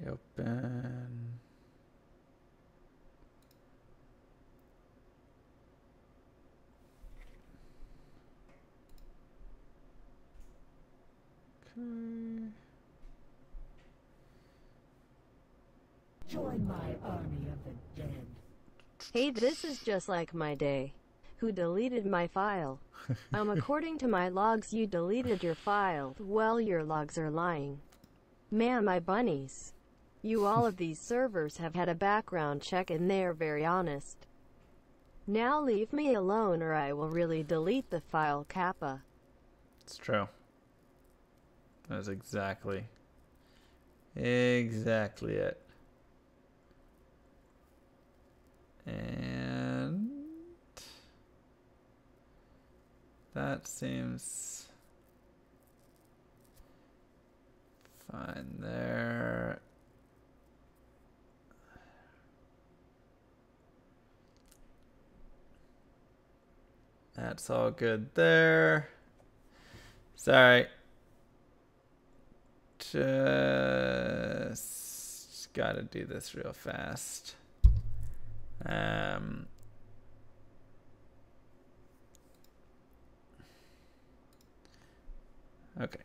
Okay. Open. Okay. Join my army of the dead. Hey, this is just like my day. Who deleted my file? um, according to my logs, you deleted your file. Well, your logs are lying. Man, my bunnies. You all of these servers have had a background check and they're very honest. Now leave me alone or I will really delete the file kappa. It's true. That's exactly, exactly it. And that seems fine there. That's all good there. Sorry. Just gotta do this real fast. Um, okay.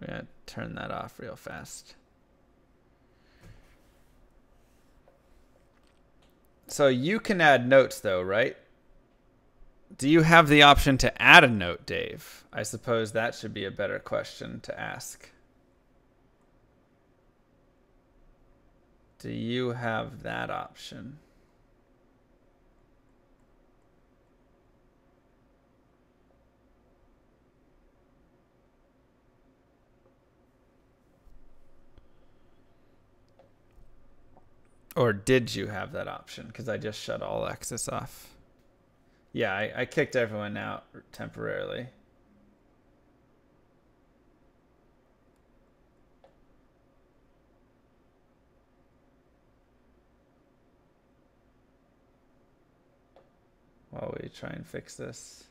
We're gonna turn that off real fast. So you can add notes though, right? Do you have the option to add a note, Dave? I suppose that should be a better question to ask. Do you have that option? Or did you have that option? Because I just shut all access off. Yeah, I, I kicked everyone out temporarily. While we try and fix this.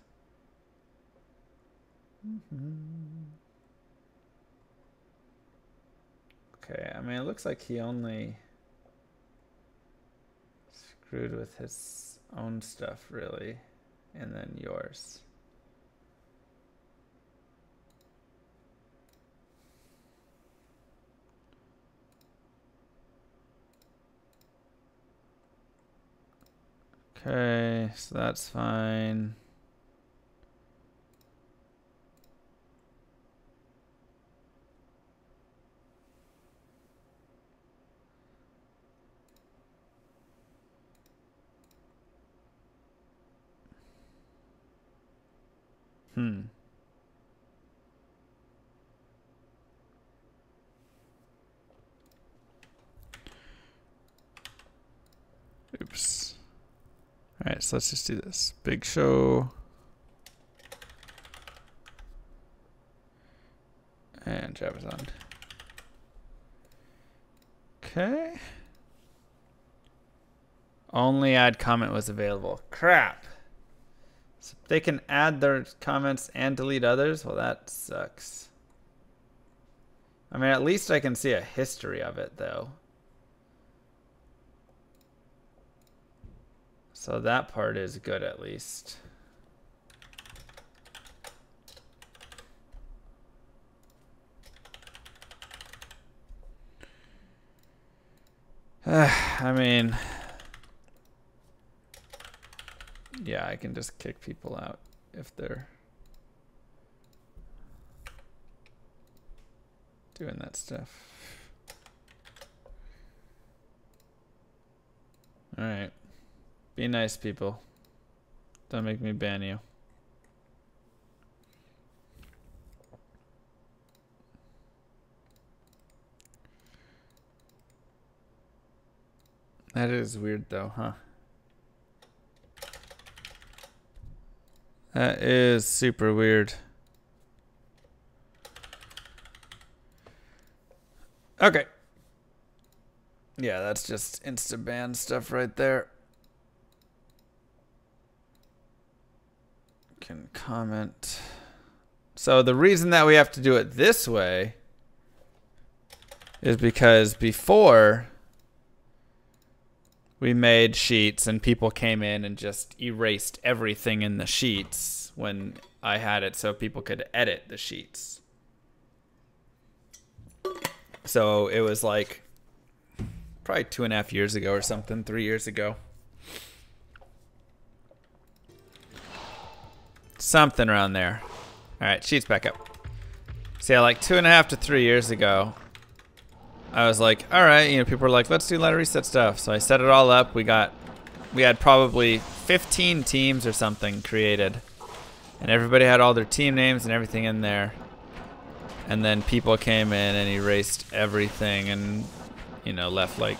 Mm-hmm. Okay, I mean, it looks like he only screwed with his own stuff, really, and then yours. Okay, so that's fine. Hmm. Oops. All right, so let's just do this. Big show. And Jabazon. Okay. Only add comment was available. Crap. So they can add their comments and delete others? Well, that sucks. I mean, at least I can see a history of it, though. So that part is good, at least. *sighs* I mean... Yeah, I can just kick people out if they're doing that stuff. Alright. Be nice, people. Don't make me ban you. That is weird, though, huh? That is super weird. Okay. Yeah, that's just insta ban stuff right there. Can comment. So the reason that we have to do it this way is because before we made sheets and people came in and just erased everything in the sheets when I had it so people could edit the sheets. So it was like probably two and a half years ago or something, three years ago. Something around there. All right, sheets back up. Yeah, like two and a half to three years ago, I was like, all right, you know, people were like, let's do ladder reset stuff. So I set it all up. We got, we had probably 15 teams or something created. And everybody had all their team names and everything in there. And then people came in and erased everything and, you know, left like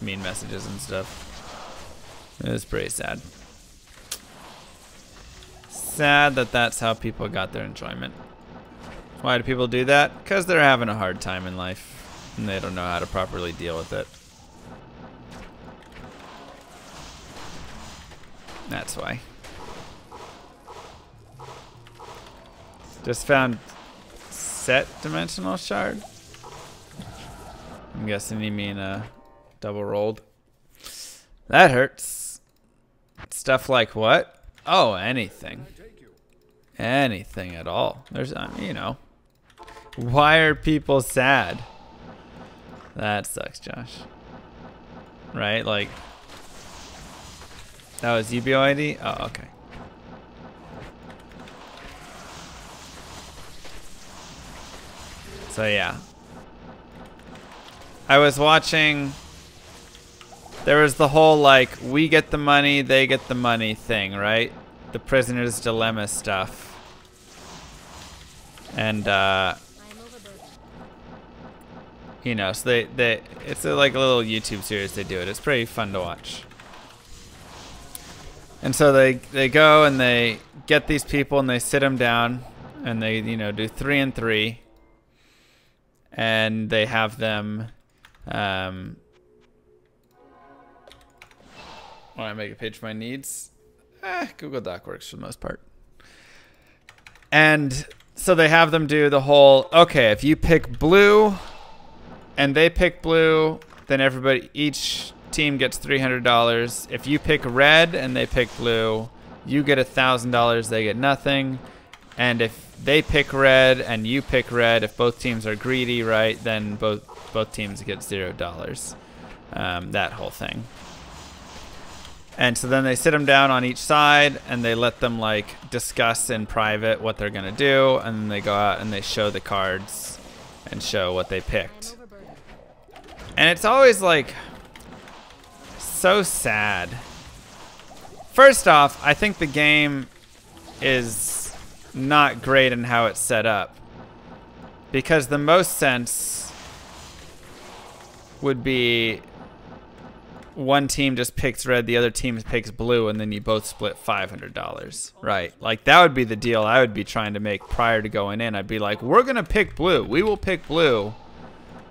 mean messages and stuff. It was pretty sad. Sad that that's how people got their enjoyment. Why do people do that? Because they're having a hard time in life and they don't know how to properly deal with it. That's why. Just found set dimensional shard. I'm guessing you mean uh, double rolled. That hurts. Stuff like what? Oh, anything. Anything at all. There's, mean, you know. Why are people sad? That sucks, Josh. Right? Like, that was UBO ID? Oh, okay. So, yeah. I was watching. There was the whole, like, we get the money, they get the money thing, right? The prisoner's dilemma stuff. And, uh, you know, so they, they it's a, like a little YouTube series they do it. It's pretty fun to watch. And so they they go and they get these people and they sit them down and they you know do three and three, and they have them. Um, when I make a page for my needs, eh, Google Doc works for the most part. And so they have them do the whole okay, if you pick blue and they pick blue, then everybody each team gets $300. If you pick red and they pick blue, you get $1,000, they get nothing. And if they pick red and you pick red, if both teams are greedy, right, then both both teams get $0. Um, that whole thing. And so then they sit them down on each side and they let them like discuss in private what they're going to do and then they go out and they show the cards and show what they picked. And it's always like so sad. First off, I think the game is not great in how it's set up. Because the most sense would be one team just picks red, the other team picks blue, and then you both split $500, right? Like, that would be the deal I would be trying to make prior to going in. I'd be like, we're going to pick blue. We will pick blue.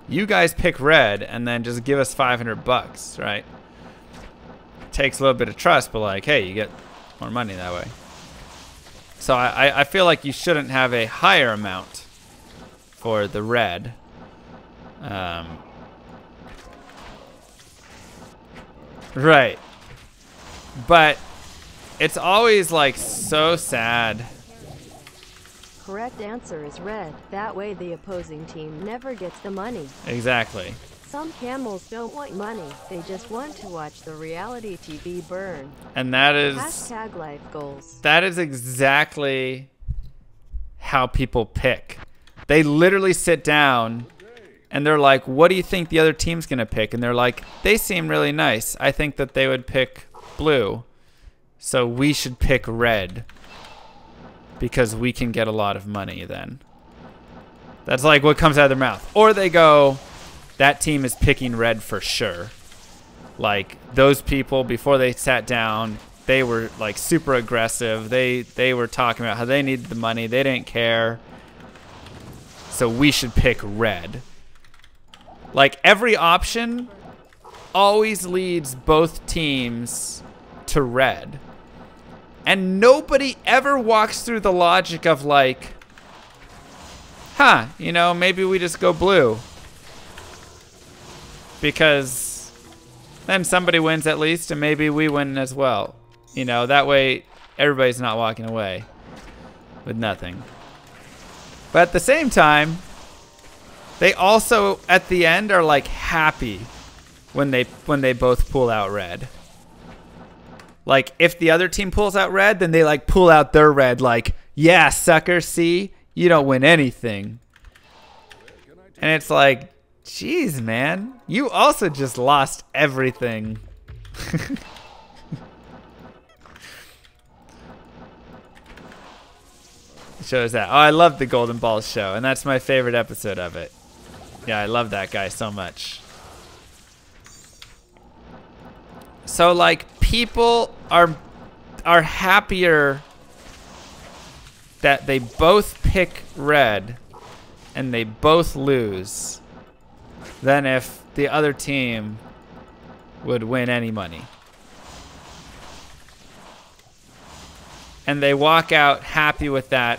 You guys pick red, and then just give us 500 bucks, right? Takes a little bit of trust, but like, hey, you get more money that way. So I, I feel like you shouldn't have a higher amount for the red. Um, Right. But it's always like so sad. Correct answer is red. That way the opposing team never gets the money. Exactly. Some camels don't want money. They just want to watch the reality TV burn. And that is Hashtag life goals. that is exactly how people pick. They literally sit down and they're like, "What do you think the other team's going to pick?" And they're like, "They seem really nice. I think that they would pick blue. So we should pick red because we can get a lot of money then." That's like what comes out of their mouth. Or they go, "That team is picking red for sure." Like those people before they sat down, they were like super aggressive. They they were talking about how they needed the money. They didn't care. So we should pick red. Like every option always leads both teams to red. And nobody ever walks through the logic of like, huh, you know, maybe we just go blue. Because then somebody wins at least, and maybe we win as well. You know, that way everybody's not walking away with nothing. But at the same time, they also at the end are like happy when they when they both pull out red. Like if the other team pulls out red, then they like pull out their red like, "Yeah, sucker, see? You don't win anything." And it's like, "Jeez, man. You also just lost everything." *laughs* shows that. Oh, I love the Golden Balls show, and that's my favorite episode of it. Yeah, I love that guy so much. So like people are are happier that they both pick red and they both lose than if the other team would win any money. And they walk out happy with that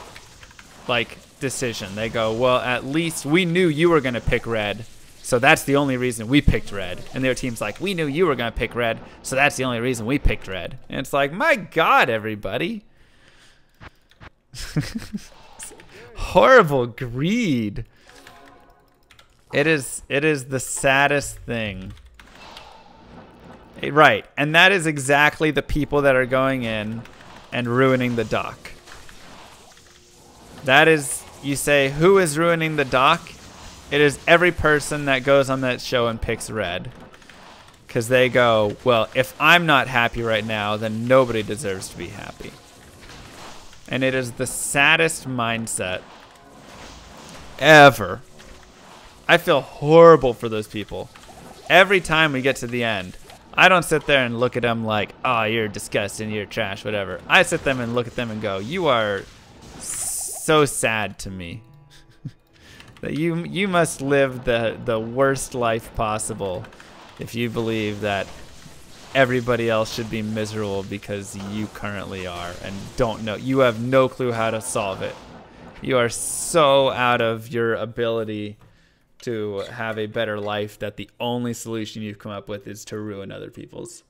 like decision. They go, well, at least we knew you were going to pick red, so that's the only reason we picked red. And their team's like, we knew you were going to pick red, so that's the only reason we picked red. And it's like, my God, everybody. *laughs* Horrible greed. It is it is the saddest thing. Eh, Right, and that is exactly the people that are going in and ruining the doc. That is, you say, who is ruining the doc? It is every person that goes on that show and picks red. Because they go, well, if I'm not happy right now, then nobody deserves to be happy. And it is the saddest mindset ever. I feel horrible for those people. Every time we get to the end, I don't sit there and look at them like, oh, you're disgusting, you're trash, whatever. I sit them and look at them and go, you are so sad to me. That you you must live the the worst life possible if you believe that everybody else should be miserable because you currently are and don't know you have no clue how to solve it You are so out of your ability to have a better life that the only solution you've come up with is to ruin other people's.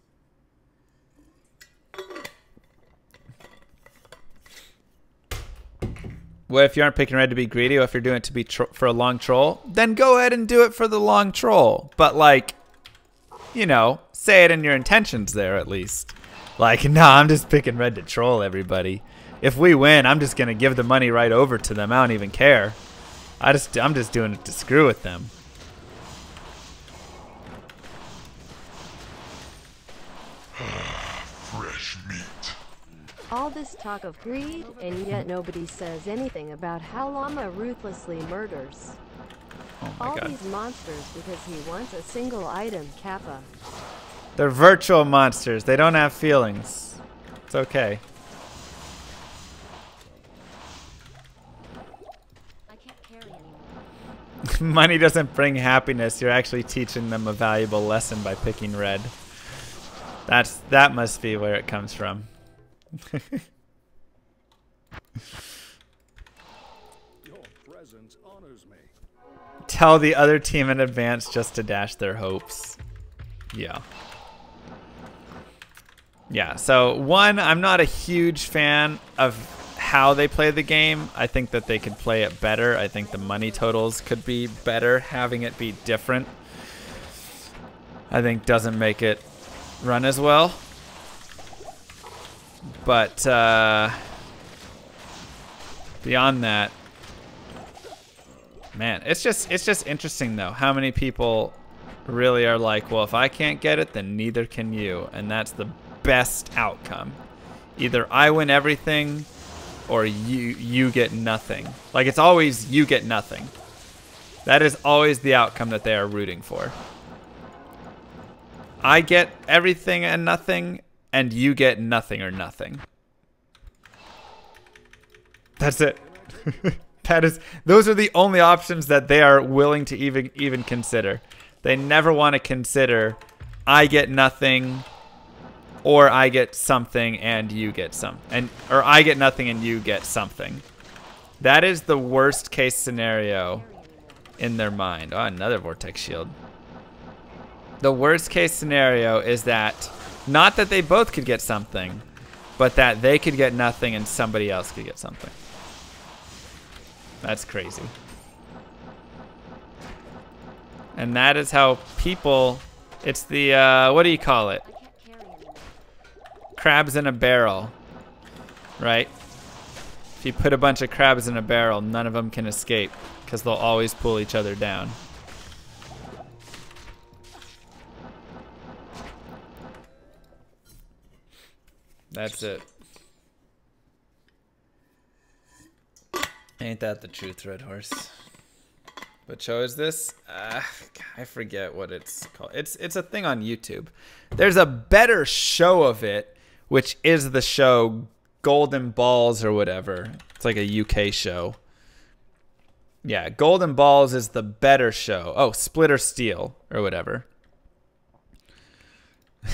Well, if you aren't picking red to be greedy, or if you're doing it to be for a long troll, then go ahead and do it for the long troll. But like, you know, say it in your intentions there at least. Like, *laughs* nah, I'm just picking red to troll everybody. If we win, I'm just gonna give the money right over to them. I don't even care. I just, I'm just doing it to screw with them. *sighs* *sighs* All this talk of greed, and yet nobody says anything about how Llama ruthlessly murders. Oh All god. these monsters because he wants a single item, Kappa. They're virtual monsters. They don't have feelings. It's okay. I can't carry anymore. Money doesn't bring happiness. You're actually teaching them a valuable lesson by picking red. That's that must be where it comes from. Tell the other team in advance just to dash their hopes. Yeah. Yeah, so one, I'm not a huge fan of how they play the game. I think that they could play it better. I think the money totals could be better, having it be different. I think doesn't make it run as well. But uh, beyond that, man, it's just it's just interesting though how many people really are like, well, if I can't get it, then neither can you, and that's the best outcome. Either I win everything, or you you get nothing. Like it's always you get nothing. That is always the outcome that they are rooting for. I get everything and nothing, and you get nothing or nothing. That's it. *laughs* that is those are the only options that they are willing to even even consider. They never want to consider I get nothing or I get something and you get some and or I get nothing and you get something. That is the worst case scenario in their mind. Oh, another vortex shield. The worst case scenario is that not that they both could get something, but that they could get nothing and somebody else could get something. That's crazy. And that is how people, it's the, uh, what do you call it? Crabs in a barrel, right? If you put a bunch of crabs in a barrel, none of them can escape because they'll always pull each other down. That's it. Ain't that the truth, Red Horse? What show is this? Uh, I forget what it's called. It's it's a thing on YouTube. There's a better show of it, which is the show Golden Balls or whatever. It's like a UK show. Yeah, Golden Balls is the better show. Oh, Split or Steal or whatever.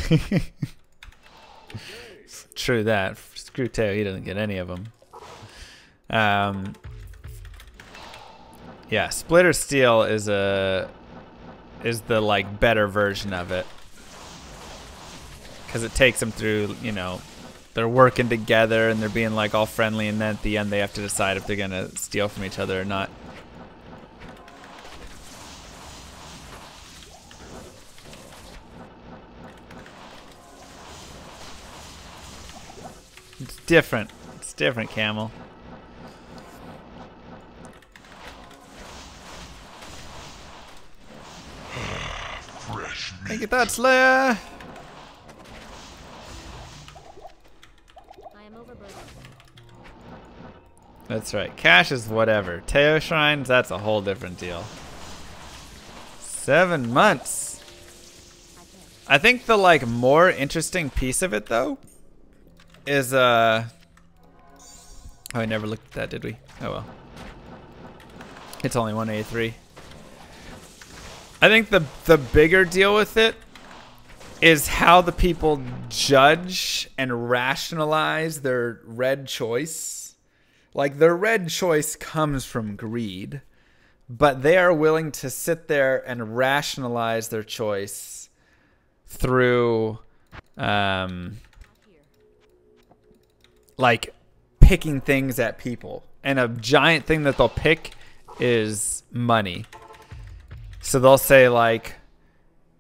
*laughs* True that. Screw Teo, he doesn't get any of them. Um, yeah, Split or Steal is a is the like better version of it because it takes them through. You know, they're working together and they're being like all friendly, and then at the end they have to decide if they're gonna steal from each other or not. It's different. It's different, Camel. Fresh meat. Thank you, that Slayer. I am overburdened. That's right. Cash is whatever. Teo Shrines, that's a whole different deal. Seven months. I think the like more interesting piece of it though is uh Oh I never looked at that, did we? Oh well. It's only 183. I think the the bigger deal with it is how the people judge and rationalize their red choice. Like their red choice comes from greed, but they are willing to sit there and rationalize their choice through um like picking things at people. And a giant thing that they'll pick is money. So they'll say like,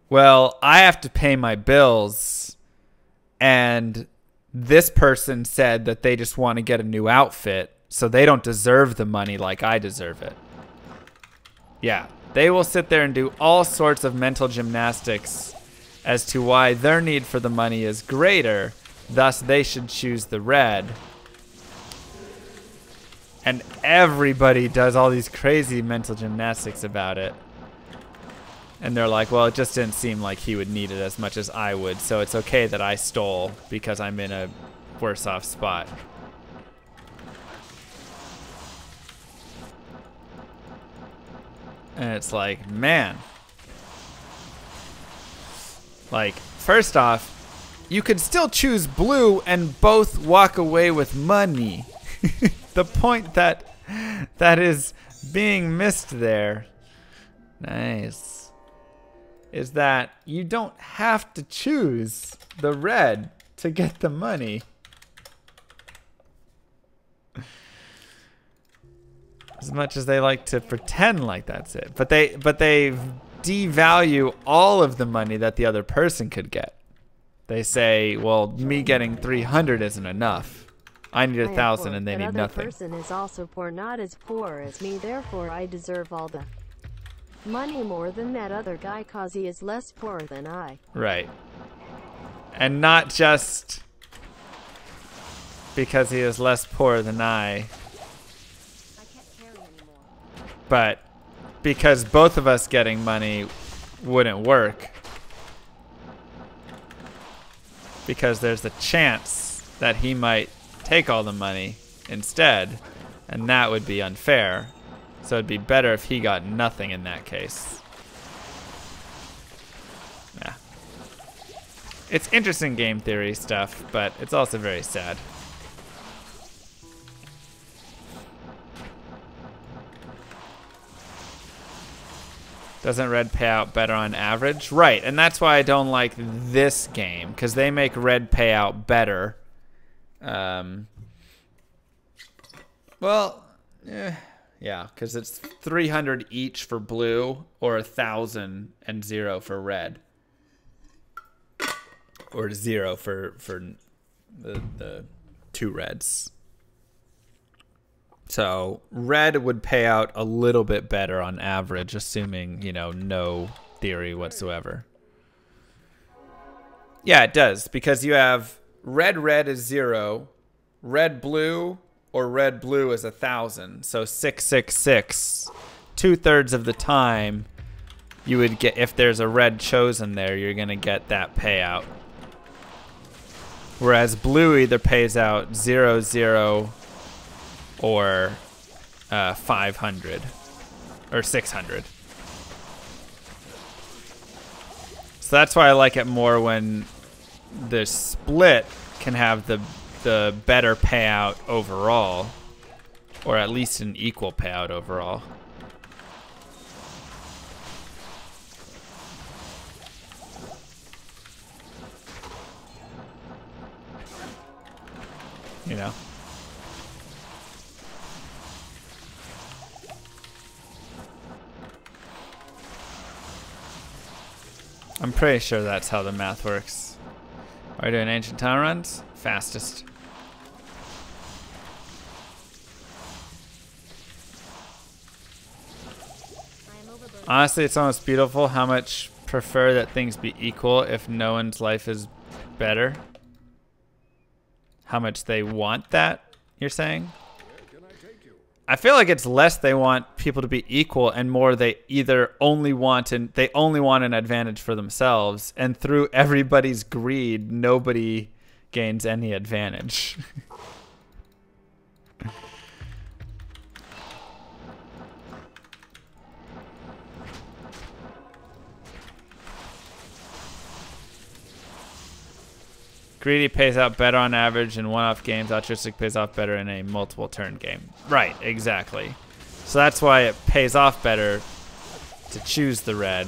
"Well, I have to pay my bills and this person said that they just want to get a new outfit, so they don't deserve the money like I deserve it." Yeah, they will sit there and do all sorts of mental gymnastics as to why their need for the money is greater, thus they should choose the red. And everybody does all these crazy mental gymnastics about it. And they're like, well, it just didn't seem like he would need it as much as I would, so it's okay that I stole because I'm in a worse off spot. And it's like, man. Like, first off, you could still choose blue and both walk away with money. *laughs* the point that that is being missed there. Nice. Is that you don't have to choose the red to get the money. as much as they like to pretend like that's it. But they but they devalue all of the money that the other person could get. They say, "Well, me getting 300 isn't enough. I need a thousand, and they need nothing." person is also poor, not as poor as me, therefore I deserve all the money more than that other guy cause he is less poor than I. Right. And not just because he is less poor than I, I can't carry anymore. but because both of us getting money wouldn't work. Because there's the chance that he might take all the money instead, and that would be unfair. So it'd be better if he got nothing in that case. Yeah. It's interesting game theory stuff, but it's also very sad. Doesn't red pay out better on average? Right, and that's why I don't like this game, because they make red pay out better. Um, well, eh, yeah, because it's 300 each for blue, or a 1,000 and zero for red. Or zero for, for the, the two reds. So red would pay out a little bit better on average, assuming, you know, no theory whatsoever. Yeah, it does, because you have red red is zero, red blue or red blue is a thousand. So six six six. Two thirds of the time you would get if there's a red chosen there, you're gonna get that payout. Whereas blue either pays out zero zero or uh, 500 or 600. So that's why I like it more when the split can have the the better payout overall, or at least an equal payout overall. You know. I'm pretty sure that's how the math works. Are we doing ancient town runs? Fastest. Honestly, it's almost beautiful how much prefer that things be equal if no one's life is better. How much they want that, you're saying? Where can I take you? I feel like it's less they want people to be equal and more they either only want and they only want an advantage for themselves and through everybody's greed nobody gains any advantage. *laughs* Greedy pays out better on average in one-off games. Altruistic pays off better in a multiple turn game. Right, exactly. So that's why it pays off better to choose the red.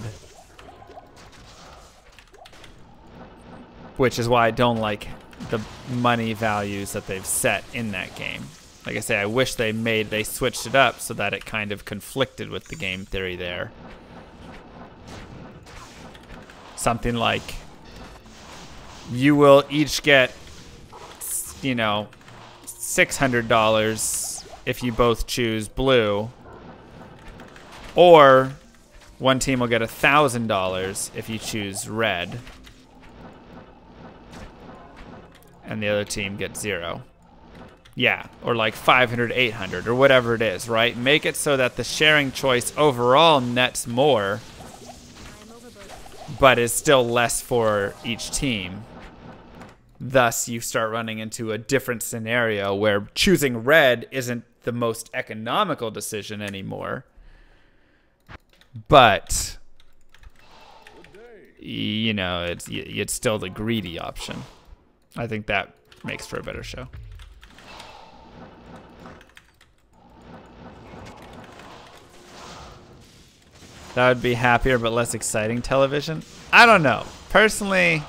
Which is why I don't like the money values that they've set in that game. Like I say, I wish they made they switched it up so that it kind of conflicted with the game theory there. Something like you will each get you know $600 if you both choose blue or one team will get $1,000 if you choose red and the other team gets zero. Yeah, or like 500, 800, or whatever it is, right? Make it so that the sharing choice overall nets more, but is still less for each team. Thus, you start running into a different scenario where choosing red isn't the most economical decision anymore. But, you know, it's, it's still the greedy option. I think that makes for a better show. That would be happier but less exciting television. I don't know. Personally,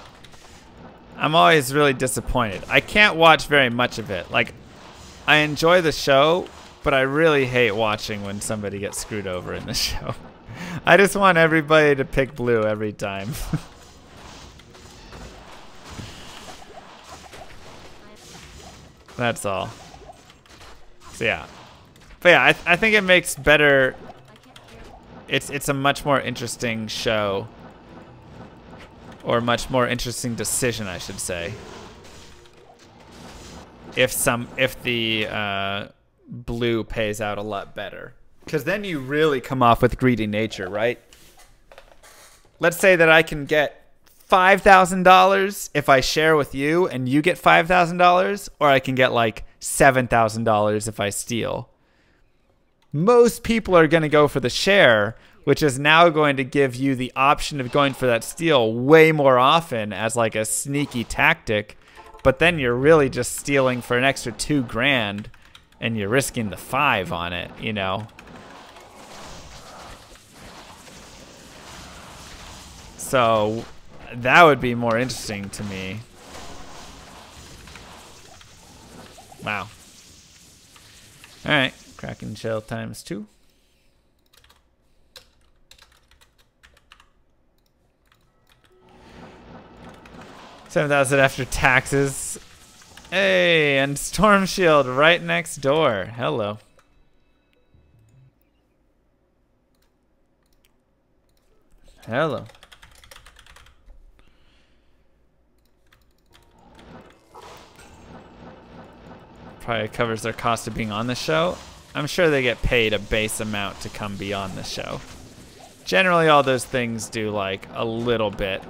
I'm always really disappointed. I can't watch very much of it. Like, I enjoy the show, but I really hate watching when somebody gets screwed over in the *laughs* show. I just want everybody to pick blue every time. *laughs* That's all. So yeah. But yeah, I, th I think it makes better. It's it's a much more interesting show. Or much more interesting decision, I should say. If some if the uh, blue pays out a lot better, because then you really come off with greedy nature, right? Let's say that I can get $5,000 if I share with you and you get $5,000, or I can get like $7,000 if I steal. Most people are going to go for the share, which is now going to give you the option of going for that steal way more often as like a sneaky tactic. But then you're really just stealing for an extra two grand and you're risking the five on it, you know? So that would be more interesting to me. Wow. Alright, Kraken shell times two. Seven thousand after taxes. Hey, and Storm Shield right next door. Hello. Hello. probably covers their cost of being on the show. I'm sure they get paid a base amount to come be on the show. Generally, all those things do like a little bit.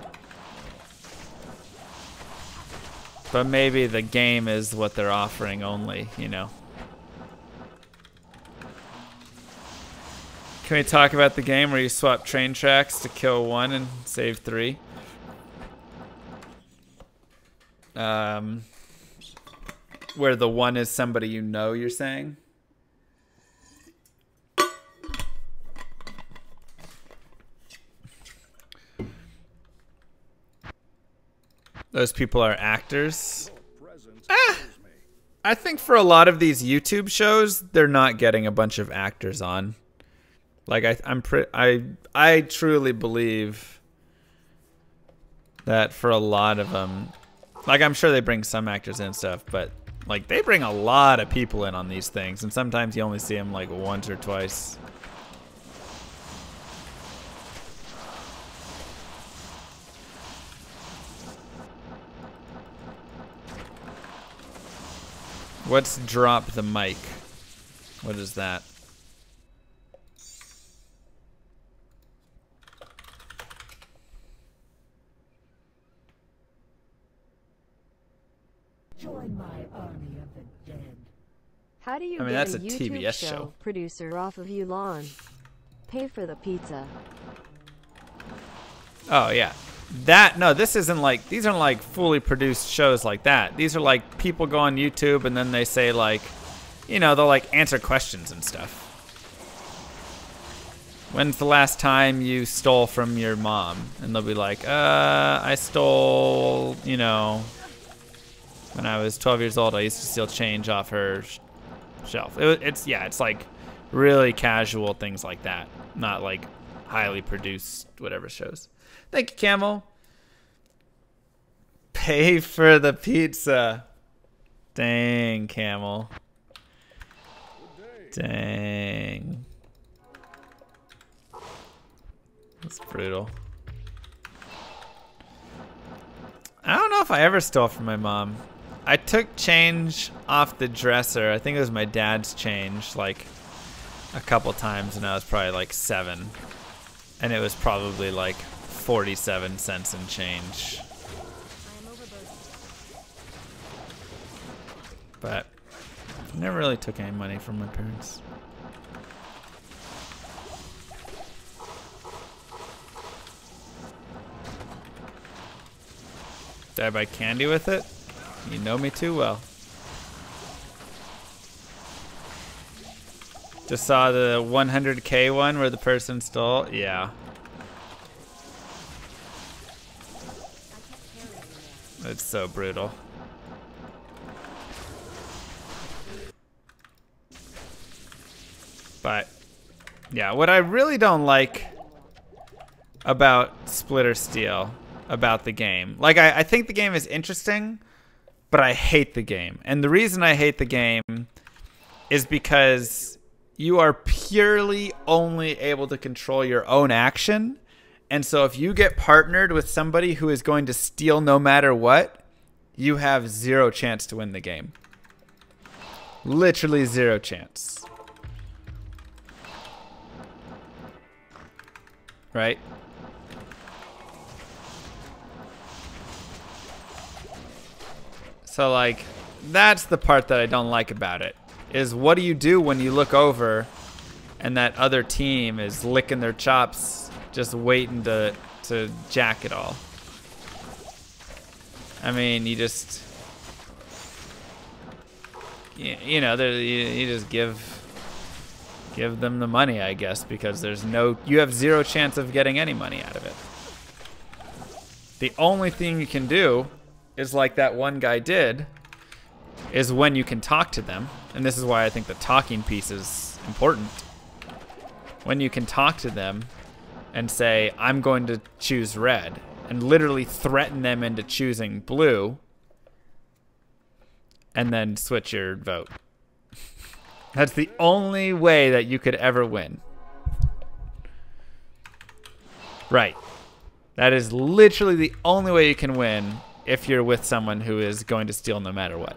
But maybe the game is what they're offering only, you know. Can we talk about the game where you swap train tracks to kill one and save three? Um, where the one is somebody you know, you're saying? Those people are actors. Ah, I think for a lot of these YouTube shows, they're not getting a bunch of actors on. Like I, I'm pre- I, I truly believe that for a lot of them, like I'm sure they bring some actors in and stuff, but like, they bring a lot of people in on these things, and sometimes you only see them, like, once or twice. What's drop the mic? What is that? Join my army of the dead. How do you I mean, get that's a, a YouTube TBS show, show. producer off of you lawn? Pay for the pizza. Oh, yeah. That no, this isn't like these aren't like fully produced shows like that. These are like people go on YouTube and then they say like, you know, they'll like answer questions and stuff. When's the last time you stole from your mom? And they'll be like, uh, I stole, you know, when I was 12 years old. I used to steal change off her sh- shelf. It, it's yeah, it's like really casual things like that, not like highly produced whatever shows. Thank you, Camel. Pay for the pizza. Dang, Camel. Dang. That's brutal. I don't know if I ever stole from my mom. I took change off the dresser. I think it was my dad's change, like a couple times, and I was probably like seven. And it was probably like 47 cents and change. But I never really took any money from my parents. Did I buy candy with it? You know me too well. Just saw the 100k one where the person stole. Yeah. It's so brutal. But yeah, what I really don't like about Split or Steal, about the game, like I, I think the game is interesting, but I hate the game. And the reason I hate the game is because you are purely only able to control your own action. And so if you get partnered with somebody who is going to steal no matter what, you have zero chance to win the game. Literally zero chance. Right? So like that's the part that I don't like about it. Is what do you do when you look over and that other team is licking their chops just waiting to to jack it all? I mean, you just you, you know, you, you just give give them the money, I guess, because there's no you have zero chance of getting any money out of it. The only thing you can do is like that one guy did is when you can talk to them. And this is why I think the talking piece is important. When you can talk to them and say, I'm going to choose red, and literally threaten them into choosing blue, and then switch your vote. That's the only way that you could ever win. Right. That is literally the only way you can win if you're with someone who is going to steal no matter what.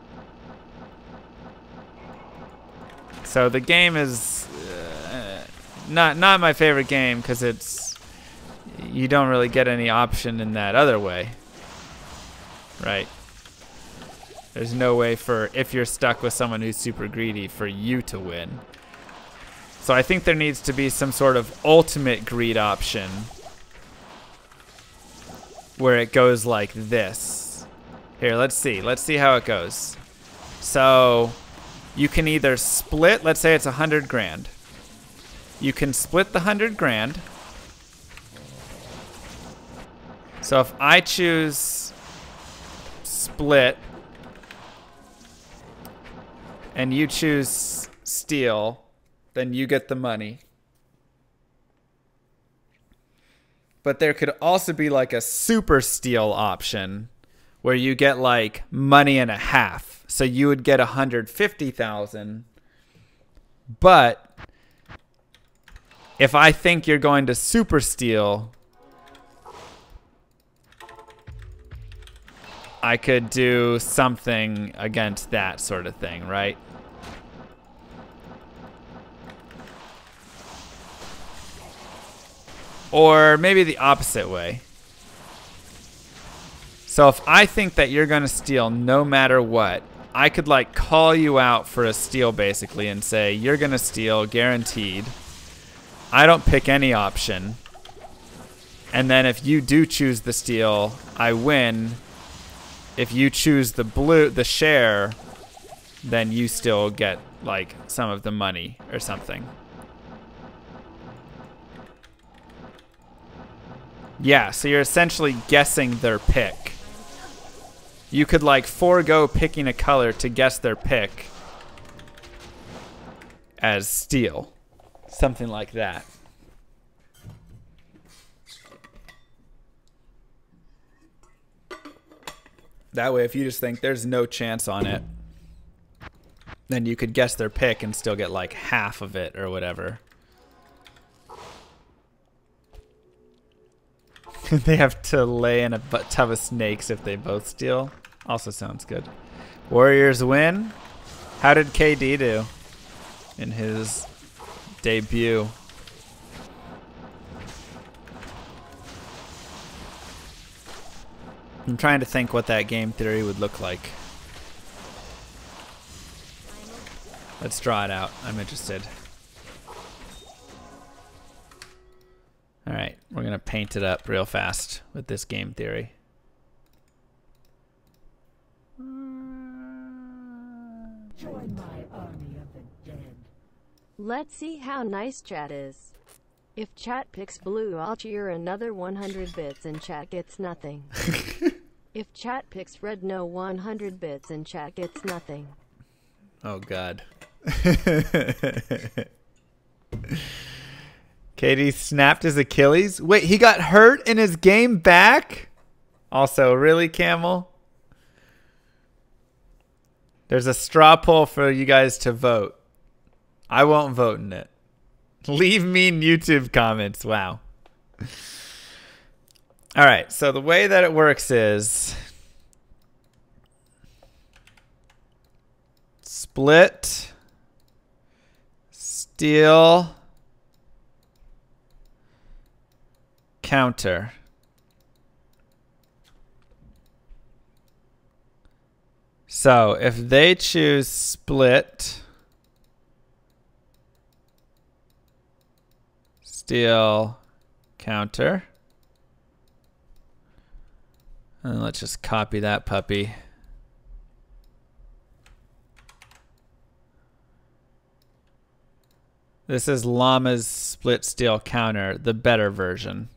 So the game is uh, not not my favorite game because it's you don't really get any option in that other way, right? There's no way for if you're stuck with someone who's super greedy for you to win. So I think there needs to be some sort of ultimate greed option where it goes like this. Here, let's see. Let's see how it goes. So you can either split, let's say it's a hundred grand. You can split the hundred grand. So if I choose split and you choose steal, then you get the money. But there could also be like a super steal option where you get like money and a half. So you would get 150,000. But if I think you're going to super steal, I could do something against that sort of thing, right? Or maybe the opposite way. So if I think that you're going to steal no matter what, I could like call you out for a steal basically and say, you're going to steal guaranteed. I don't pick any option. And then if you do choose the steal, I win. If you choose the blue, the share, then you still get like some of the money or something. Yeah, so you're essentially guessing their pick. You could like forego picking a color to guess their pick as steal. Something like that. That way, if you just think there's no chance on it, then you could guess their pick and still get like half of it or whatever. *laughs* they have to lay in a tub of snakes if they both steal. Also sounds good. Warriors win. How did KD do in his debut? I'm trying to think what that game theory would look like. Let's draw it out. I'm interested. Alright, we're going to paint it up real fast with this game theory. Let's see how nice chat is. If chat picks blue, I'll cheer another 100 bits and chat gets nothing. *laughs* if chat picks red, no 100 bits and chat gets nothing. Oh god. *laughs* KD snapped his Achilles. Wait, he got hurt in his game back? Also, really, Camel? There's a straw poll for you guys to vote. I won't vote in it. Leave mean YouTube comments. Wow. All right. So the way that it works is split, steal, counter. So if they choose split, steal, counter, and let's just copy that puppy. This is Llama's split steal counter, the better version.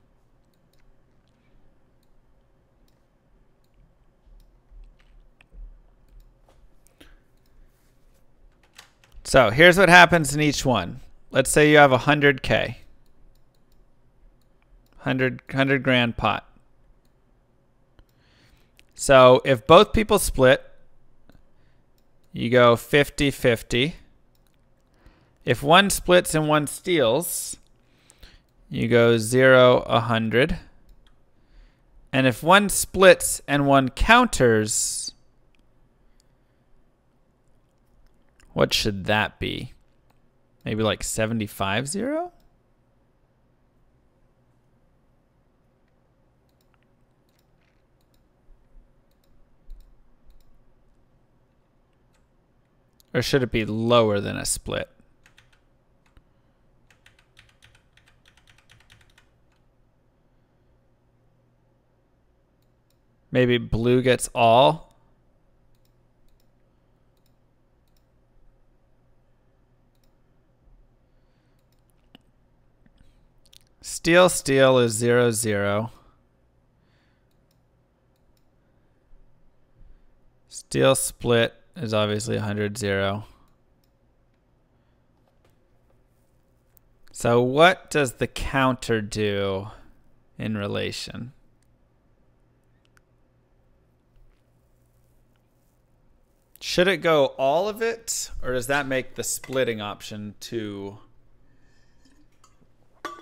So here's what happens in each one. Let's say you have a 100K. 100, 100 grand pot. So if both people split, you go 50-50. If one splits and one steals, you go 0, 100. And if one splits and one counters, what should that be? Maybe like 75, 0? Or should it be lower than a split? Maybe blue gets all. Steal steal is zero, zero. Steal split is obviously 100, 0. So what does the counter do in relation? Should it go all of it, or does that make the splitting option too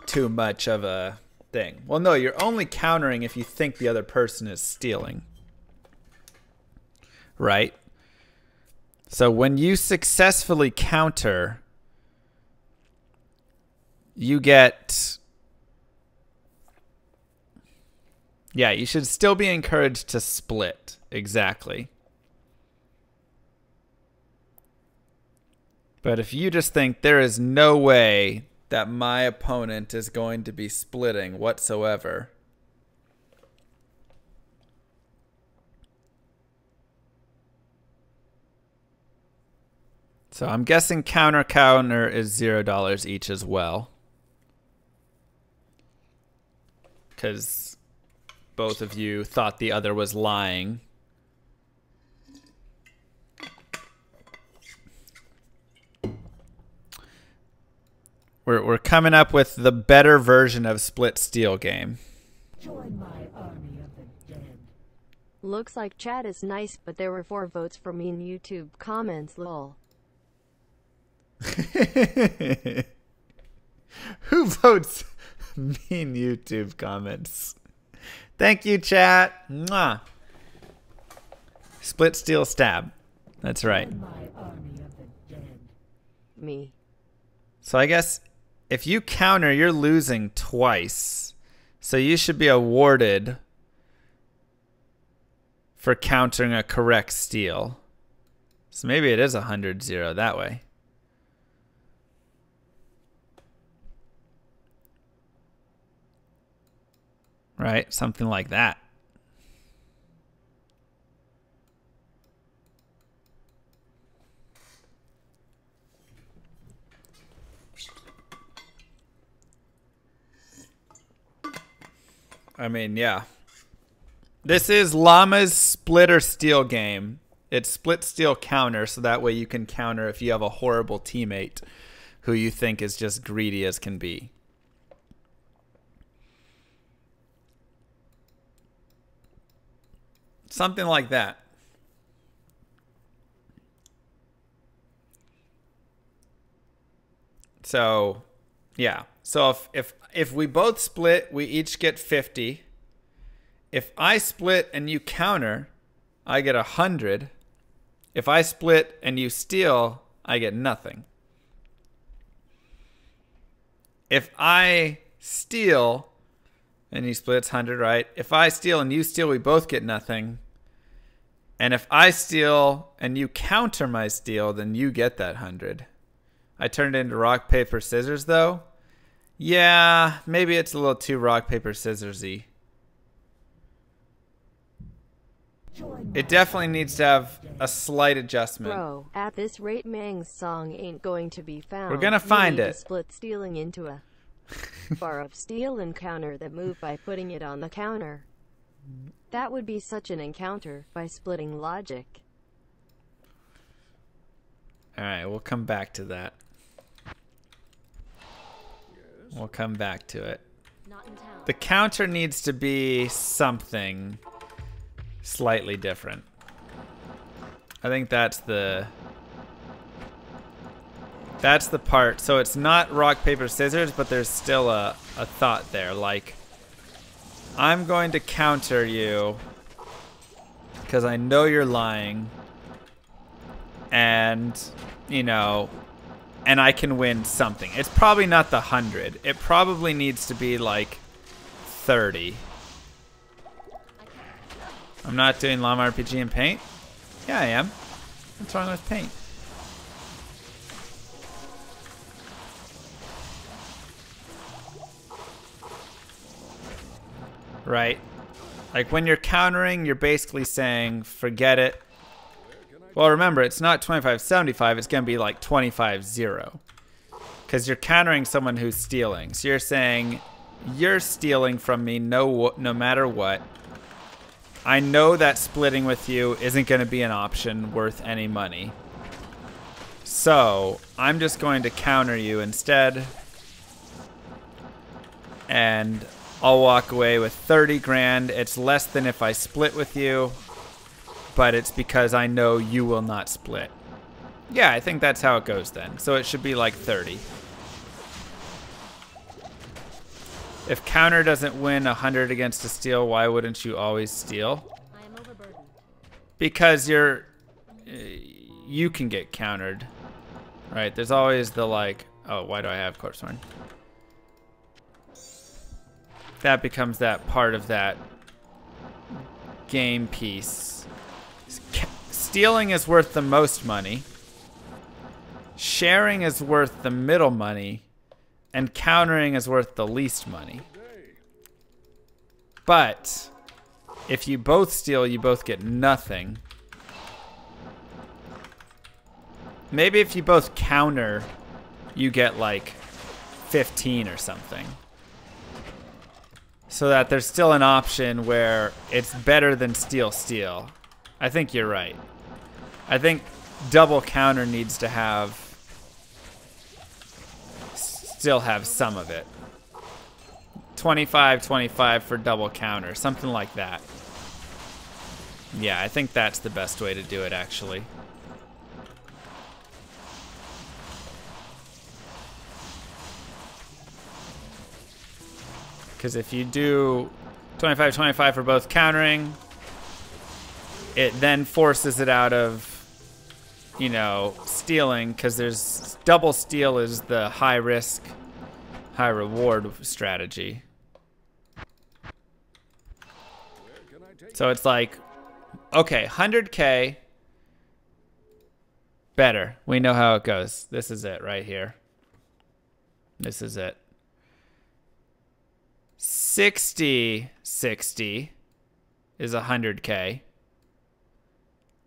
too much of a thing? Well, no, you're only countering if you think the other person is stealing. Right? So when you successfully counter, you get Yeah, you should still be encouraged to split. Exactly. But if you just think there is no way that my opponent is going to be splitting whatsoever, So I'm guessing counter counter is zero dollars each as well. Because both of you thought the other was lying. We're, we're coming up with the better version of split steal game. Join my army of the dead. Looks like chat is nice, but there were four votes for me in YouTube comments, lol. *laughs* Who votes mean YouTube comments? Thank you, chat. Mwah. Split steal stab. That's right. Join my army of the dead. Me. So I guess if you counter, you're losing twice. So you should be awarded for countering a correct steal. So maybe it is a 100 0 that way. Right? Something like that. I mean, yeah. This is Llama's split or steal game. It's split steel counter, so that way you can counter if you have a horrible teammate who you think is just greedy as can be. Something like that. So, yeah. So if if if we both split, we each get 50. If I split and you counter, I get 100. If I split and you steal, I get nothing. If I steal and you split, it's 100, right? If I steal and you steal, we both get nothing. And if I steal and you counter my steal, then you get that 100. I turned it into rock, paper, scissors, though. Yeah, maybe it's a little too rock, paper, scissorsy. It definitely needs to have a slight adjustment. Bro, at this rate, Mang's song ain't going to be found. We're gonna find it. split stealing into a bar of steel and counter the move by putting it on the counter. That would be such an encounter by splitting logic. All right, we'll come back to that. We'll come back to it. Not in town. The counter needs to be something slightly different. I think that's the that's the part. So it's not rock paper scissors, but there's still a, a thought there. Like I'm going to counter you because I know you're lying, and you know, and I can win something. It's probably not the hundred. It probably needs to be like 30. I'm not doing Llama RPG in paint? Yeah, I am. What's wrong with paint? Right. Like when you're countering, you're basically saying, forget it. Well, remember, it's not 25-75, it's going to be like 25-0. Because you're countering someone who's stealing. So you're saying, you're stealing from me no no matter what. I know that splitting with you isn't going to be an option worth any money. So, I'm just going to counter you instead. And I'll walk away with 30 grand. It's less than if I split with you, but it's because I know you will not split. Yeah, I think that's how it goes then. So it should be like 30. If counter doesn't win 100 against a steal, why wouldn't you always steal? Because you're you can get countered. Right? There's always the like, oh, why do I have corpse horn? That becomes that part of that game piece. Stealing is worth the most money. Sharing is worth the middle money. And countering is worth the least money. But if you both steal, you both get nothing. maybe if you both counter, you get like 15 or something. So that there's still an option where it's better than steal steal. I think you're right. I think double counter needs to have still have some of it. 25 25 for double counter, something like that. Yeah, I think that's the best way to do it actually. Because if you do 25 25 for both countering, it then forces it out of, you know, stealing. Because there's double steal is the high risk, high reward strategy. So it's like, okay, 100K, better. We know how it goes. This is it right here. This is it. 60 60 is 100k.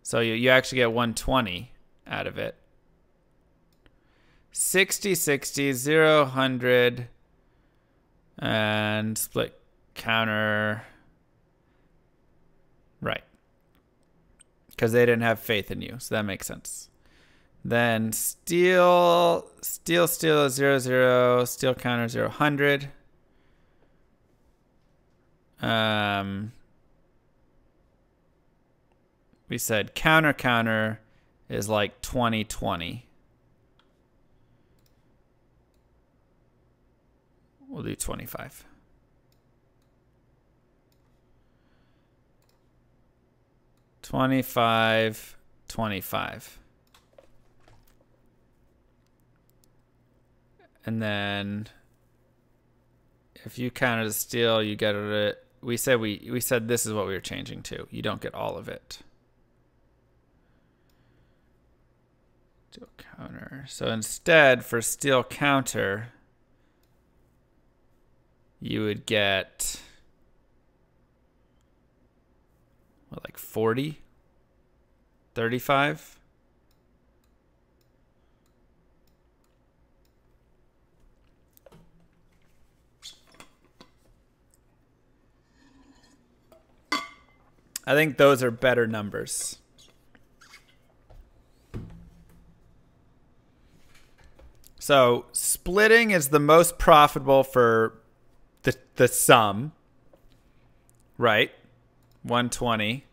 So you, you actually get 120 out of it. 60 60 0 100 and split counter right because they didn't have faith in you so that makes sense then steal steal steal 0 0 steal counter 0 100 um, we said counter counter is like 2020. We'll do 25. Twenty-five, twenty-five. And then if you counter the steal, you get it we said we we said this is what we were changing to. You don't get all of it. Steal counter. So instead, for steal counter, you would get what, like 40? 35? I think those are better numbers. So splitting is the most profitable for the the sum, right? 120.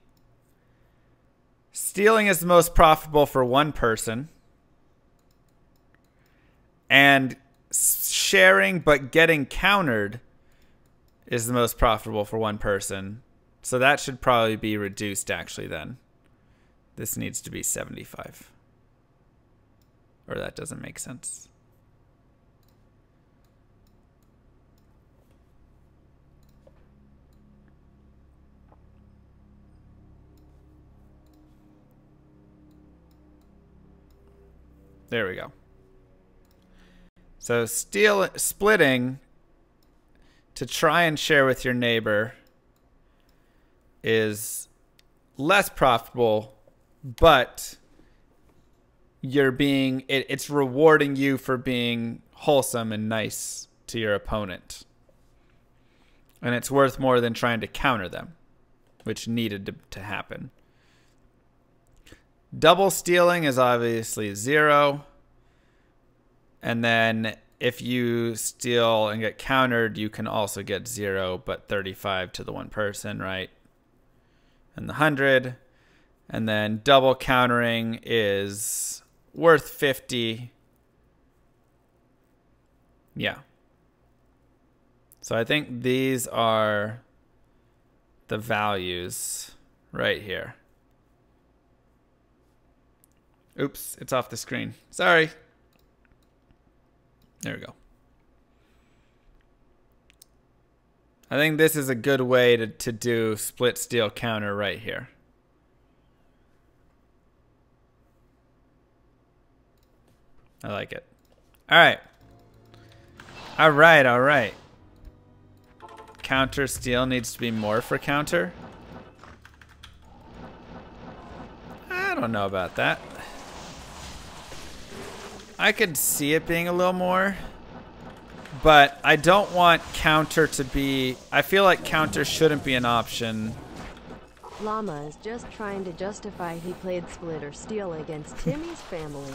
Stealing is the most profitable for one person. And sharing but getting countered is the most profitable for one person. So that should probably be reduced actually then. This needs to be 75. Or that doesn't make sense. There we go. So steal splitting to try and share with your neighbor is less profitable, but you're being it, it's rewarding you for being wholesome and nice to your opponent. And it's worth more than trying to counter them, which needed to, to happen. Double stealing is obviously zero. And then if you steal and get countered, you can also get zero, but 35 to the one person, right? And the 100. And then double countering is worth 50. Yeah. So I think these are the values right here. Oops, it's off the screen. Sorry. There we go. I think this is a good way to, to do split steal counter right here. I like it. All right. All right, all right. Counter steal needs to be more for counter. I don't know about that. I could see it being a little more. But I don't want counter to be... I feel like counter shouldn't be an option. Llama is just trying to justify he played Split or Steal against Timmy's family.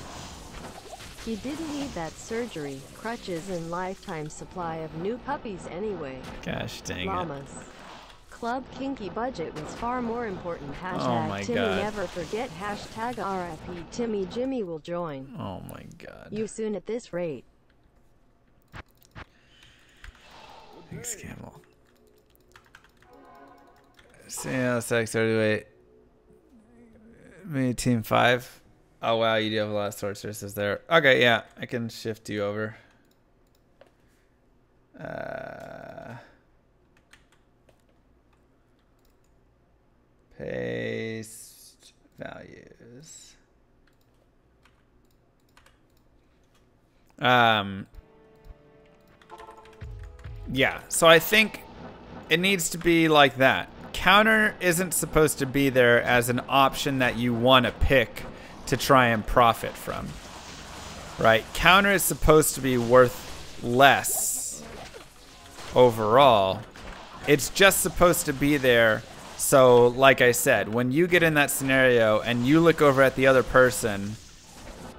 He didn't need that surgery, crutches, and lifetime supply of new puppies anyway. Gosh dang it. Llamas. Club Kinky Budget was far more important. Oh Hashtag Oh my Timmy God. never forget. Hashtag RIP Timmy Jimmy will join. Oh my god. You soon at this rate. Thanks, Camel. Campbell. CLSX 38. Me, team five. Oh wow, you do have a lot of sorceresses there. Okay, yeah, I can shift you over. Uh, paste values. Um. Yeah, so I think it needs to be like that. Counter isn't supposed to be there as an option that you want to pick to try and profit from. Right? Counter is supposed to be worth less overall. It's just supposed to be there so like I said, when you get in that scenario and you look over at the other person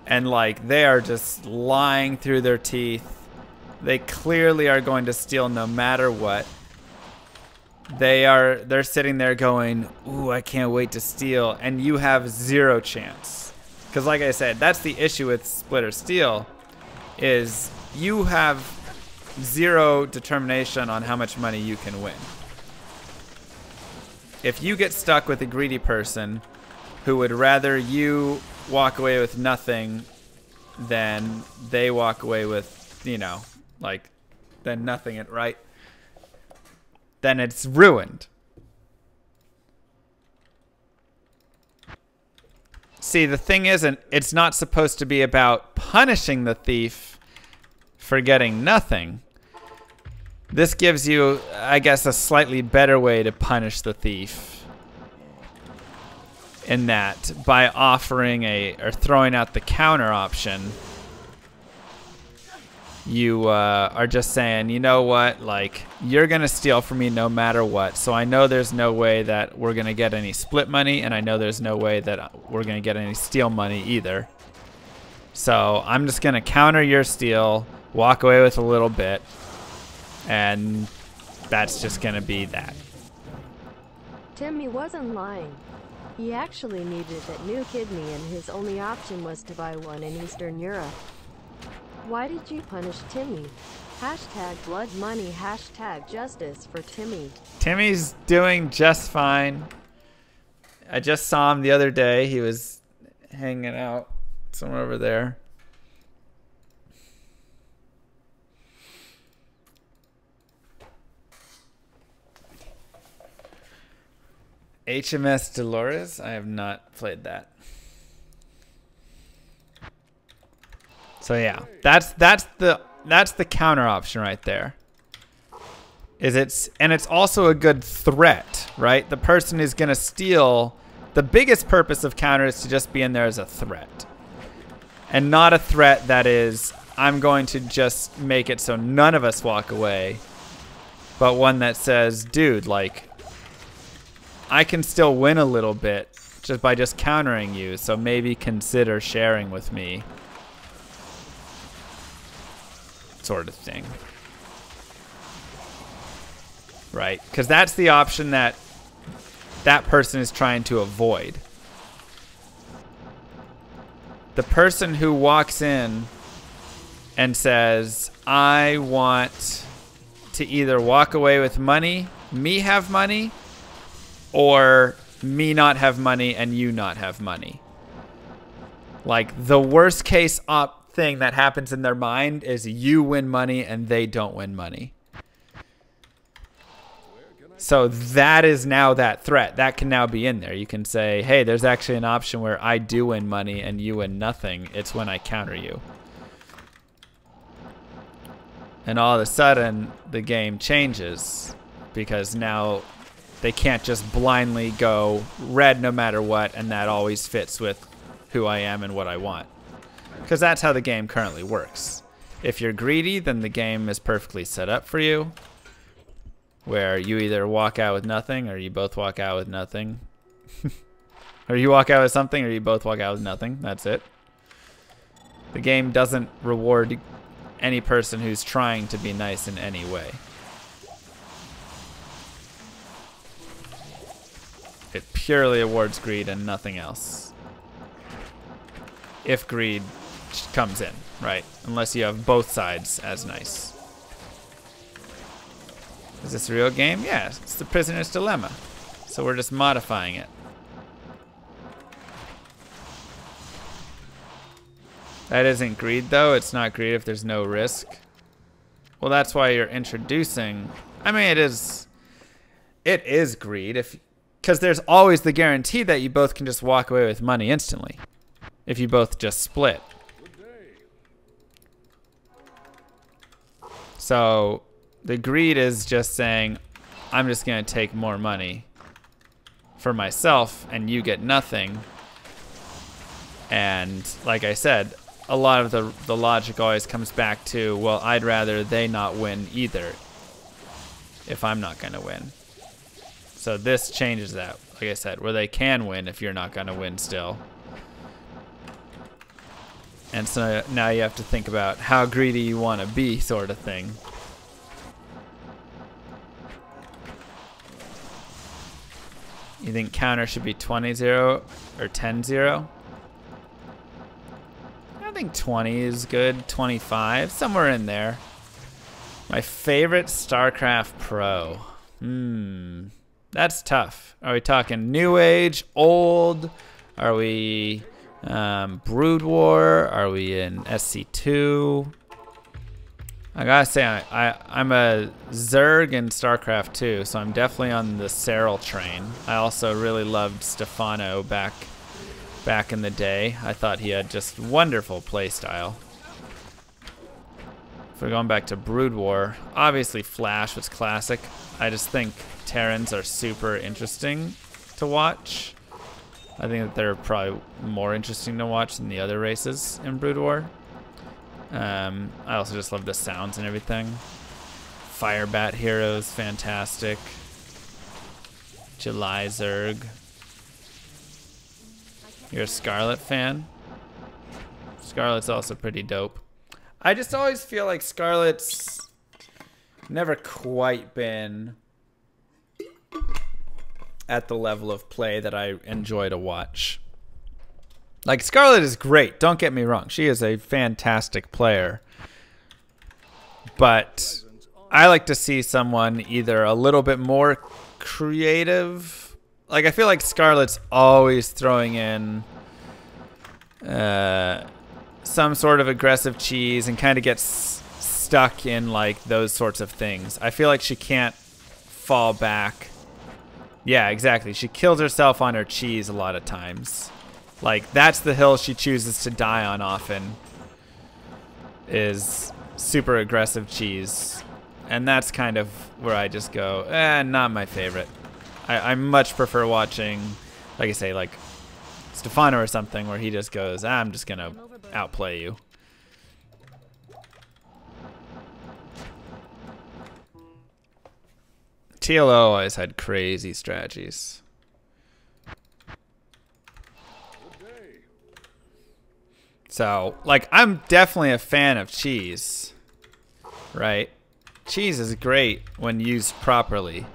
and like they are just lying through their teeth they clearly are going to steal no matter what. They are they're sitting there going, "Ooh, I can't wait to steal." And you have zero chance. Cuz like I said, that's the issue with split or steal is you have zero determination on how much money you can win. If you get stuck with a greedy person who would rather you walk away with nothing than they walk away with, you know, like then nothing, it right? Then it's ruined. See, the thing isn't, it's not supposed to be about punishing the thief for getting nothing. This gives you, I guess, a slightly better way to punish the thief. In that, by offering a, or throwing out the counter option, you uh, are just saying, you know what, like, you're going to steal from me no matter what. So I know there's no way that we're going to get any split money, and I know there's no way that we're going to get any steal money either. So I'm just going to counter your steal, walk away with a little bit, and that's just going to be that. Timmy wasn't lying. He actually needed that new kidney and his only option was to buy one in Eastern Europe. Why did you punish Timmy? Hashtag blood money, hashtag justice for Timmy. Timmy's doing just fine. I just saw him the other day. He was hanging out somewhere over there. HMS Dolores? I have not played that. So yeah, that's that's the that's the counter option right there. Is it's and it's also a good threat, right? The person is going to steal. The biggest purpose of counter is to just be in there as a threat. And not a threat that is I'm going to just make it so none of us walk away. But one that says, dude, like I can still win a little bit just by just countering you, so maybe consider sharing with me. Sort of thing. Right? Because that's the option that that person is trying to avoid. The person who walks in and says, I want to either walk away with money, me have money, or me not have money and you not have money. Like the worst case op thing that happens in their mind is you win money and they don't win money. So that is now that threat. That can now be in there. You can say, hey, there's actually an option where I do win money and you win nothing. It's when I counter you. And all of a sudden, the game changes because now they can't just blindly go red no matter what, and that always fits with who I am and what I want. Because that's how the game currently works. If you're greedy, then the game is perfectly set up for you. Where you either walk out with nothing or you both walk out with nothing. *laughs* or you walk out with something or you both walk out with nothing. That's it. The game doesn't reward any person who's trying to be nice in any way. It purely awards greed and nothing else. If greed comes in, right? Unless you have both sides as nice. Is this a real game? Yeah, it's the prisoner's dilemma. So we're just modifying it. That isn't greed though. It's not greed if there's no risk. Well, that's why you're introducing. I mean, it is. It is greed if, because there's always the guarantee that you both can just walk away with money instantly, if you both just split. So the greed is just saying, I'm just gonna take more money for myself, and you get nothing. And like I said, a lot of the the logic always comes back to, well, I'd rather they not win either if I'm not going to win. So this changes that, like I said, where they can win if you're not going to win still. And so now you have to think about how greedy you want to be sort of thing. You think counter should be 20-0 or 10-0? I think 20 is good. 25, somewhere in there. My favorite StarCraft Pro. Hmm. That's tough. Are we talking New Age, old? Are we um, Brood War? Are we in SC2? I gotta say, I, I, am a Zerg in StarCraft 2, so I'm definitely on the Serral train. I also really loved Stephano back back in the day. I thought he had just wonderful playstyle. If we're going back to Brood War, obviously Flash was classic. I just think Terrans are super interesting to watch. I think that they're probably more interesting to watch than the other races in Brood War. Um, I also just love the sounds and everything. Firebat Heroes, fantastic. July Zerg. You're a Scarlett fan? Scarlett's also pretty dope. I just always feel like Scarlett's never quite been at the level of play that I enjoy to watch. Like Scarlett is great, don't get me wrong. She is a fantastic player. But I like to see someone either a little bit more creative like I feel like Scarlett's always throwing in uh, some sort of aggressive cheese and kind of gets stuck in like those sorts of things. I feel like she can't fall back. Yeah, exactly. She kills herself on her cheese a lot of times. Like that's the hill she chooses to die on often. Is super aggressive cheese. And that's kind of where I just go, eh, not my favorite. I, I much prefer watching, like I say, like Stephano or something where he just goes, ah, I'm just going to outplay you. TLO always had crazy strategies. So, like, I'm definitely a fan of cheese, right? Cheese is great when used properly.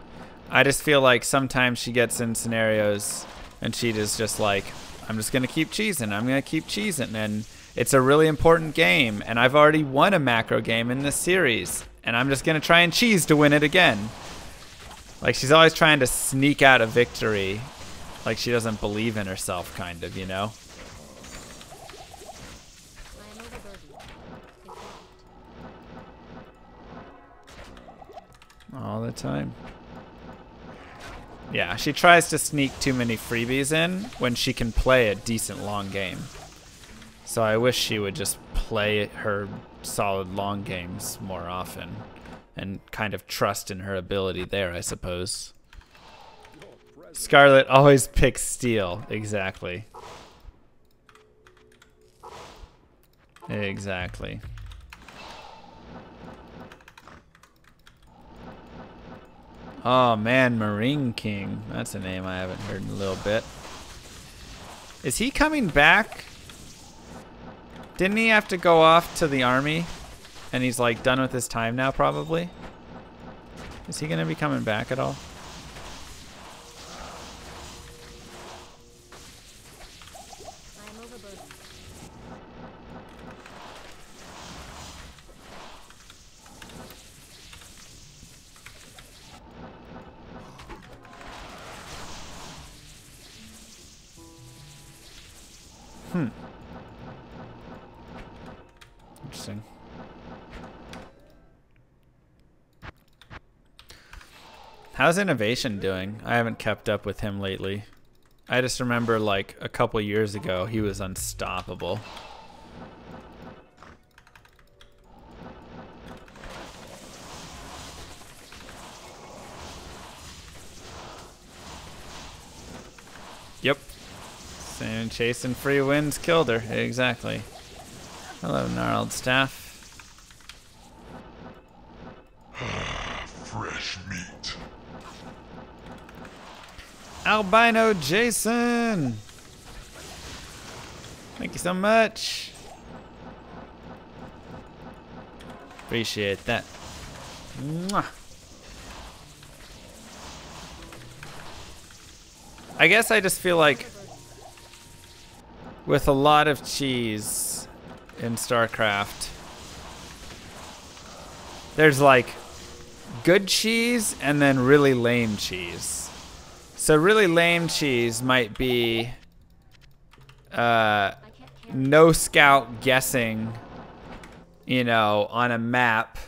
I just feel like sometimes she gets in scenarios and she is just like, I'm just going to keep cheesing. I'm going to keep cheesing. And it's a really important game. And I've already won a macro game in this series. And I'm just going to try and cheese to win it again. Like she's always trying to sneak out a victory. Like she doesn't believe in herself, kind of, you know? All the time. Yeah, she tries to sneak too many freebies in when she can play a decent long game. So I wish she would just play her solid long games more often and kind of trust in her ability there, I suppose. Scarlett always picks steal, exactly. Exactly. Oh man, MarineKing. That's a name I haven't heard in a little bit. Is he coming back? Didn't he have to go off to the army? And he's like done with his time now, probably? Is he gonna be coming back at all? Hmm. Interesting. How's INnoVation doing? I haven't kept up with him lately. I just remember like a couple years ago he was unstoppable. Yep. Same chasing free winds killed her. Exactly. Hello, gnarled staff. Ah, fresh meat. Albino Jason! Thank you so much. Appreciate that. Mwah. I guess I just feel like with a lot of cheese in StarCraft, there's like good cheese and then really lame cheese. So really lame cheese might be uh, no scout guessing, you know, on a map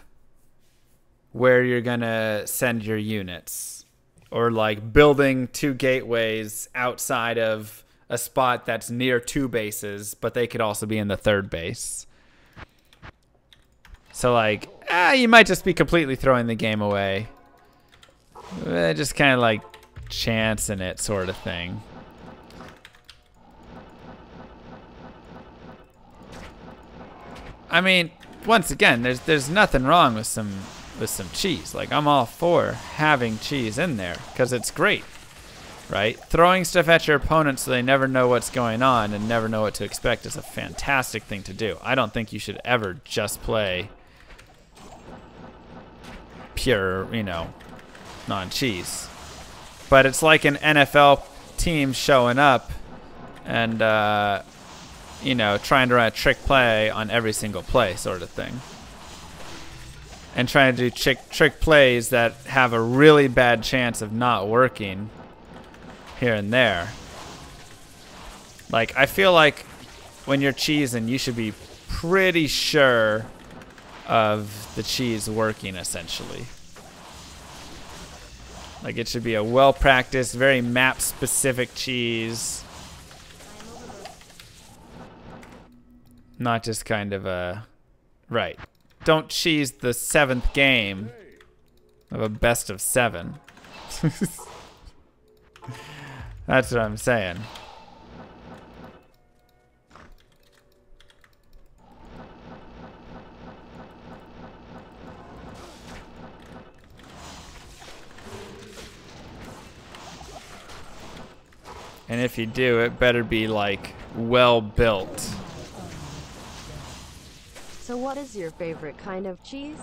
where you're gonna send your units, or like building two gateways outside of a spot that's near two bases, but they could also be in the third base. So like, ah, you might just be completely throwing the game away. Eh, Just kind of like chancing it sort of thing. I mean, once again, there's there's nothing wrong with some with some cheese. Like I'm all for having cheese in there because it's great, right? Throwing stuff at your opponent so they never know what's going on and never know what to expect is a fantastic thing to do. I don't think you should ever just play pure, you know, non-cheese. But it's like an NFL team showing up and uh, you know, trying to run a trick play on every single play sort of thing. And trying to do trick trick plays that have a really bad chance of not working here and there. Like I feel like when you're cheesing, you should be pretty sure of the cheese working essentially. Like it should be a well practiced, very map specific cheese. Not just kind of a. Right. Don't cheese the seventh game of a best of seven. *laughs* That's what I'm saying. And if you do, it better be like well built. So what is your favorite kind of cheese?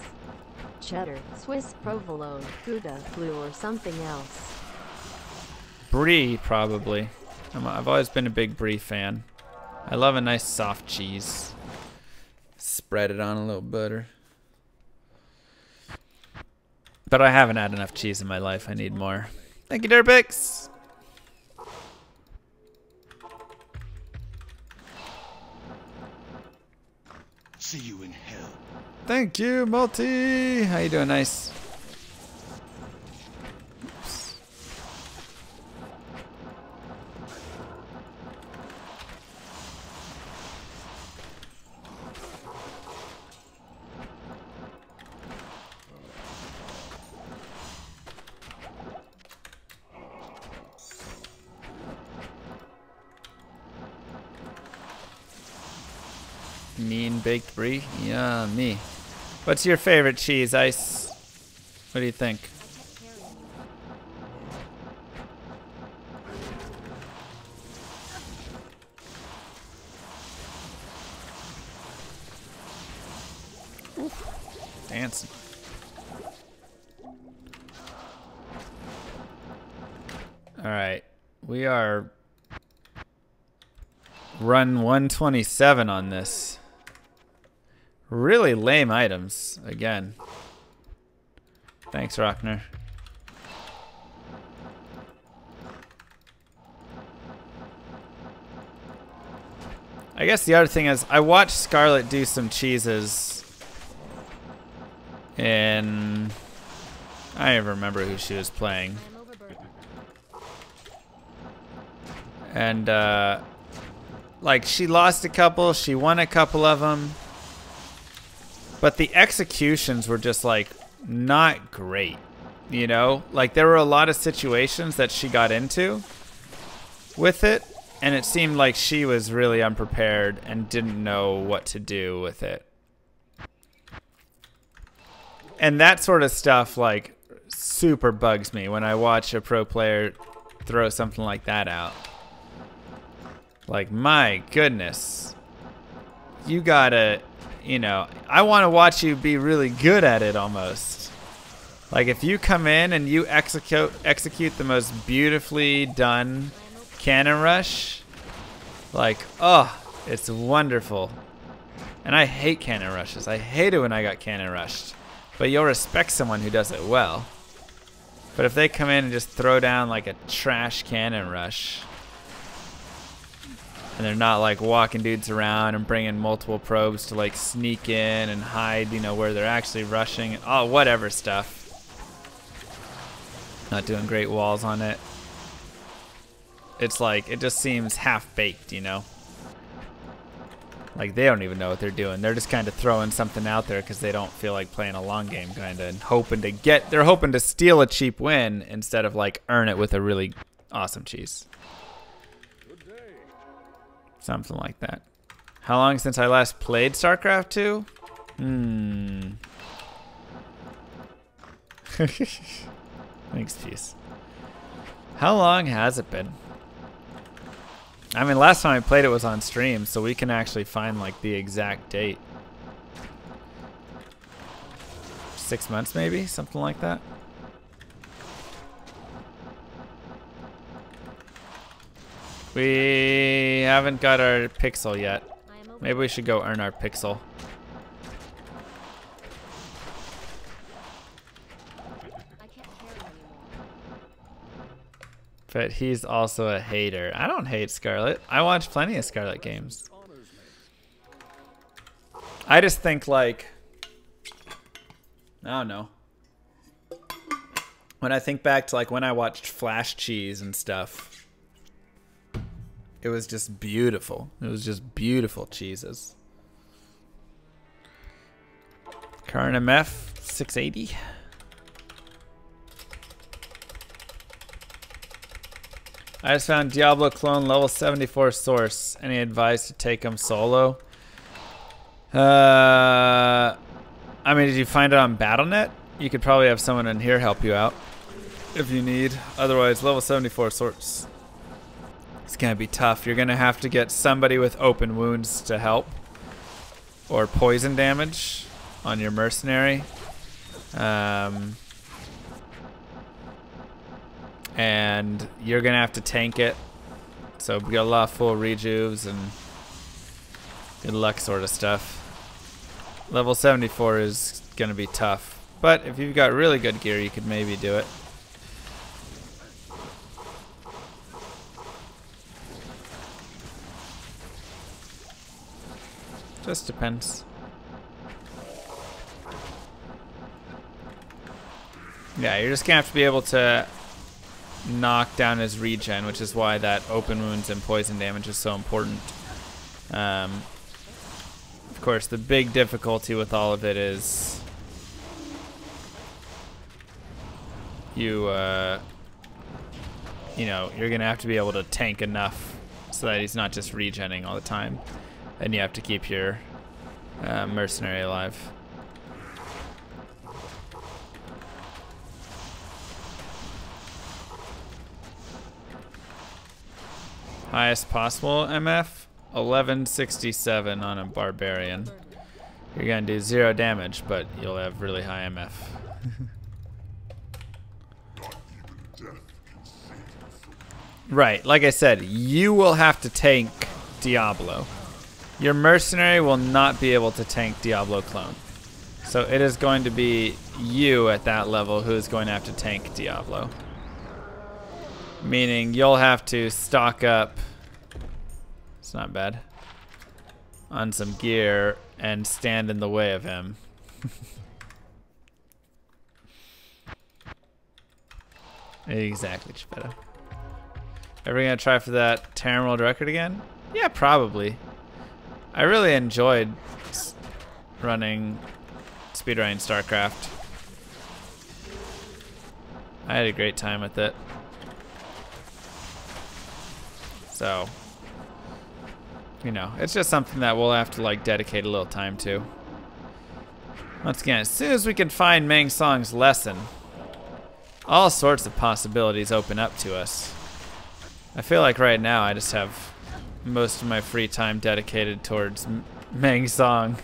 Cheddar, Swiss provolone, Gouda, blue or something else? Brie, probably. I'm, I've always been a big brie fan. I love a nice soft cheese. Spread it on a little butter. But I haven't had enough cheese in my life. I need more. Thank you, Dirtpix. See you in hell. Thank you, Multi. How you doing? Nice. Mean baked brie. Yummy. What's your favorite cheese, Ice? What do you think? Dancing. All right. We are run 127 on this. Really lame items again. Thanks, Rockner. I guess the other thing is I watched Scarlett do some cheeses in I don't remember who she was playing. And uh like she lost a couple, she won a couple of them. But the executions were just like not great. You know, like there were a lot of situations that she got into with it, and it seemed like she was really unprepared and didn't know what to do with it. And that sort of stuff, like, super bugs me when I watch a pro player throw something like that out. Like, my goodness. You gotta, you know, I wanna watch you be really good at it almost. Like if you come in and you execute execute the most beautifully done cannon rush, like oh, it's wonderful. And I hate cannon rushes. I hate it when I got cannon rushed. But you'll respect someone who does it well. But if they come in and just throw down like a trash cannon rush, and they're not like walking dudes around and bringing multiple probes to like sneak in and hide, you know, where they're actually rushing, oh, whatever stuff. Not doing great walls on it. It's like, it just seems half-baked, you know? Like, they don't even know what they're doing. They're just kind of throwing something out there because they don't feel like playing a long game, kind of, and hoping to get, they're hoping to steal a cheap win instead of, like, earn it with a really awesome cheese. Something like that. How long since I last played StarCraft 2? Hmm. *laughs* Thanks, Peace. How long has it been? I mean, last time I played it was on stream, so we can actually find like the exact date. Six months, maybe? Something like that. We haven't got our pixel yet. Maybe we should go earn our pixel. But he's also a hater. I don't hate Scarlett. I watch plenty of Scarlett games. I just think like I don't know. When I think back to like when I watched Flash Cheese and stuff, it was just beautiful. It was just beautiful cheeses. Current MF 680. I just found Diablo clone level 74 sorc. Any advice to take him solo? Uh, I mean, did you find it on BattleNet? You could probably have someone in here help you out if you need. Otherwise, level 74 sorc. It's gonna be tough. You're gonna have to get somebody with open wounds to help, or poison damage on your mercenary. Um, and you're gonna have to tank it. So we got a lot of full rejuves and good luck sort of stuff. Level 74 is gonna be tough, but if you've got really good gear, you could maybe do it. Just depends. Yeah, you're just gonna have to be able to knock down his regen, which is why that open wounds and poison damage is so important. Um, of course, the big difficulty with all of it is you, uh, you know, you're gonna have to be able to tank enough so that he's not just regenning all the time, and you have to keep your uh, mercenary alive. Highest possible MF 1167 on a barbarian. You're gonna do zero damage, but you'll have really high MF. *laughs* right, like I said, you will have to tank Diablo. Your mercenary will not be able to tank Diablo clone. So it is going to be you at that level who is going to have to tank Diablo. Meaning you'll have to stock up. It's not bad. On some gear and stand in the way of him. *laughs* exactly, Geppetto. Ever gonna try for that Terran World Record again? Yeah, probably. I really enjoyed running speedrunning StarCraft. I had a great time with it. So, you know, it's just something that we'll have to like dedicate a little time to. Once again, as soon as we can find Mang Song's lesson, all sorts of possibilities open up to us. I feel like right now I just have most of my free time dedicated towards M Mang Song.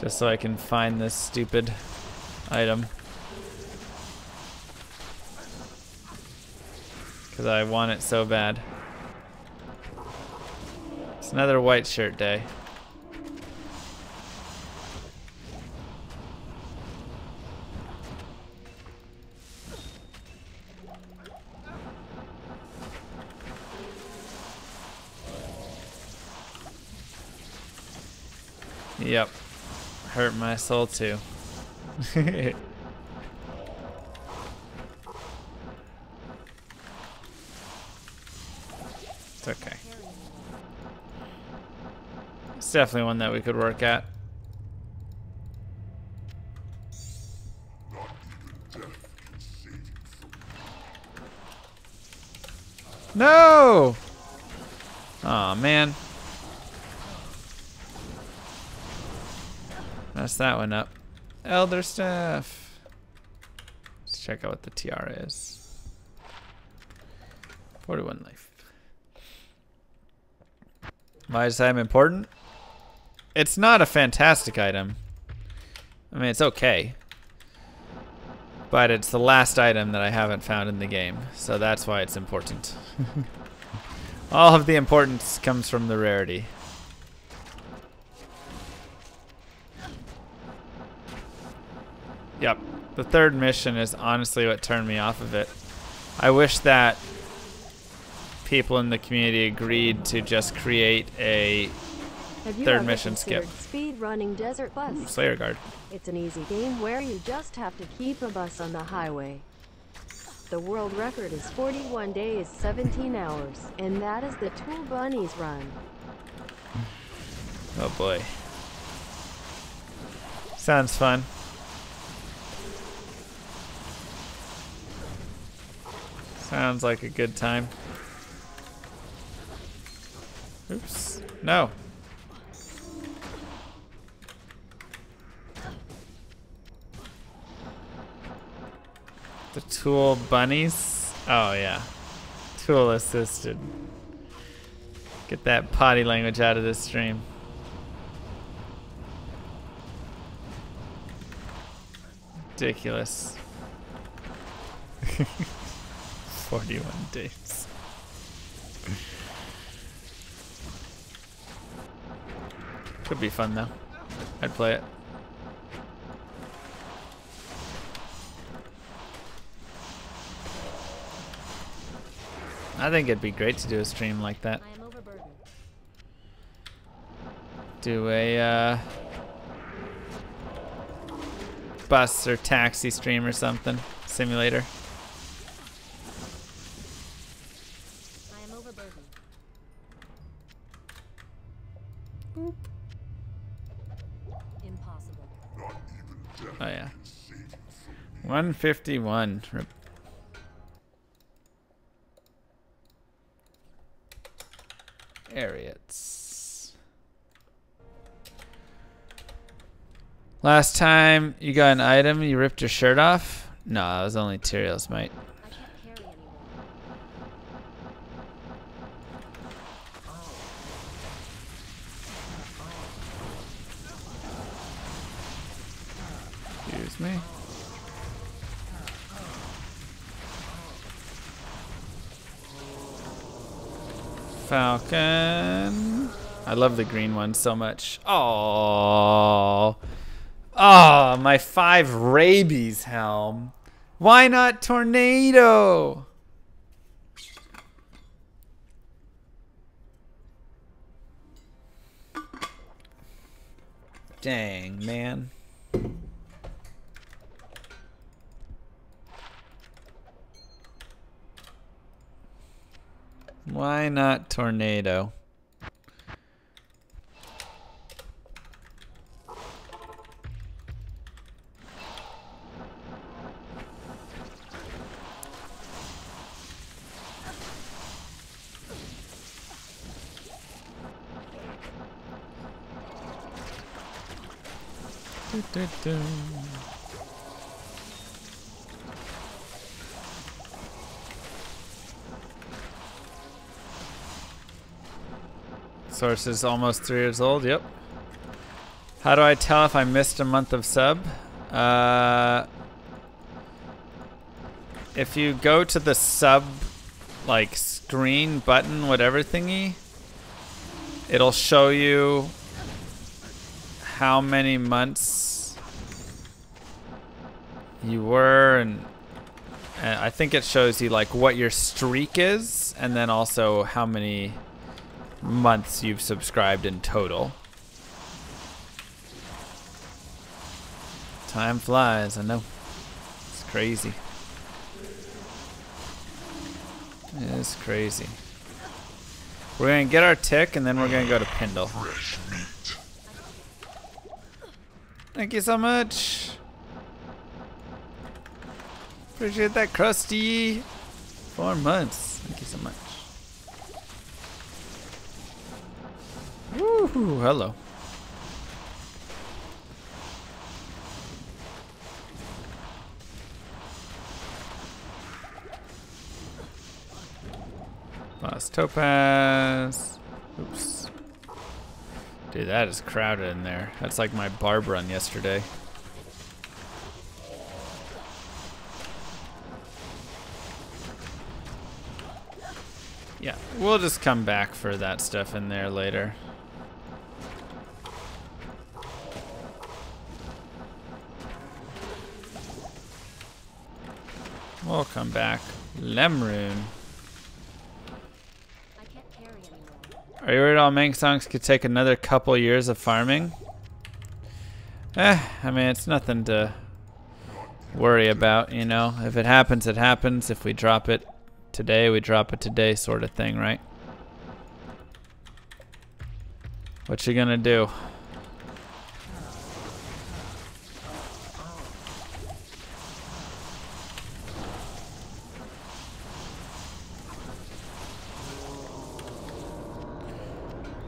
Just so I can find this stupid item. Because I want it so bad. It's another white shirt day. Yep. Hurt my soul too. *laughs* it's okay. It's definitely one that we could work at. No! oh, man. Mess that one up. Elder Staff. Let's check out what the tiara is. 41 life. Why is item important? It's not a fantastic item. I mean, it's okay. But it's the last item that I haven't found in the game, so that's why it's important. *laughs* All of the importance comes from the rarity. Yep. The third mission is honestly what turned me off of it. I wish that people in the community agreed to just create a Have you Third ever mission skip. Speed running Desert Bus. Ooh, Slayer Guard. It's an easy game where you just have to keep a bus on the highway. The world record is 41 days, 17 hours, and that is the Tool Bunnies run. Oh boy. Sounds fun. Sounds like a good time. Oops. No. The tool bunnies? Oh yeah. Tool assisted. Get that potty language out of this stream. Ridiculous. *laughs* 41 days. Could be fun though. I'd play it. I think it'd be great to do a stream like that. I am overburdened. Do a uh, bus or taxi stream or something. Simulator. Oh yeah. 151. Rip. Ariots. Last time you got an item, you ripped your shirt off? No, that was only Tyrael's Might. I can't carry anymore. Me. Falcon. I love the green one so much. Oh. Oh, my five rabies helm. Why not tornado? Dang, man. Why not tornado? Du-du-du. Source is almost three years old. Yep. How do I tell if I missed a month of sub? Uh, if you go to the sub, like screen button, whatever thingy, it'll show you how many months you were, and, and I think it shows you like what your streak is, and then also how many months you've subscribed in total. Time flies, I know. It's crazy. It's crazy. We're gonna get our tick and then we're gonna go to Pindle. Fresh meat. Thank you so much. Appreciate that, Krusty. Four months. Thank you so much. Woohoo, hello. Lost Topaz. Oops. Dude, that is crowded in there. That's like my barb run yesterday. Yeah, we'll just come back for that stuff in there later. We'll come back. Anymore. Are you worried all Mang songs could take another couple years of farming? Eh, I mean, it's nothing to worry about, you know? If it happens, it happens. If we drop it today, we drop it today, sort of thing, right? What you gonna do?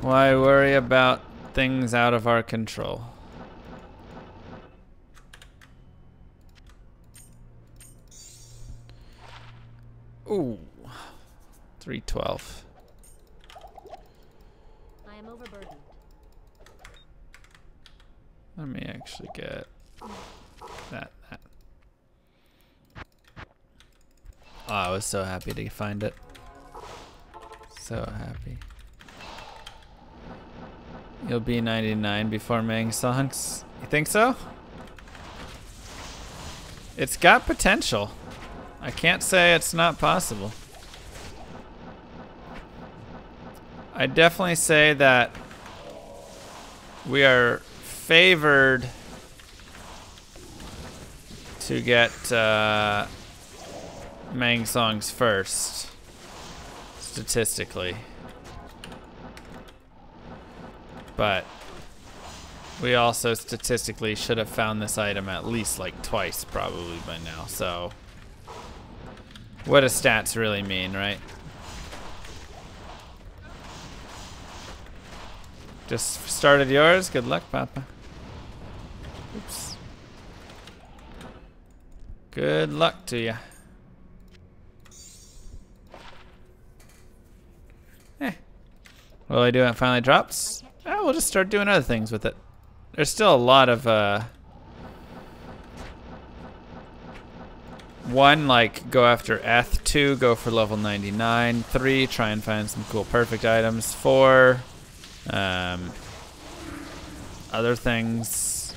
Why worry about things out of our control? Ooh. 312. I am overburdened. Let me actually get that. that. Oh, I was so happy to find it. So happy. You'll be 99 before Mang songs. You think so? It's got potential. I can't say it's not possible. I definitely say that we are favored to get uh, Mang songs first, statistically. But we also statistically should have found this item at least like twice probably by now, so what do stats really mean, right? Just started yours. Good luck, Papa. Oops. Good luck to you. Eh. Do I do it finally drops? Oh, we'll just start doing other things with it. There's still a lot of, uh... One, like, go after Eth. Two, go for level 99. Three, try and find some cool perfect items. Four, um... Other things.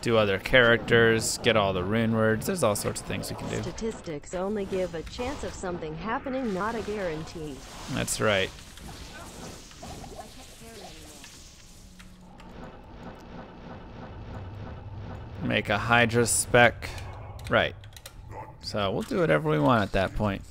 Do other characters. Get all the rune words. There's all sorts of things you can do. Statistics only give a chance of something happening, not a guarantee. That's right. Make a Hydra spec. Right. So we'll do whatever we want at that point.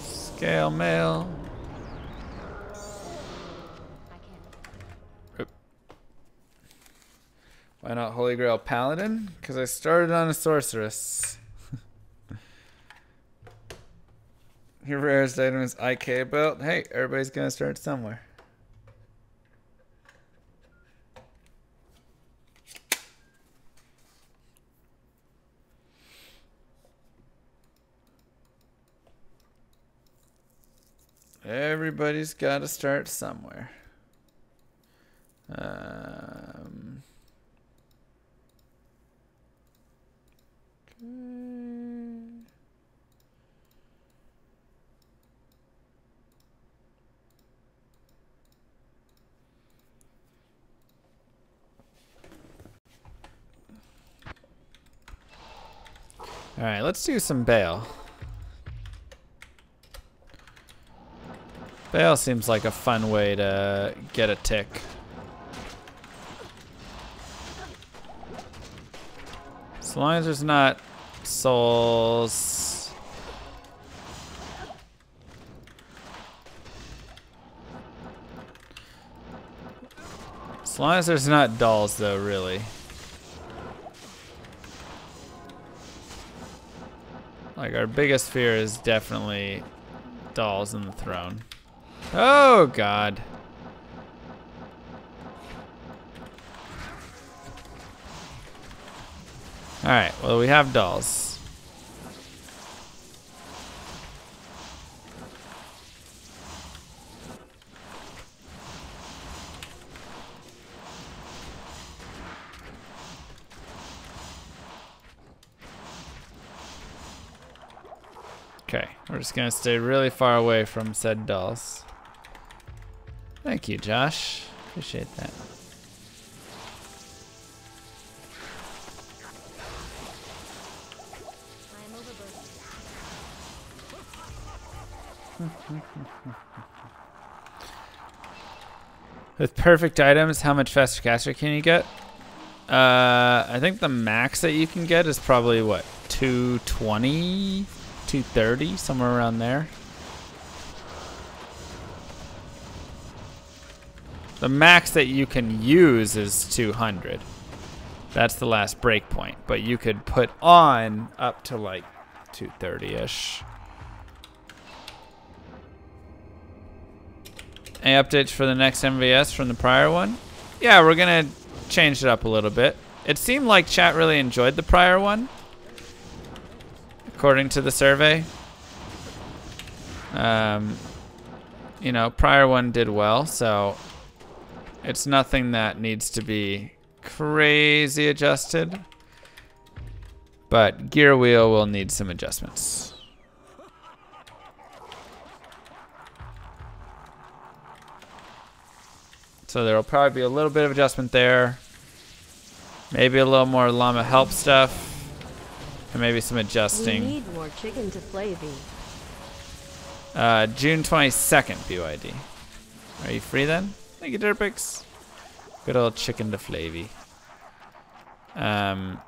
Scale mail. Why not Holy Grail Paladin? Because I started on a sorceress. *laughs* Your rarest item is IK belt. Hey, everybody's gonna start somewhere. Everybody's got to start somewhere. Um, okay. All right, let's do some Baal. Baal seems like a fun way to get a tick. As long as there's not souls. As long as there's not dolls though, really. Like our biggest fear is definitely dolls in the throne. Oh, God. Alright, well, we have dolls. Okay, we're just gonna stay really far away from said dolls. Thank you, Josh. Appreciate that. With perfect items, how much faster caster can you get? Uh, I think the max that you can get is probably what 220, 230, somewhere around there. The max that you can use is 200. That's the last breakpoint, but you could put on up to like 230-ish. Any updates for the next MVS from the prior one? Yeah, we're gonna change it up a little bit. It seemed like chat really enjoyed the prior one, according to the survey. Um, you know, prior one did well, so it's nothing that needs to be crazy adjusted. But gear wheel will need some adjustments. So there'll probably be a little bit of adjustment there. Maybe a little more llama help stuff. And maybe some adjusting. We need more chicken to flavy. Uh, June 22nd, BYD. Are you free then? Thank you, Derpix. Good old chicken to flavy. Um,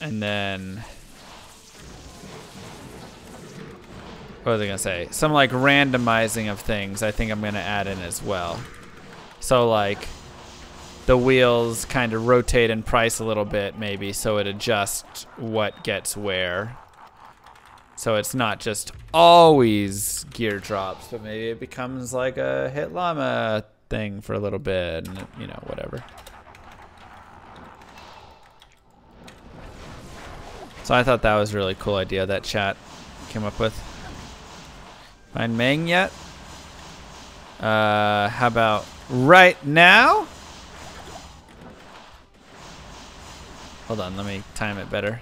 and then, what was I gonna say? Some like randomizing of things. I think I'm gonna add in as well. So like the wheels kind of rotate in price a little bit maybe so it adjusts what gets where. So it's not just always gear drops, but maybe it becomes like a hit llama thing for a little bit and you know, whatever. So I thought that was a really cool idea that chat came up with. Find Mang yet? Uh, how about right now? Hold on, let me time it better.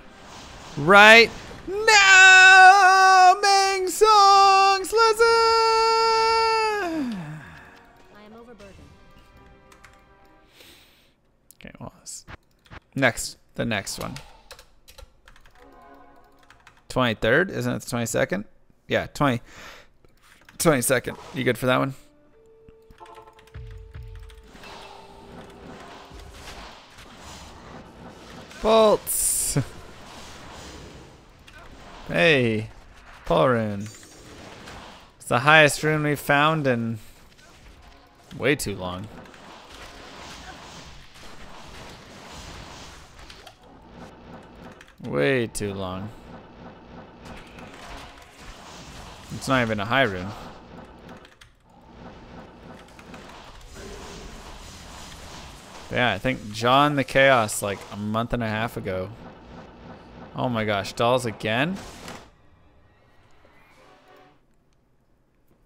Right now, Mang songs, listen. I am overburdened. Okay, well, next, the next one. 23rd, isn't it the 22nd? Yeah, 20, 22nd. You good for that one? Bolts. *laughs* hey, Pul rune. It's the highest rune we've found in way too long. Way too long. It's not even a high rune. Yeah, I think John the Chaos like a month and a half ago. Oh my gosh, dolls again?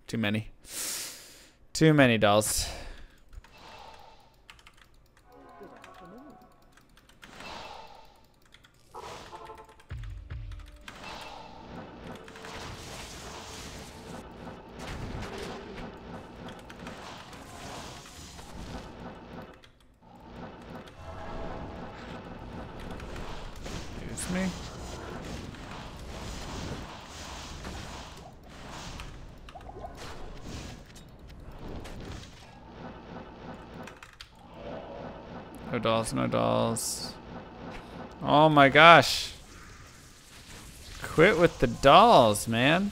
Too many. Too many dolls. No dolls. Oh my gosh. Quit with the dolls, man.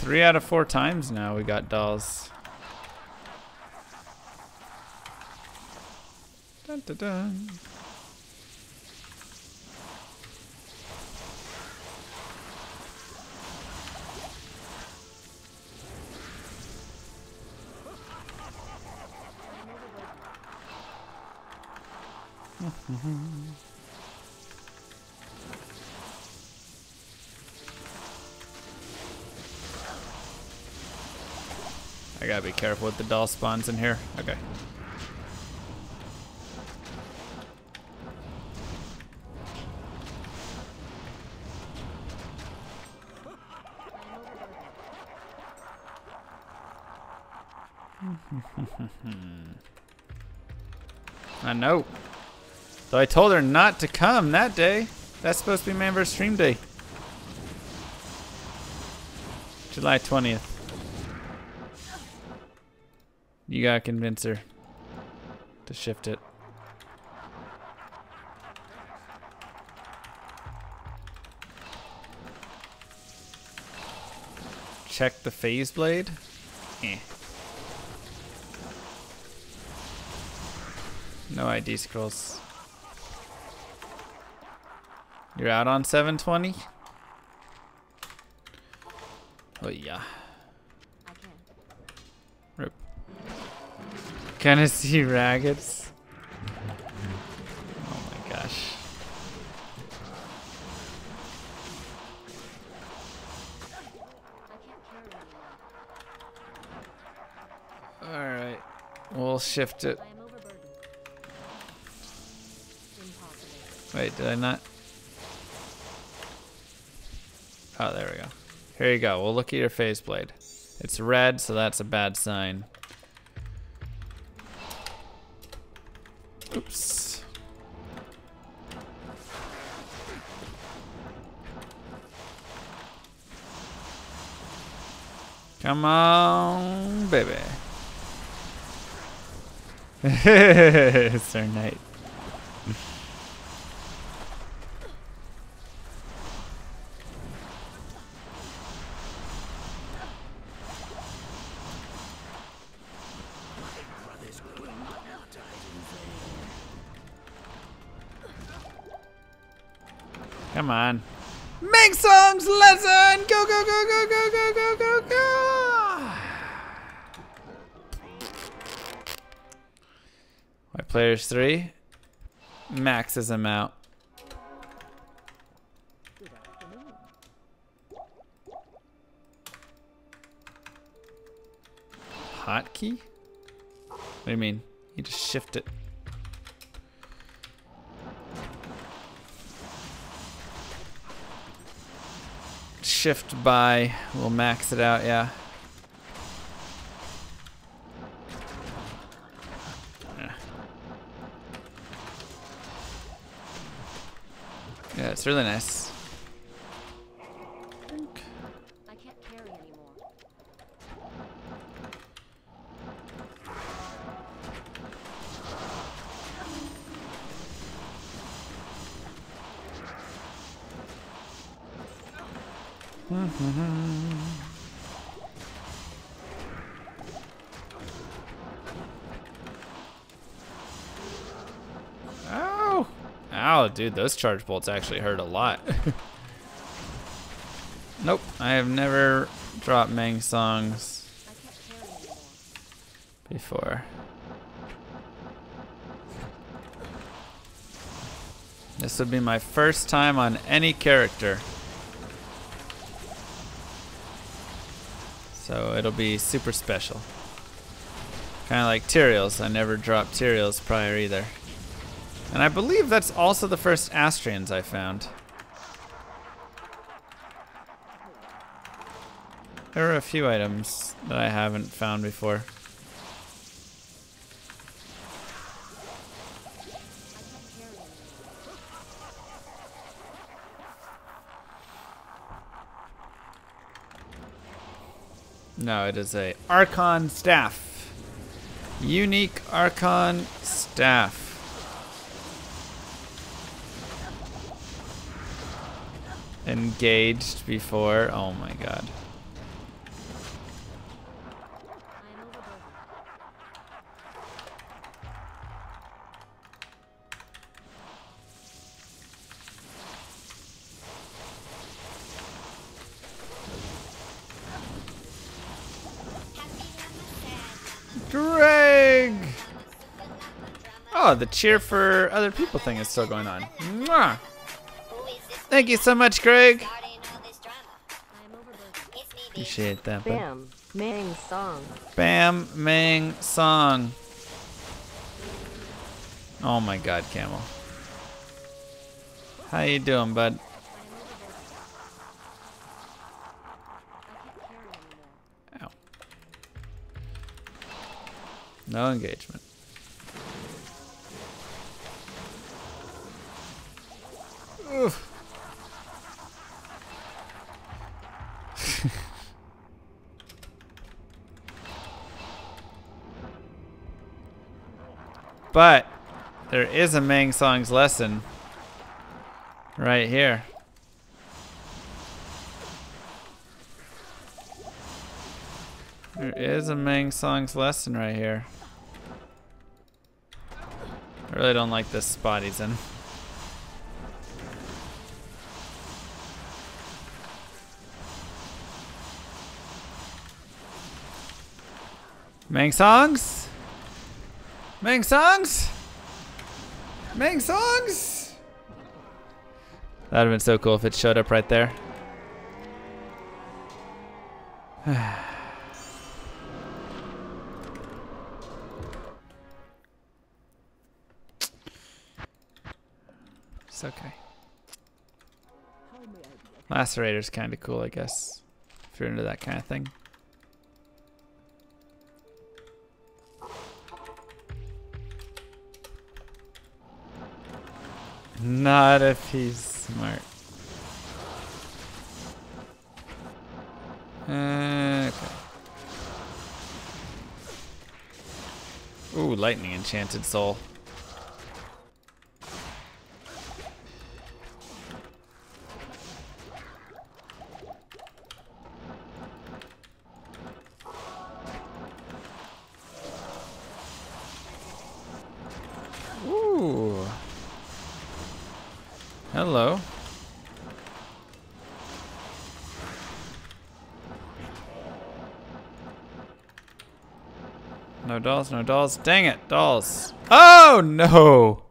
Three out of four times now we got dolls. Dun, *laughs* dun. I gotta be careful with the doll spawns in here. Okay. I know. Though I told her not to come that day. That's supposed to be Manverse stream day. July 20th. You gotta convince her to shift it. Check the phase blade. Eh. No ID scrolls. You're out on 720? Oh yeah. I can. Rip. Can I see raggeds? Oh my gosh. I can't carry anymore. Alright. We'll shift it. Wait, did I not? Oh, there we go. Here you go. We'll look at your phase blade. It's red, so that's a bad sign. Oops. Come on, baby. *laughs* Sir Knight. Players three. Maxes him out. Hotkey? What do you mean? You just shift it. Shift by, we'll max it out. Yeah. Yeah, it's really nice. Dude, those charge bolts actually hurt a lot. *laughs* nope, I have never dropped Mang songs before. This would be my first time on any character. So it'll be super special. Kind of like Tyraels. I never dropped Tyraels prior either. And I believe that's also the first Astreon's I found. There are a few items that I haven't found before. No, it is a Archon staff. Unique Archon staff. Engaged before. Oh my god. Greg! Oh, the cheer for other people thing is still going on. Mwah! Thank you so much, Greg. I am overburdened. Appreciate that. bud. Bam. Mang song. Bam Mang Song. Oh my god, Camel. How you doing, bud? I am overburdened. I can't carry anymore. Ow. No engagement. But there is a Mang Songs lesson right here. There is a Mang Songs lesson right here. I really don't like this spot he's in. Mang Songs? Mang Songs? Mang Songs? That would have been so cool if it showed up right there. It's okay. Lacerator's kind of cool, I guess. If you're into that kind of thing. Not if he's smart. Uh, okay. Ooh, lightning enchanted soul. Hello. No dolls, no dolls. Dang it, dolls. Oh, no.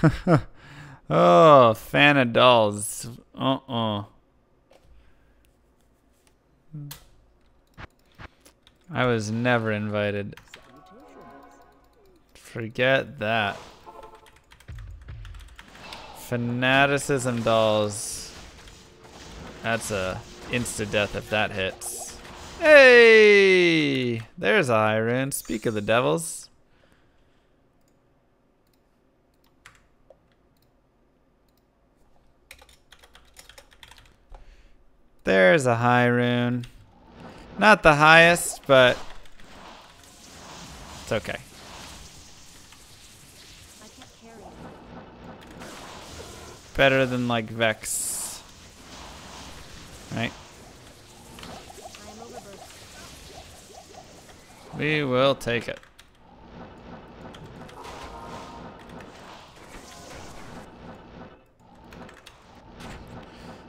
*laughs* oh, fan of dolls. Uh-uh. I was never invited. Forget that. Fanaticism dolls. That's a insta death if that hits. Hey! There's rune. Speak of the devils. There's a high rune. Not the highest, but it's okay. Better than like Vex. Right? We will take it.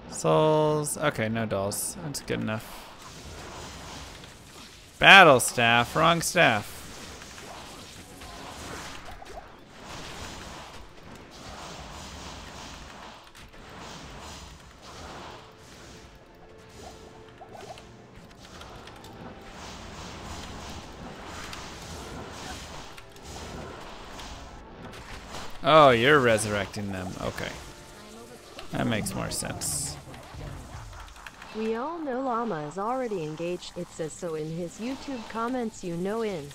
Souls. Okay, no dolls. That's good enough. Battle staff. Wrong staff. Oh, you're resurrecting them. Okay. That makes more sense. We all know Llama is already engaged, it says so in his YouTube comments you know in.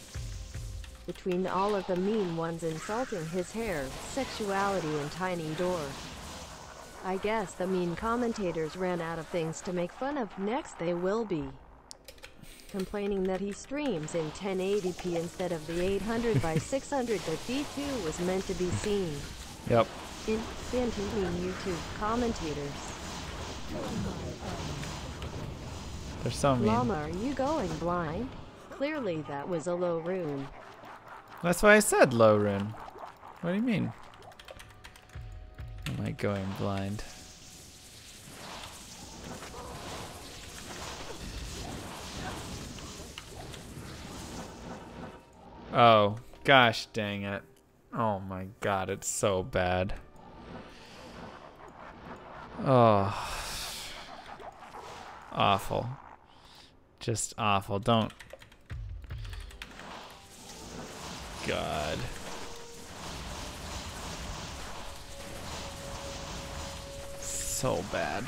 Between all of the mean ones insulting his hair, sexuality and tiny door. I guess the mean commentators ran out of things to make fun of, next they will be. Complaining that he streams in 1080p instead of the 800 by *laughs* 600 that D2 was meant to be seen. Yep. Infinitely YouTube commentators. They're so mean. Llama, are you going blind? Clearly that was a low rune. That's why I said low rune. What do you mean? Am I going blind? Oh, gosh dang it. Oh my god, it's so bad. Oh. Awful. Just awful. Don't. God. So bad.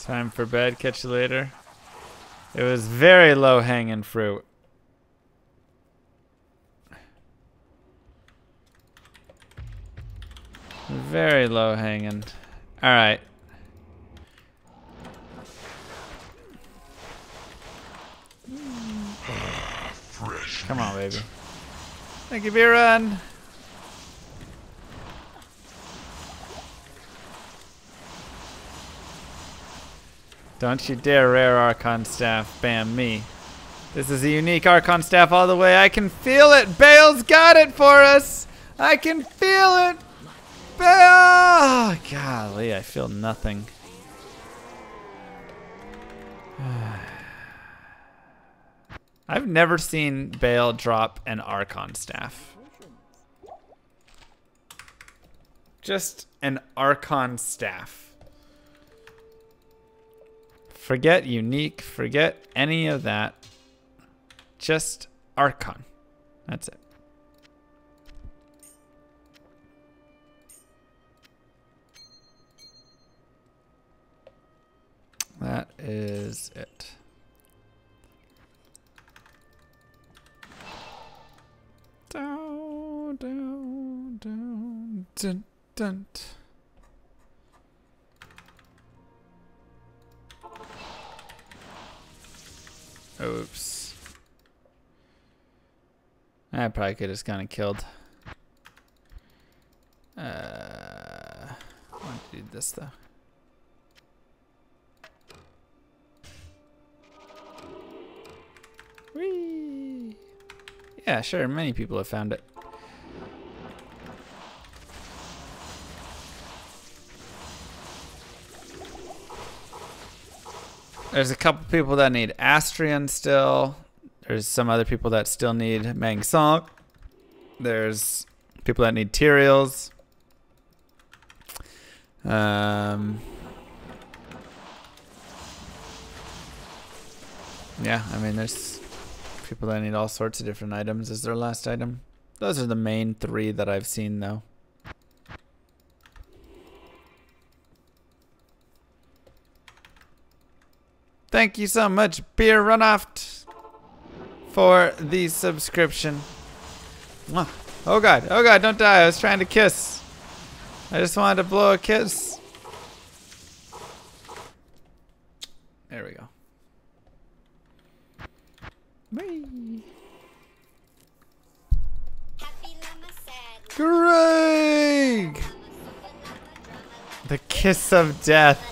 Time for bed. Catch you later. It was very low hanging fruit. Very low hanging. All right. Ah, Come on, baby. Thank you, beer run. Don't you dare rare Archon staff bam me. This is a unique Archon staff all the way. I can feel it. Baal's got it for us. I can feel it. Baal. Oh, golly, I feel nothing. *sighs* I've never seen Bale drop an Archon staff. Just an Archon staff. Forget unique, forget any of that. Just Archon. That's it. is it. Down, down, down, dun, dun. Oops. I probably could have just kind of killed. Uh, I want to do this though. Whee! Yeah, sure. Many people have found it. There's a couple people that need Astreon still. There's some other people that still need Mang Song. There's people that need Tyraels. Um, yeah, I mean, there's people that need all sorts of different items as their last item. Those are the main three that I've seen, though. Thank you so much, Beer Runoff, for the subscription. Oh god, oh god, don't die. I was trying to kiss. I just wanted to blow a kiss. There we go. Whee. Greg! The kiss of death.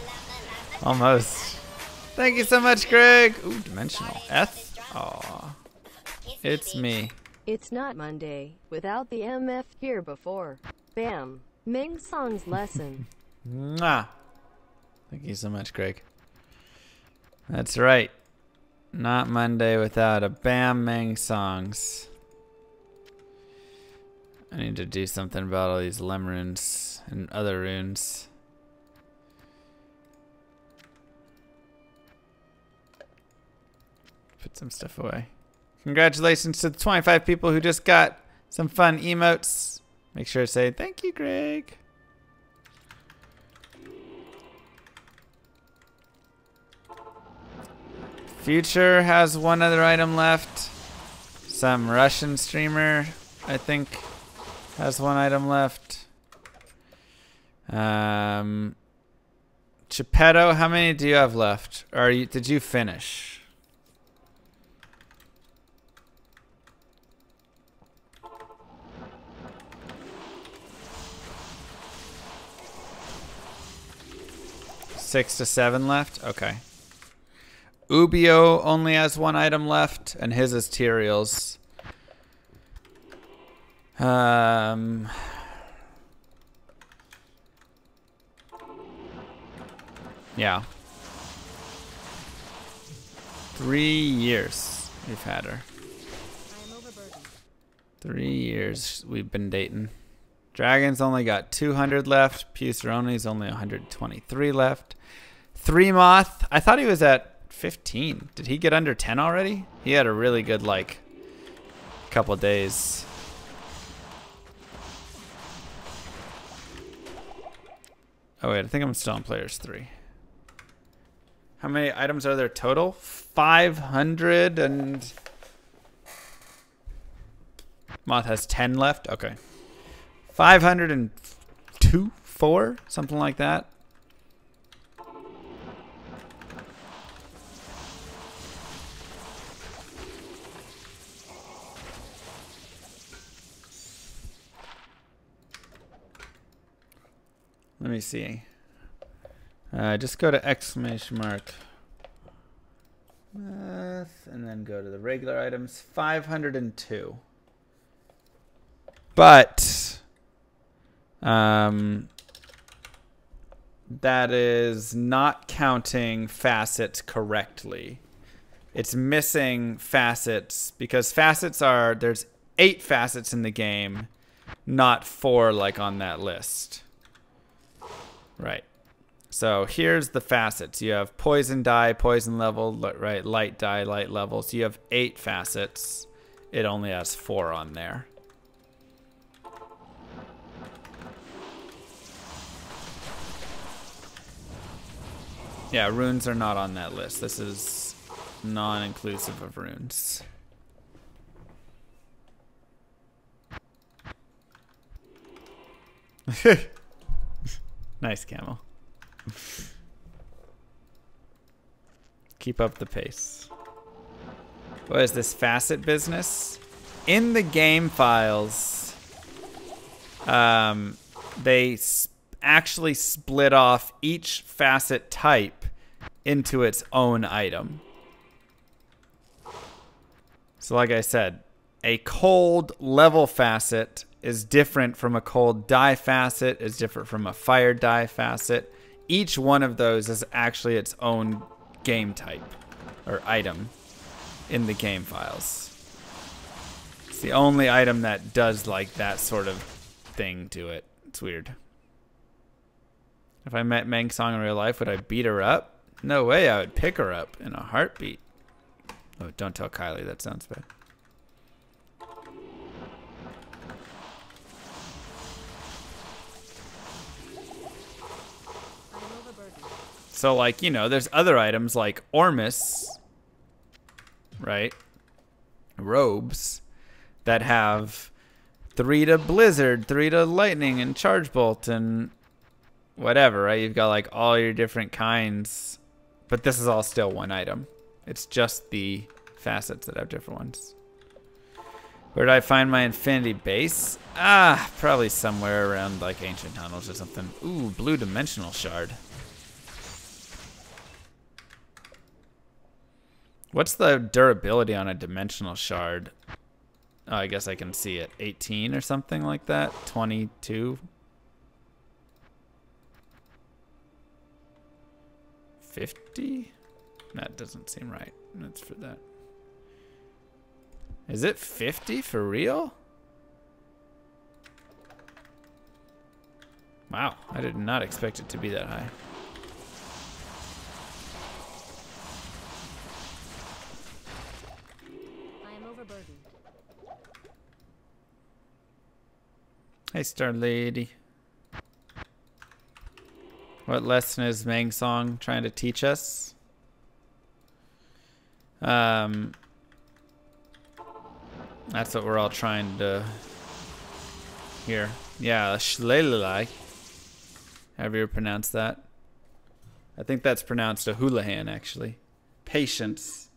Almost. Thank you so much, Greg. Ooh, dimensional. Eth? Aw. It's me. It's not Monday without the MF here before. Bam. Mang Song's lesson. *laughs* Mwah. Thank you so much, Greg. That's right. Not Monday without a Bam Mang songs. I need to do something about all these lem runes and other runes. Put some stuff away. Congratulations to the 25 people who just got some fun emotes. Make sure to say thank you, Greg. Future has one other item left. Some Russian streamer, I think, has one item left. Um, Geppetto, how many do you have left? Or you, did you finish? Six to seven left? Okay. Ubio only has one item left, and his is Tyraels. Um, yeah. Three years we've had her. Three years we've been dating. Dragon's only got 200 left. Puceroni's only 123 left. Three Moth. I thought he was at 15. Did he get under 10 already? He had a really good, like, couple days. Oh, wait. I think I'm still on players 3. How many items are there total? 500 and... Moth has 10 left? Okay. 502? 4? Something like that. Let me see. Uh, just go to exclamation mark. Math, and then go to the regular items. 502. But um, that is not counting facets correctly. It's missing facets because facets are there's eight facets in the game, not four like on that list. Right. So here's the facets. You have poison die, poison level, right? Light die, light level. So you have eight facets. It only has four on there. Yeah, runes are not on that list. This is non-inclusive of runes. *laughs* nice camel. Keep up the pace. What is this facet business? In the game files, um, they s- actually split off each facet type into its own item. So, like I said, a cold level facet is different from a cold die facet, is different from a fire die facet. Each one of those is actually its own game type or item in the game files. It's the only item that does like that sort of thing to it. It's weird. If I met Mang Song in real life, would I beat her up? No way, I would pick her up in a heartbeat. Oh, don't tell Kylie, that sounds bad. So, like, you know, there's other items like Ormus, right? Robes that have three to Blizzard, three to Lightning, and Charge Bolt, and whatever, right? You've got like all your different kinds, but this is all still one item. It's just the facets that have different ones. Where did I find my infinity base? Ah, probably somewhere around like ancient tunnels or something. Ooh, blue dimensional shard. What's the durability on a dimensional shard? Oh, I guess I can see it. 18 or something like that. 22. 50? That doesn't seem right. That's for that. Is it 50 for real? Wow, I did not expect it to be that high. Hey, Star Lady. What lesson is Mang Song trying to teach us? Um, that's what we're all trying to hear. Yeah, Shlalai. However you pronounce that. I think that's pronounced a Houlihan, actually. Patience.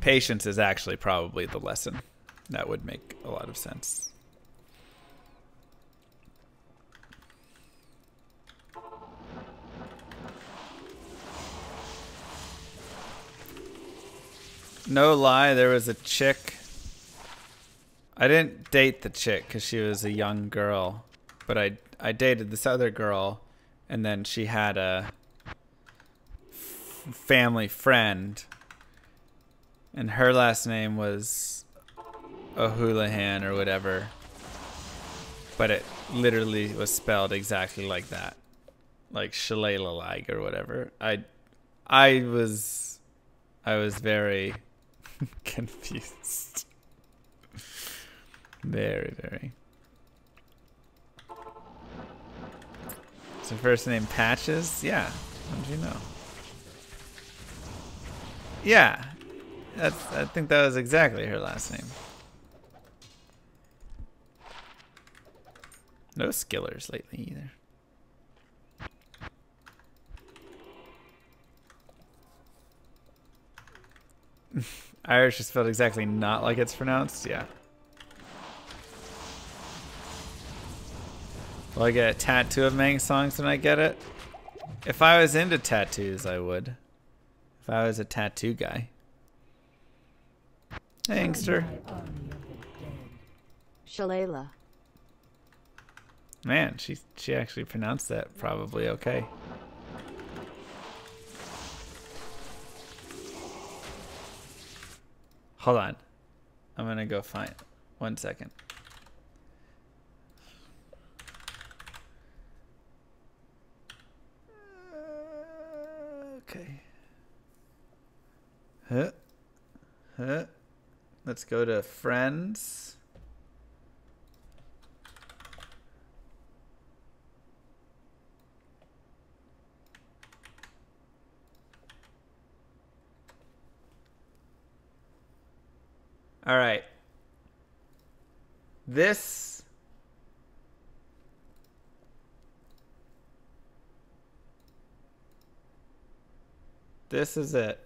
Patience is actually probably the lesson. That would make a lot of sense. No lie, there was a chick. I didn't date the chick because she was a young girl, but I I dated this other girl, and then she had a family friend, and her last name was O'Houlihan or whatever, but it literally was spelled exactly like that, like Shalalalike or whatever. I I was I was very *laughs* confused. Very, very. Her first name Patches? Yeah. How did you know? Yeah. That's I think that was exactly her last name. No skillers lately either. *laughs* Irish is spelled exactly not like it's pronounced. Yeah. Will I get a tattoo of Mang songs when I get it? If I was into tattoos, I would. If I was a tattoo guy. Hey, dead. Shalala. Man, she she actually pronounced that probably okay. Hold on. I'm gonna go find one second. Okay. Huh. Huh. Let's go to friends. All right. This. This is it.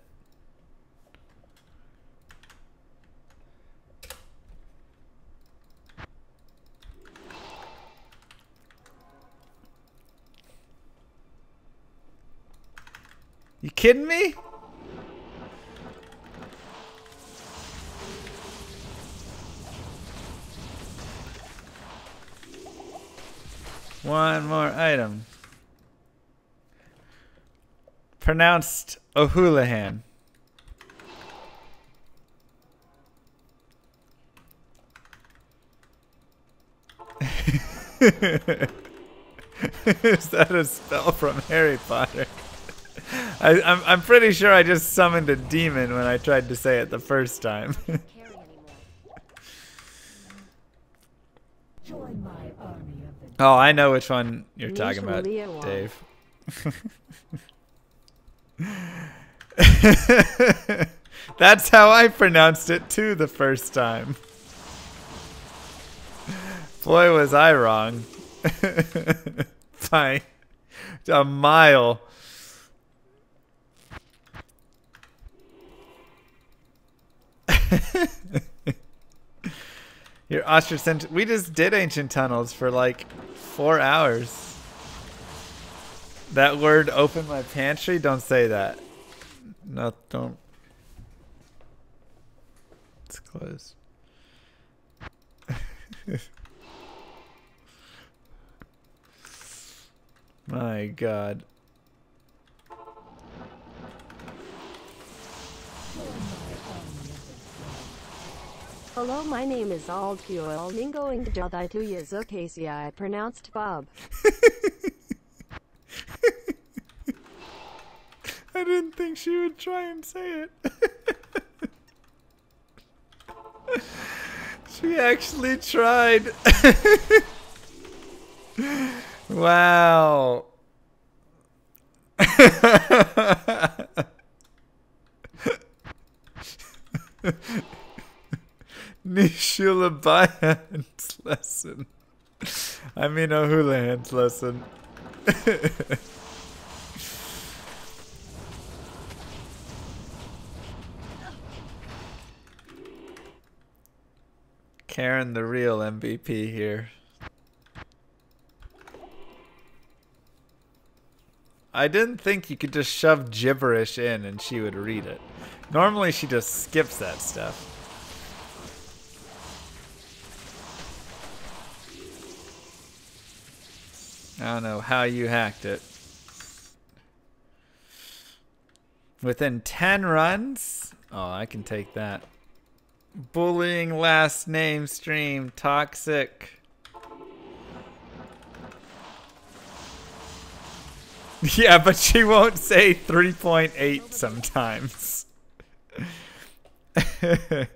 You kidding me? One more item. Pronounced O'Houlihan. *laughs* Is that a spell from Harry Potter? I, I'm, I'm pretty sure I just summoned a demon when I tried to say it the first time. *laughs* Join my army of the oh, I know which one you're talking about. Dave. *laughs* That's how I pronounced it too the first time. Boy, was I wrong. *laughs* By a mile. *laughs* Your ostracent. We just did ancient tunnels for like four hours. That word open my pantry? Don't say that. No, don't. It's closed. *laughs* my god. Hello, my name is Aldfuel Ningoing Jadai Zokasi pronounced Bob. *laughs* I didn't think she would try and say it. *laughs* she actually tried. *laughs* wow. Nishula Bayan's *laughs* lesson. I mean O'Houlihan's lesson. *laughs* Karen, the real MVP here. I didn't think you could just shove gibberish in and she would read it. Normally she just skips that stuff. I don't know how you hacked it. Within 10 runs? Oh, I can take that. Bullying last name stream. Toxic. *laughs* Yeah, but she won't say 3.8 sometimes. *laughs*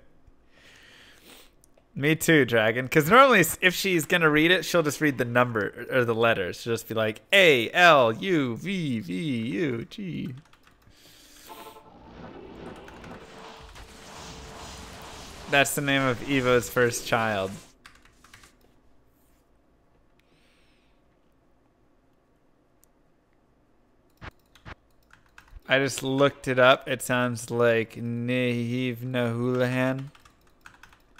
Me too, Dragon. Because normally, if she's gonna read it, she'll just read the number or the letters. She'll just be like A L U V V U G. That's the name of Evo's first child. I just looked it up. It sounds like Nahiv Nahulahan.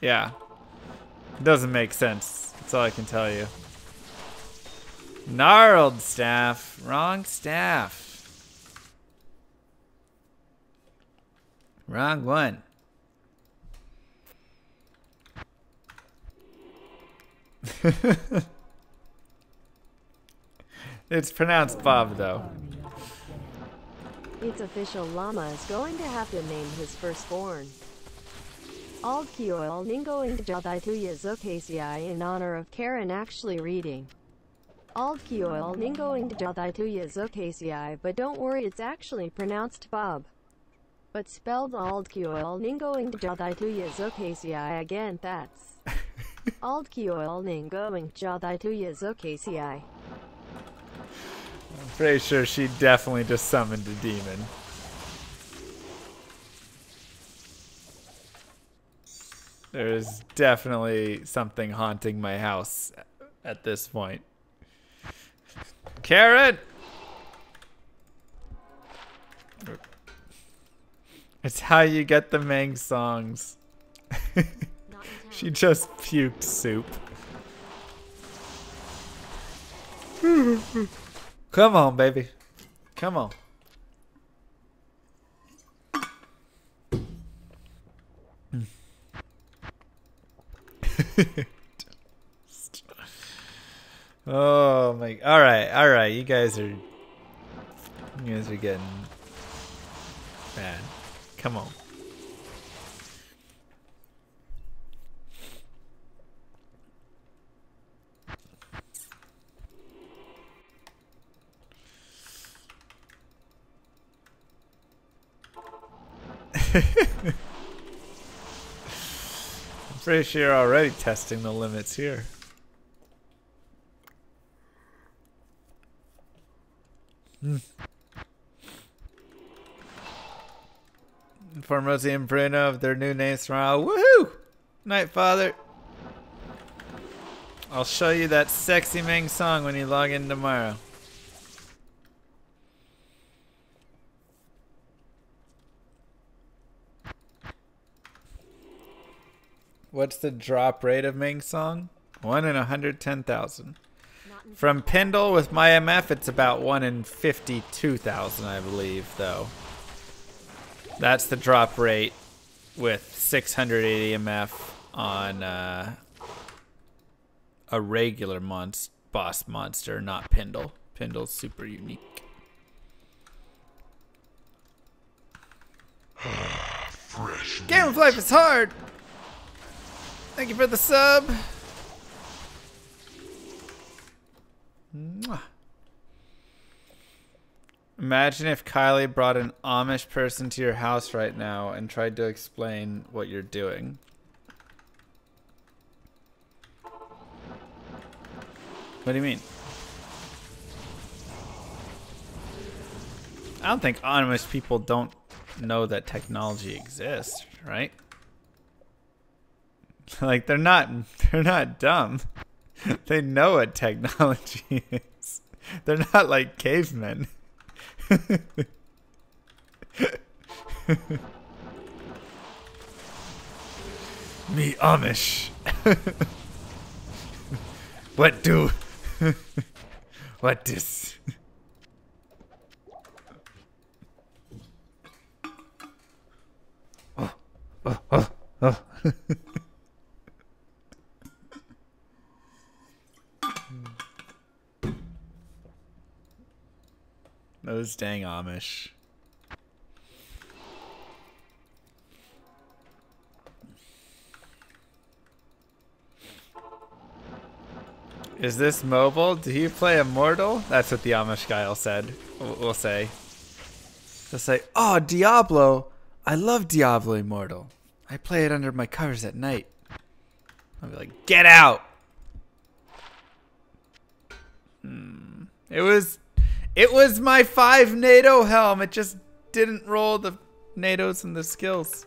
Yeah. Doesn't make sense. That's all I can tell you. Gnarled staff. Wrong staff. Wrong one. *laughs* it's pronounced Bob, though. Its official llama is going to have to name his firstborn. Aldkioil Ningoing Jadaituya Zokasi in honor of Karen actually reading. Aldkioil Ningoing Jadaituya Zokasi, but don't worry, it's actually pronounced Bob. But spelled Aldkioil Ningoing Jadaituya Zokasi again, that's *laughs* Aldkioil Ningoing Jadaituya Zokasi. I'm Pretty sure she definitely just summoned a demon. There is definitely something haunting my house at this point. Carrot! It's how you get the Mang songs. *laughs* She just puked soup. *laughs* Come on, baby. Come on. *laughs* oh my! All right, all right. You guys are, you guys are getting bad. Come on. *laughs* Pretty sure you're already testing the limits here. Hmm. Inform Rosie and Bruno of their new names tomorrow. Woohoo! Night, Father. I'll show you that sexy Mang song when you log in tomorrow. What's the drop rate of Mang song? One in 110,000. From Pindle with my MF, it's about 1 in 52,000, I believe, though. That's the drop rate with 680 MF on uh, a regular monst- boss monster, not Pindle. Pindle's super unique. *sighs* Game of Life is hard! Thank you for the sub! Mwah. Imagine if Kylie brought an Amish person to your house right now and tried to explain what you're doing. What do you mean? I don't think Amish people don't know that technology exists, right? *laughs* like they're not they're not dumb. *laughs* they know what technology *laughs* is. They're not like cavemen. Me Amish. what do? what this? Those dang Amish. Is this mobile? Do you play Immortal? That's what the Amish guy will said. Will say. They'll say, "Oh, Diablo! I love Diablo Immortal. I play it under my covers at night." I'll be like, "Get out!" Hmm. It was, it was my five NATO helm. It just didn't roll the NATOs and the skills.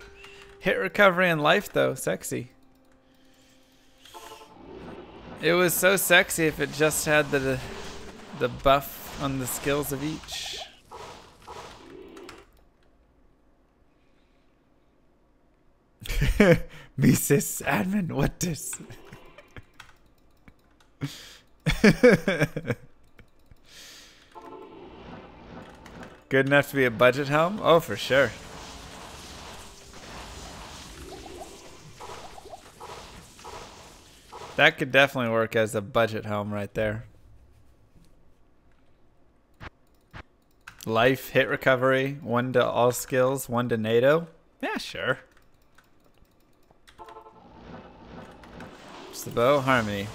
Hit recovery and life though, sexy. It was so sexy if it just had the the buff on the skills of each. *laughs* Mrs. Admin, what this? *laughs* Good enough to be a budget helm? Oh, for sure. That could definitely work as a budget helm right there. Life, hit recovery, one to all skills, one to NATO. Yeah, sure. Just the bow, harmony.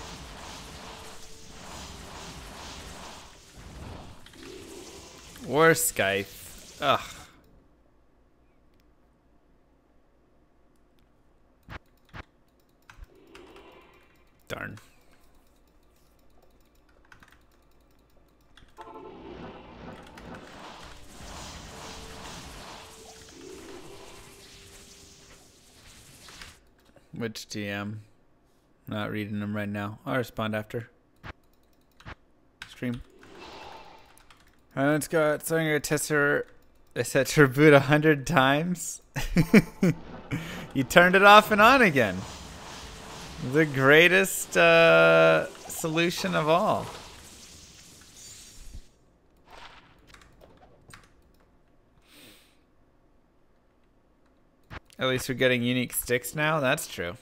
Or Scythe. Ugh. Darn. Which DM? Not reading them right now. I'll respond after. Stream. Alright, let's go. So I'm gonna test her. I set her boot a hundred times. *laughs* you turned it off and on again. The greatest uh, solution of all. At least we're getting unique sticks now. That's true.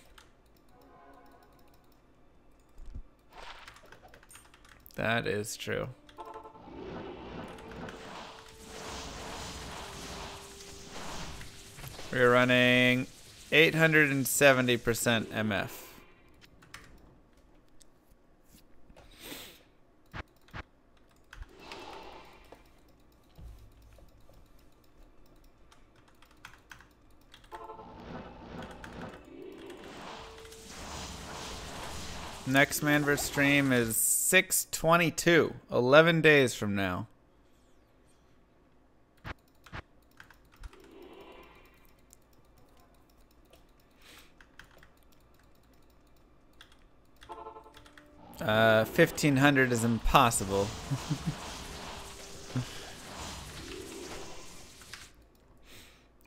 That is true. We're running 870% MF. Next man versus stream is 622, 11 days from now. Uh, 1500 is impossible.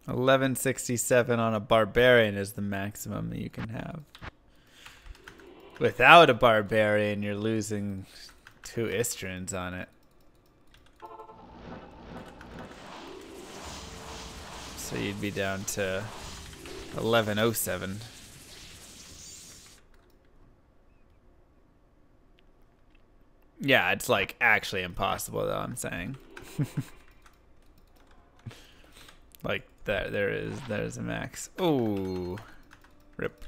Eleven sixty seven on a barbarian is the maximum that you can have. Without a barbarian, you're losing two Istrans on it. So you'd be down to 1107. Yeah, it's like actually impossible though, I'm saying. *laughs* like that there is there's a max. Ooh. Rip.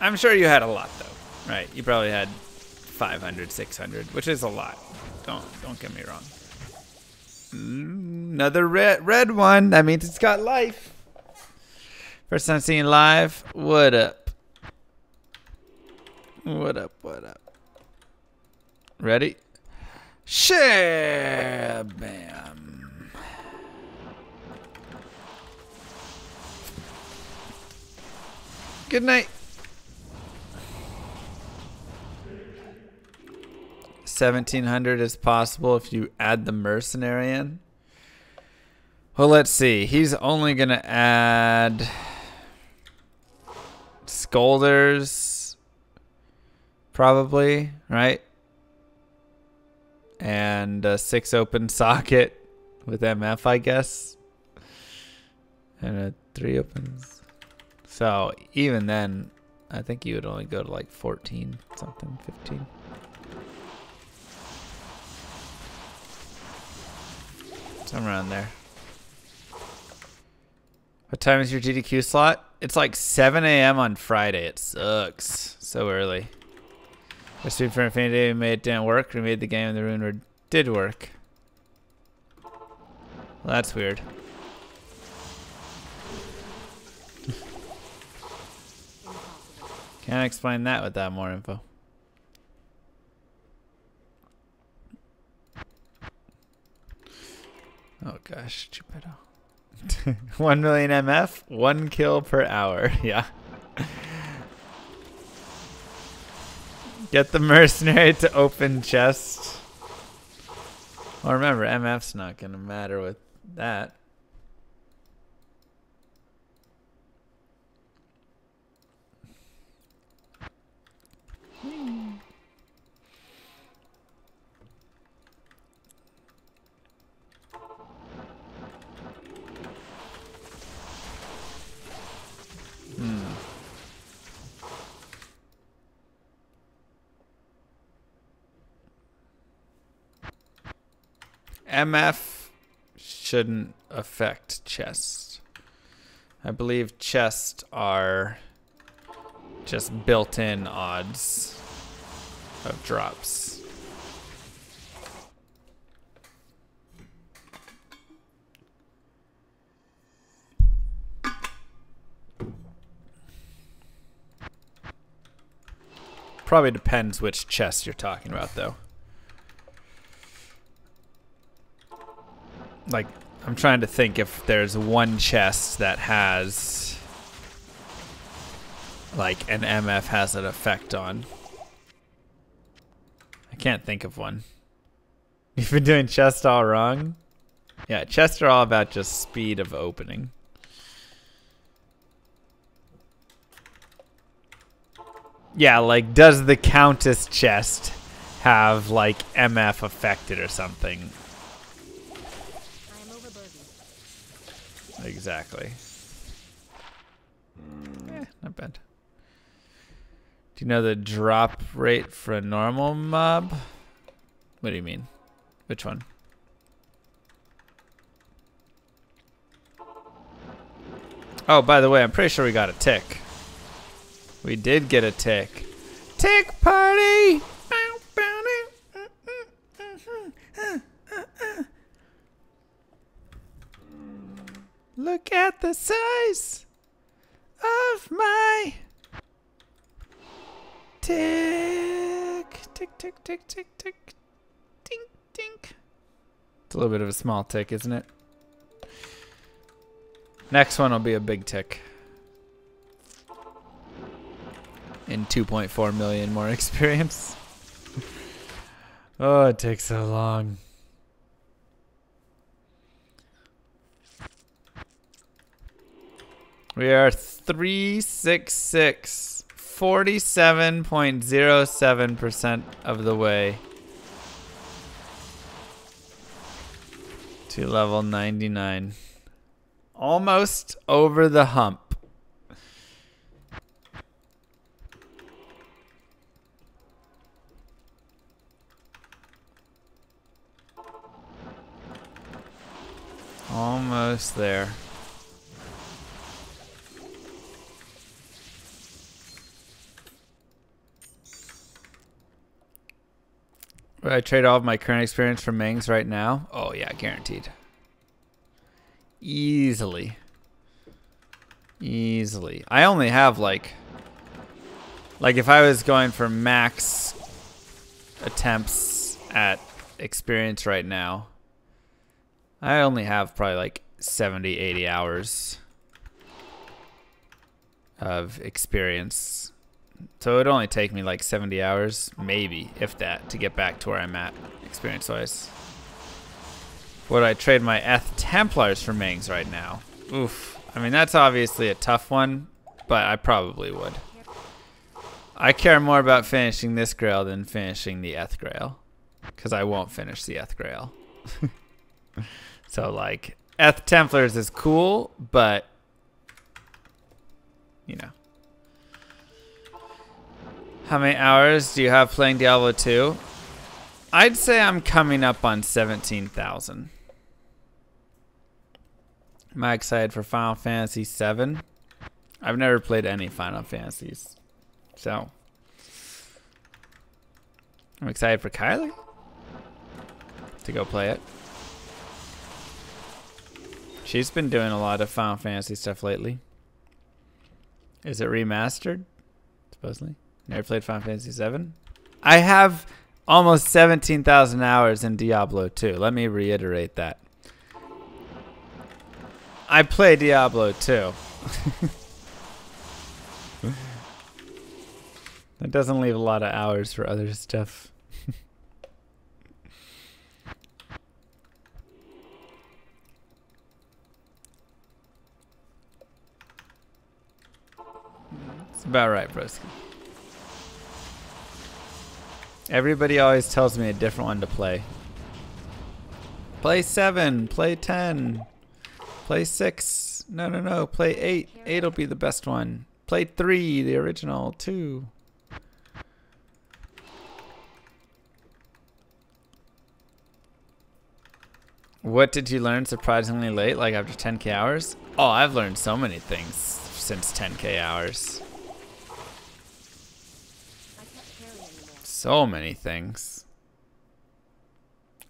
I'm sure you had a lot though, right? You probably had 500, 600, which is a lot. Don't don't get me wrong. Another red red one. That means it's got life. First time seeing live. What up? What up? What up? Ready? Shabam. Good night. 1700 is possible if you add the mercenary in. Well, let's see. He's only going to add Skullders, probably, right? And a six open *laughs* socket with MF, I guess. And a three opens. So even then, I think you would only go to like 14 something, 15. Somewhere around there. What time is your GDQ slot? It's like 7 a.m. on Friday. It sucks. So early. I streamed for Infinity and made it didn't work. We made the game and the rune did work. Well, that's weird. Can't explain that without more info. Oh gosh, Geppetto. *laughs* 1 million MF, 1 kill per hour. *laughs* Yeah. Get the mercenary to open chest. Well, remember, MF's not going to matter with that. Hmm. MF shouldn't affect chest. I believe chests are just built-in odds of drops. Probably depends which chest you're talking about, though. Like, I'm trying to think if there's one chest that has like an MF has an effect on. I can't think of one. *laughs* You've been doing chest all wrong? Yeah, chests are all about just speed of opening. Yeah, like does the Countess chest have like MF affected or something? Exactly. Eh, not bad. Do you know the drop rate for a normal mob? What do you mean? Which one? Oh, by the way, I'm pretty sure we got a tick. We did get a tick. Tick party! Look at the size of my tick. Tick, tick, tick, tick, tick. Tink, tink. It's a little bit of a small tick, isn't it? Next one will be a big tick. And 2.4 million more *laughs* experience. *laughs* oh, it takes so long. We are 366, 47.07% of the way to level 99. Almost over the hump. Almost there. Would I trade all of my current experience for Mangs right now? Oh yeah, guaranteed. Easily. Easily. I only have like like if I was going for max attempts at experience right now, I only have probably like 70, 80 hours of experience. So it would only take me like 70 hours, maybe, if that, to get back to where I'm at experience-wise. Would I trade my Eth Templars for Mangs right now? Oof. I mean, that's obviously a tough one, but I probably would. I care more about finishing this Grail than finishing the Eth Grail. Because I won't finish the Eth Grail. *laughs* so, like, Eth Templars is cool, but, you know. How many hours do you have playing Diablo 2? I'd say I'm coming up on 17,000. Am I excited for Final Fantasy 7? I've never played any Final Fantasies. So, I'm excited for Kylie to go play it. She's been doing a lot of Final Fantasy stuff lately. Is it remastered? Supposedly. Never played Final Fantasy 7? I have almost 17,000 hours in Diablo 2. Let me reiterate that. I play Diablo 2. *laughs* that doesn't leave a lot of hours for other stuff. *laughs* about right, broski. Everybody always tells me a different one to play. Play 7, play 10, play 6. No, no, no, play 8. 8 will be the best one. Play 3, the original, 2. What did you learn surprisingly late, like after 10k hours? Oh, I've learned so many things since 10k hours. So many things.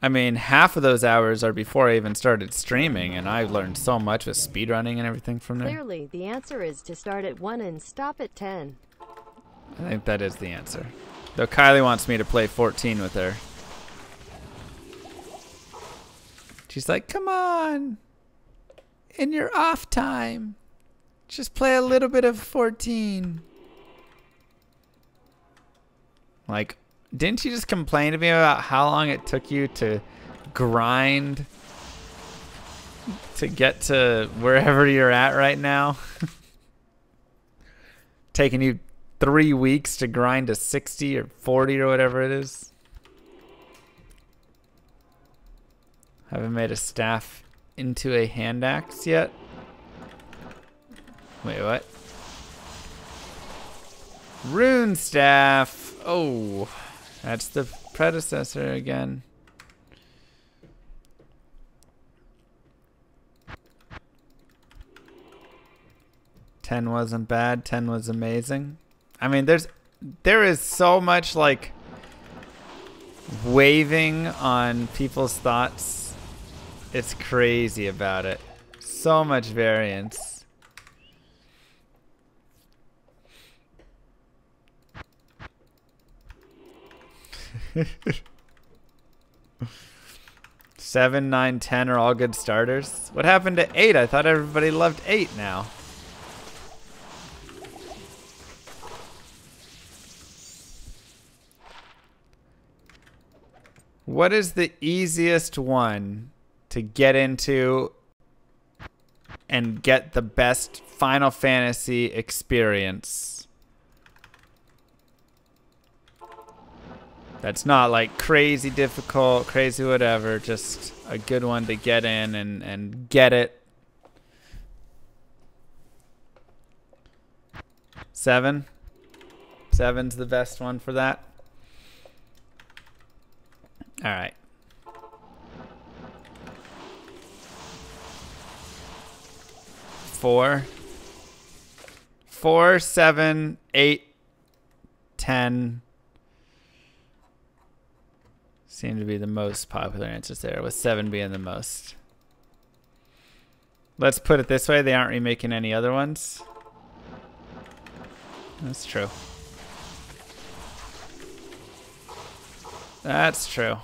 I mean, half of those hours are before I even started streaming, and I've learned so much with speedrunning and everything from there. Clearly, the answer is to start at 1 and stop at 10. I think that is the answer. Though Kylie wants me to play 14 with her. She's like, come on. In your off time. Just play a little bit of 14. Like, didn't you just complain to me about how long it took you to grind to get to wherever you're at right now? *laughs* Taking you three weeks to grind to 60 or 40 or whatever it is. Haven't made a staff into a hand axe yet. Wait, what? Rune staff. Oh, that's the predecessor again. Ten wasn't bad. Ten was amazing. I mean, there's there is so much like waving on people's thoughts. It's crazy about it. So much variance. *laughs* Seven, nine, ten are all good starters. What happened to eight? I thought everybody loved eight now. What is the easiest one to get into and get the best Final Fantasy experience? That's not like crazy difficult, crazy whatever, just a good one to get in and, and get it. Seven. Seven's the best one for that. All right. Four. Four, seven, eight, ten. Seem to be the most popular answers there, with seven being the most. Let's put it this way, they aren't remaking any other ones. That's true. That's true.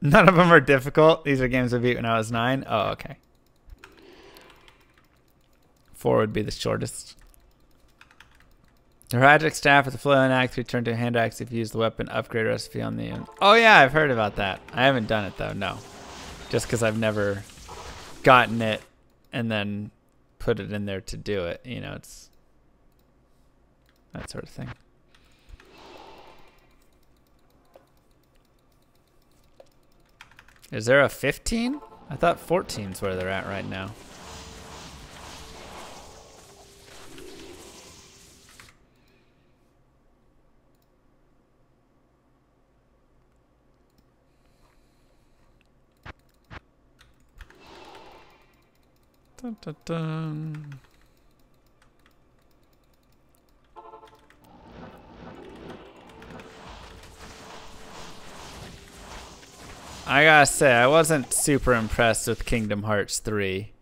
None of them are difficult. These are games I beat when I was nine. Oh, okay. Four would be the shortest. The Heraldic staff with the flailing axe return to hand axe if you use the weapon upgrade recipe on the. Oh yeah, I've heard about that. I haven't done it though, no. Just because I've never gotten it and then put it in there to do it. You know, it's that sort of thing. Is there a 15? I thought 14's where they're at right now. Dun, dun, dun. I gotta say, I wasn't super impressed with Kingdom Hearts 3.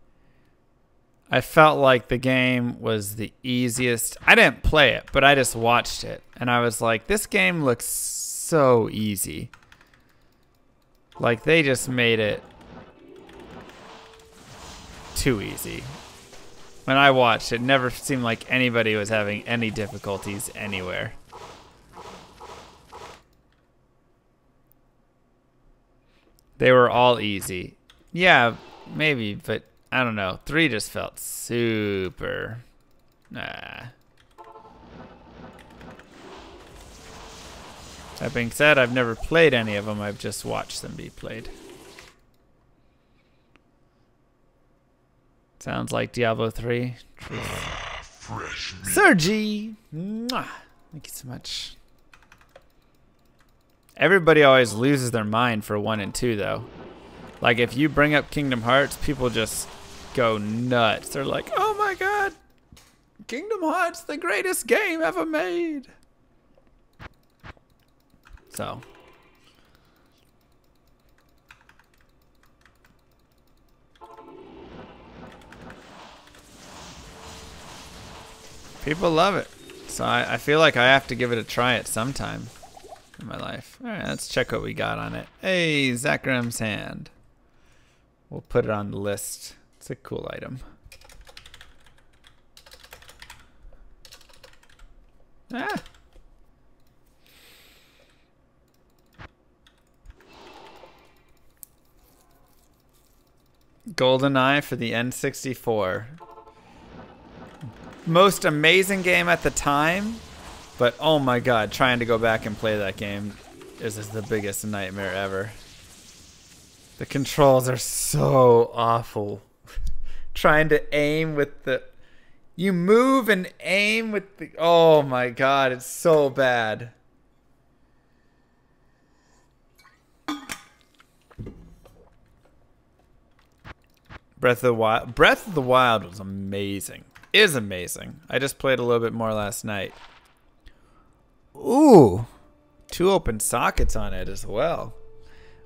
I felt like the game was the easiest. I didn't play it, but I just watched it. And I was like, this game looks so easy. Like, they just made it too easy. When I watched, it never seemed like anybody was having any difficulties anywhere. They were all easy. Yeah, maybe, but I don't know. Three just felt super. Nah. That being said, I've never played any of them. I've just watched them be played. Sounds like Diablo 3. Fresh meat. Sergi! Mwah. Thank you so much. Everybody always loses their mind for one and two, though. Like, if you bring up Kingdom Hearts, people just go nuts. They're like, oh my god, Kingdom Hearts, the greatest game ever made. So. People love it. So I, I feel like I have to give it a try at some time in my life. All right, let's check what we got on it. Hey, Zakarum's Hand. We'll put it on the list. It's a cool item. Ah. Golden Eye for the N64. Most amazing game at the time, but oh my god, trying to go back and play that game is the biggest nightmare ever. The controls are so awful. *laughs* trying to aim with the you move and aim with the oh my god, it's so bad. Breath of the Wild. Breath of the Wild was amazing. Is amazing. I just played a little bit more last night. Ooh, two open sockets on it as well.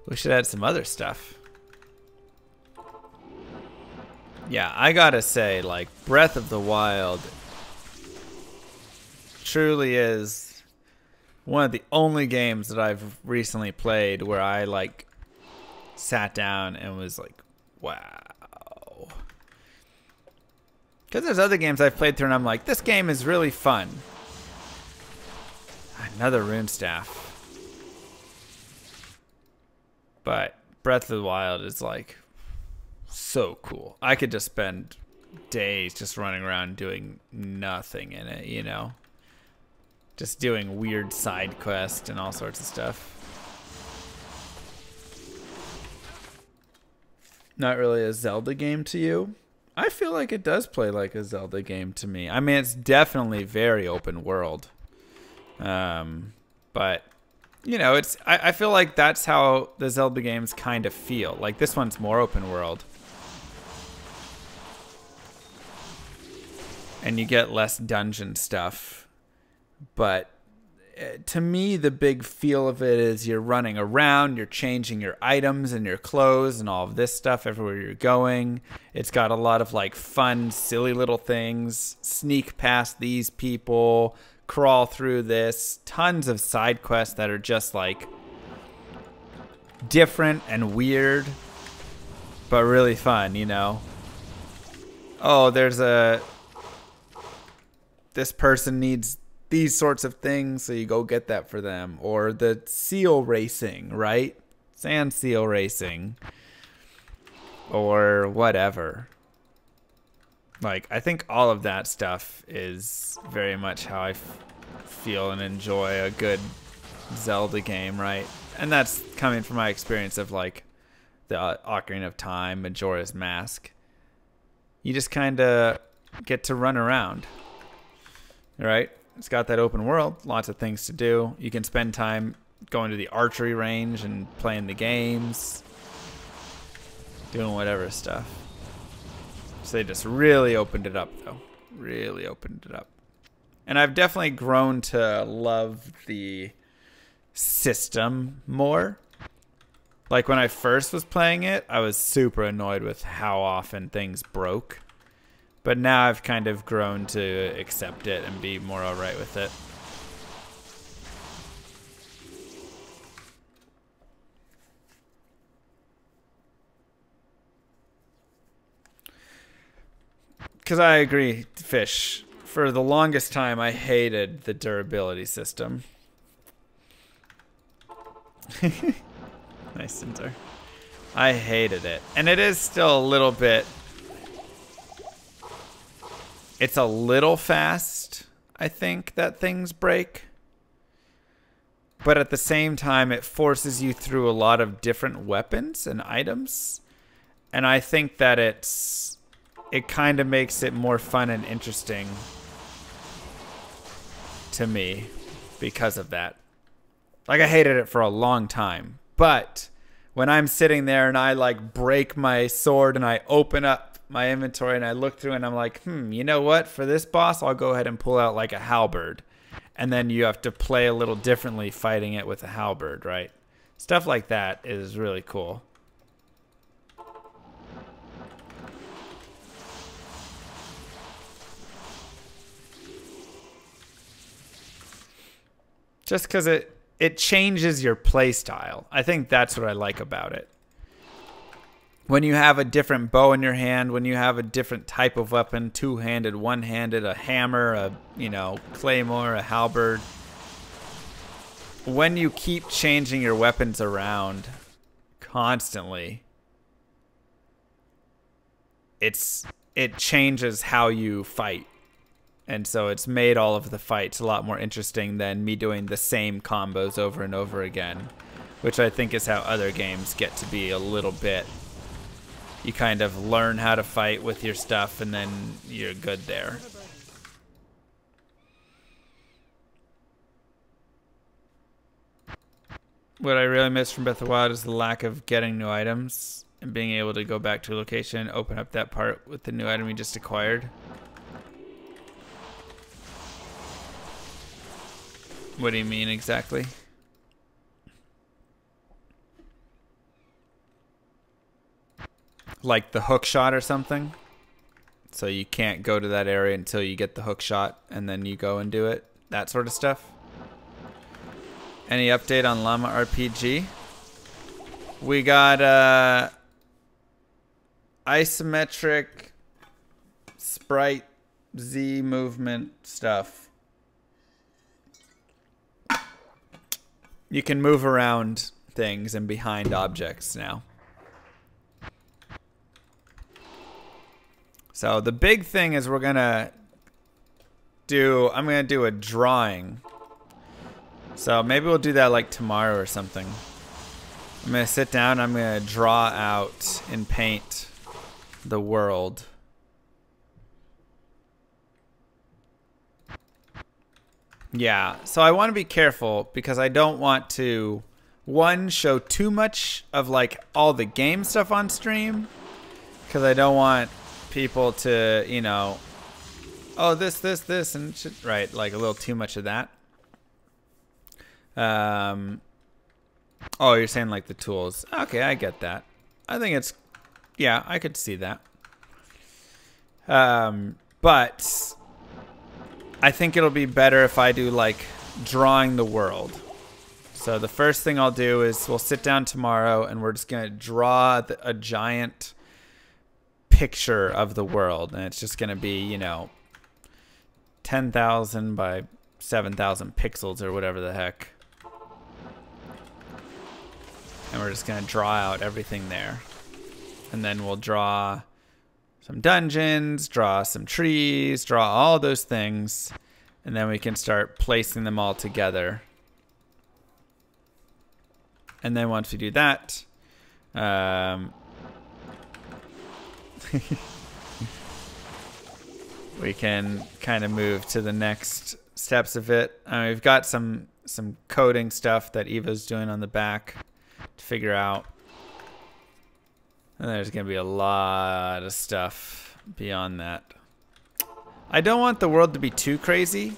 We should add some other stuff. Yeah, I gotta say, like, Breath of the Wild truly is one of the only games that I've recently played where I, like, sat down and was like, wow. Because there's other games I've played through and I'm like, this game is really fun. Another rune staff. But Breath of the Wild is like so cool. I could just spend days just running around doing nothing in it, you know? Just doing weird side quests and all sorts of stuff. Not really a Zelda game to you? I feel like it does play like a Zelda game to me. I mean, it's definitely very open world. Um, but you know, it's I, I feel like that's how the Zelda games kind of feel. Like this one's more open world. And you get less dungeon stuff. But to me, the big feel of it is you're running around, you're changing your items and your clothes and all of this stuff everywhere you're going. It's got a lot of like fun, silly little things. Sneak past these people, crawl through this. Tons of side quests that are just like different and weird, but really fun, you know? Oh, there's a. This person needs these sorts of things, so you go get that for them. Or the seal racing, right? Sand seal racing. Or whatever. Like, I think all of that stuff is very much how I feel and enjoy a good Zelda game, right? And that's coming from my experience of, like, the Ocarina of Time, Majora's Mask. You just kind of get to run around, right? It's got that open world, lots of things to do. You can spend time going to the archery range and playing the games, doing whatever stuff. So they just really opened it up, though. Really opened it up. And I've definitely grown to love the system more. Like when I first was playing it, I was super annoyed with how often things broke. But now I've kind of grown to accept it and be more alright with it. Because I agree, Fish. For the longest time, I hated the durability system. *laughs* nice, Center. I hated it. And it is still a little bit it's a little fast, I think, that things break. But at the same time, it forces you through a lot of different weapons and items. And I think that it's it kind of makes it more fun and interesting to me because of that. Like I hated it for a long time, but when I'm sitting there and I like break my sword and I open up my inventory and I look through and I'm like, hmm, you know what? For this boss, I'll go ahead and pull out like a halberd. And then you have to play a little differently fighting it with a halberd, right? Stuff like that is really cool. Just because it, it changes your play style. I think that's what I like about it when you have a different bow in your hand, when you have a different type of weapon, two-handed, one-handed, a hammer, a, you know, claymore, a halberd, when you keep changing your weapons around constantly, it's it changes how you fight. And so it's made all of the fights a lot more interesting than me doing the same combos over and over again, which I think is how other games get to be a little bit. You kind of learn how to fight with your stuff and then you're good there. What I really miss from Breath of the Wild is the lack of getting new items and being able to go back to a location and open up that part with the new item you just acquired. What do you mean exactly? Like the hook shot or something? So you can't go to that area until you get the hook shot and then you go and do it? That sort of stuff? Any update on Llama RPG? We got uh isometric sprite Z movement stuff. You can move around things and behind objects now. So the big thing is we're gonna do, I'm gonna do a drawing. So maybe we'll do that like tomorrow or something. I'm gonna sit down, I'm gonna draw out in paint the world. Yeah, so I want to be careful because I don't want to one show too much of like all the game stuff on stream because I don't want people to, you know, oh this this this and right, like a little too much of that. Um Oh, you're saying like the tools. Okay, I get that. I think it's yeah, I could see that. Um but I think it'll be better if I do like drawing the world. So the first thing I'll do is we'll sit down tomorrow and we're just going to draw the, a giant picture of the world. And it's just going to be, you know, 10,000 by 7,000 pixels or whatever the heck. And we're just going to draw out everything there. And then we'll draw some dungeons, draw some trees, draw all those things, and then we can start placing them all together. And then once we do that, um, *laughs* we can kind of move to the next steps of it. Uh, we've got some some coding stuff that Eva's doing on the back to figure out and there's going to be a lot of stuff beyond that. I don't want the world to be too crazy.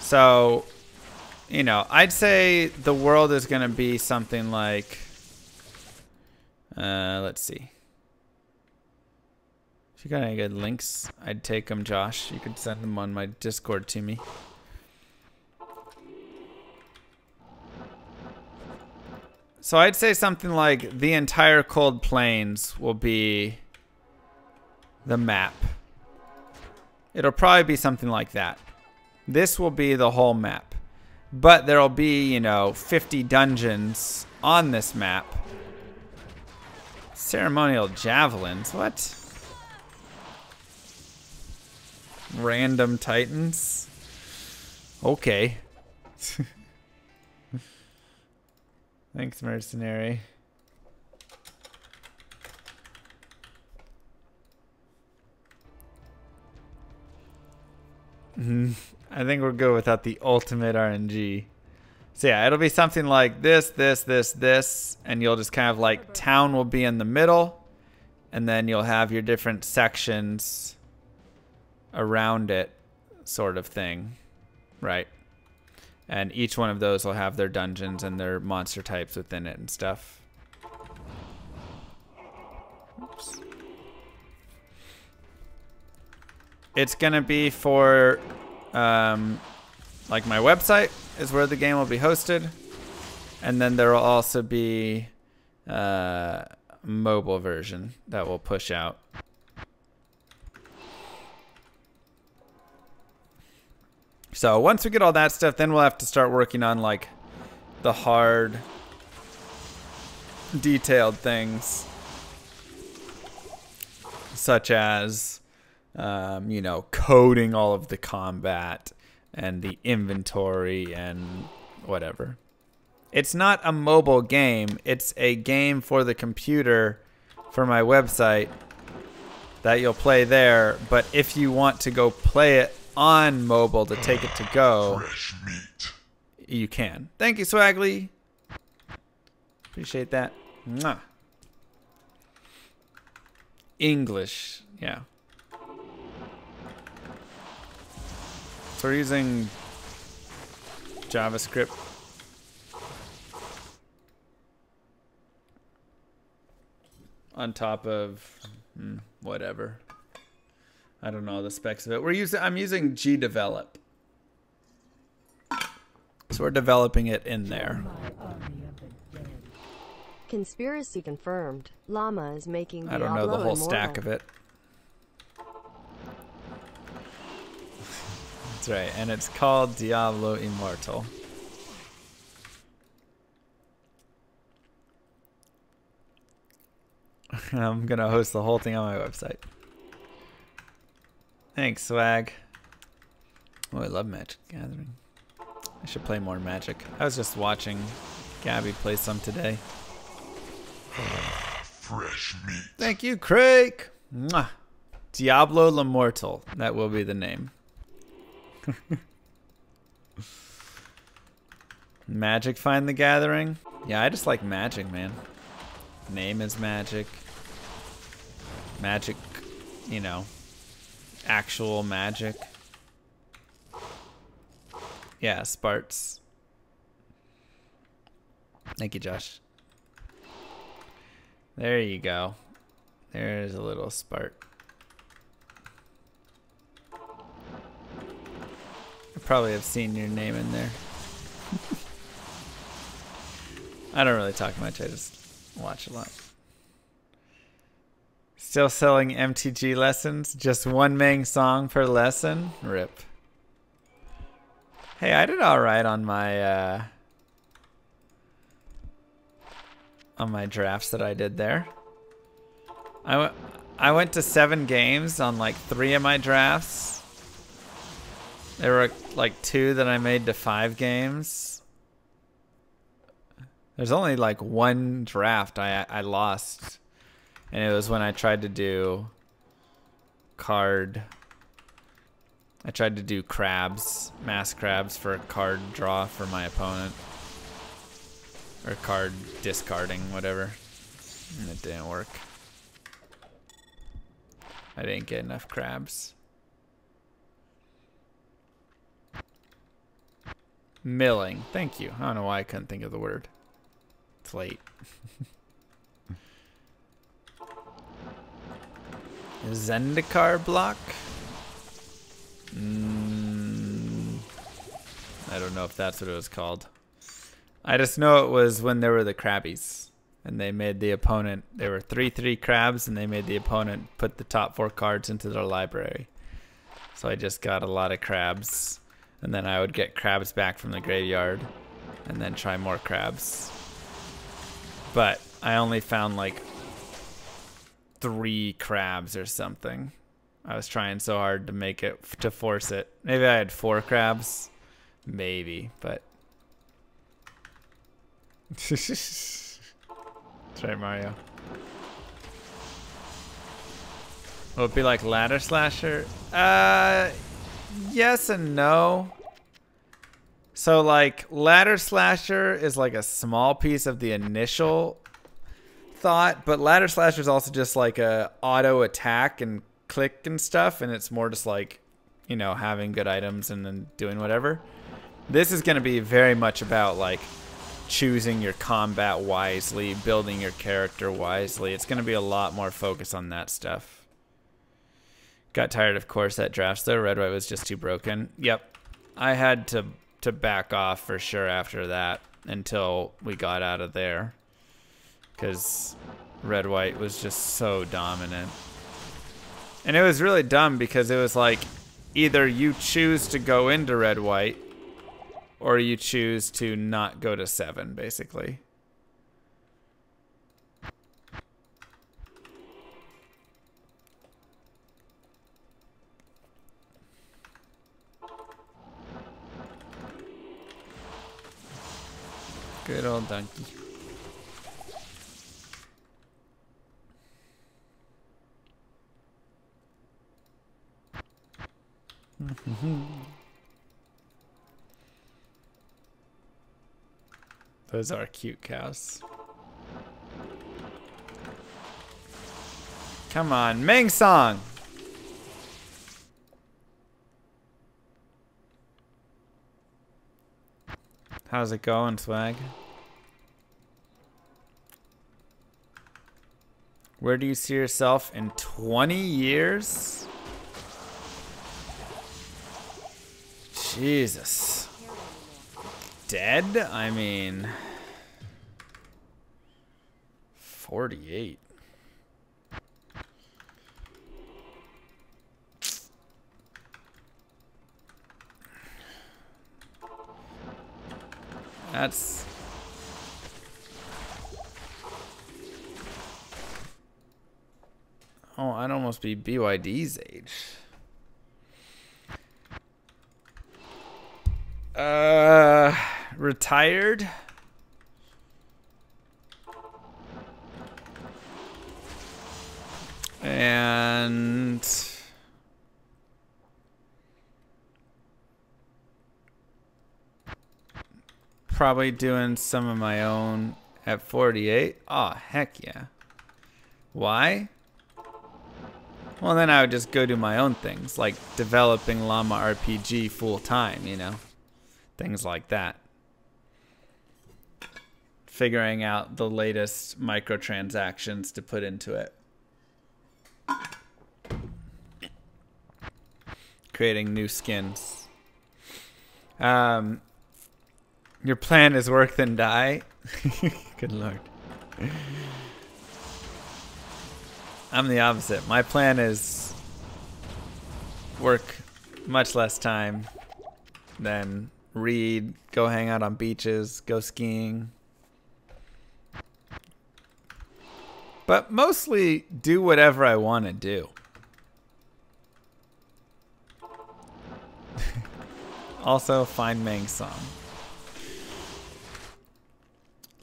So, you know, I'd say the world is going to be something like, uh, let's see. If you got any good links, I'd take them, Josh. You could send them on my Discord to me. So I'd say something like the entire Cold Plains will be the map. It'll probably be something like that. This will be the whole map. But there'll be, you know, 50 dungeons on this map. Ceremonial javelins, what? Random titans? Okay. *laughs* Thanks, mercenary. Mm-hmm. I think we're good without the ultimate RNG. So yeah, it'll be something like this, this, this, this, and you'll just kind of like town will be in the middle, and then you'll have your different sections around it, sort of thing, right? And each one of those will have their dungeons and their monster types within it and stuff. Oops. It's going to be for, um, like my website is where the game will be hosted. And then there will also be uh, mobile version that will push out. So once we get all that stuff, then we'll have to start working on like the hard, detailed things. such as, um, you know, coding all of the combat and the inventory and whatever. It's not a mobile game, it's a game for the computer for my website that you'll play there. But if you want to go play it on mobile to take it to go, you can. Thank you, Swaggly. Appreciate that. Mwah. English, yeah. So we're using JavaScript. On top of hmm, whatever. I don't know the specs of it. We're using I'm using gdevelop. So we're developing it in there. My army of the dead. Conspiracy confirmed. Llama is making I don't know the whole stack of it. That's right, and it's called Diablo Immortal. *laughs* I'm gonna host the whole thing on my website. Thanks, swag. Oh, I love Magic Gathering. I should play more Magic. I was just watching Gabby play some today. Fresh meat. Thank you, Craig. Mwah. Diablo Immortal. That will be the name. *laughs* Magic Find the Gathering. Yeah, I just like magic, man. Name is magic. Magic, you know, actual magic. Yeah, Sparts. Thank you, Josh. There you go. There's a little Spart. Probably have seen your name in there. I don't really talk much, I just watch a lot. Still selling MTG lessons? Just one Mang song per lesson? Rip. Hey, I did alright on my uh on my drafts that I did there. I went I went to 7 games on like 3 of my drafts. There were like 2 that I made to 5 games. There's only like one draft I I lost. And it was when I tried to do card I tried to do crabs, mass crabs for a card draw for my opponent. Or card discarding, whatever. And it didn't work. I didn't get enough crabs. Milling. Thank you. I don't know why I couldn't think of the word. It's late. *laughs* Zendikar block? Mm, I don't know if that's what it was called. I just know it was when there were the crabbies. And they made the opponent, there were 3 3 crabs, and they made the opponent put the top four cards into their library. So I just got a lot of crabs. And then I would get crabs back from the graveyard. And then try more crabs. But I only found like three crabs or something. I was trying so hard to make it, to force it. Maybe I had four crabs. Maybe, but. *laughs* That's right, Mario. Will it be like ladder slasher? Uh, yes and no. So like ladder slasher is like a small piece of the initial thought, but ladder slasher is also just like a auto attack and click and stuff, and it's more just like, you know, having good items and then doing whatever. This is going to be very much about like choosing your combat wisely, building your character wisely. It's going to be a lot more focus on that stuff. Got tired of course that drafts though. Red white was just too broken. Yep. I had to to back off for sure after that until we got out of there. Cuz red white was just so dominant. And it was really dumb because it was like either you choose to go into red white or you choose to not go to 7 basically. Good old donkey. Those are cute cows. Come on, Mang Song! How's it going, Swag? Where do you see yourself in 20 years? Jesus. Dead? I mean... 48. That's... Oh, I'd almost be BYD's age. Uh, retired? And... Probably doing some of my own at 48. Oh, heck yeah. Why? Well, then I would just go do my own things, like developing Llama RPG full time, you know? Things like that. Figuring out the latest microtransactions to put into it. Creating new skins. Um, your plan is work then die? *laughs* Good lord. I'm the opposite. My plan is work much less time than read, go hang out on beaches, go skiing. But mostly do whatever I want to do. *laughs* also, find Mang's song.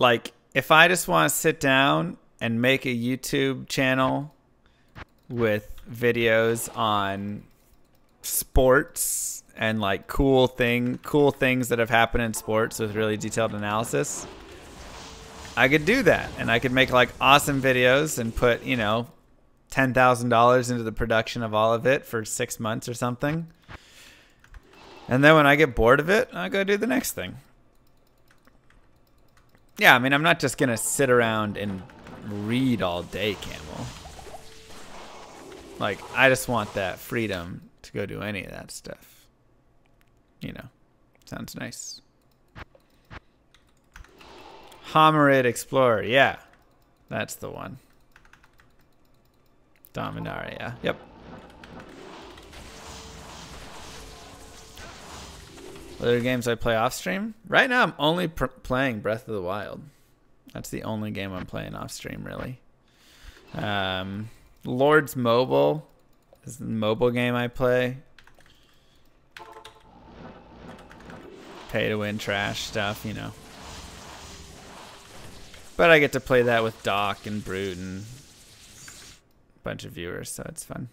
Like, if I just want to sit down and make a YouTube channel with videos on sports and like cool thing cool things that have happened in sports with really detailed analysis I could do that. And I could make like awesome videos and put you know $10,000 into the production of all of it for 6 months or something. And then when I get bored of it I go do the next thing yeah I mean I'm not just gonna sit around and read all day camel like, I just want that freedom to go do any of that stuff. You know, sounds nice. Homarid Explorer, yeah. That's the one. Dominaria, yep. Other games I play off stream? Right now, I'm only playing Breath of the Wild. That's the only game I'm playing off stream, really. Um, Lords Mobile is the mobile game I play. Pay to win trash stuff, you know. But I get to play that with Doc and Brute and a bunch of viewers, so it's fun.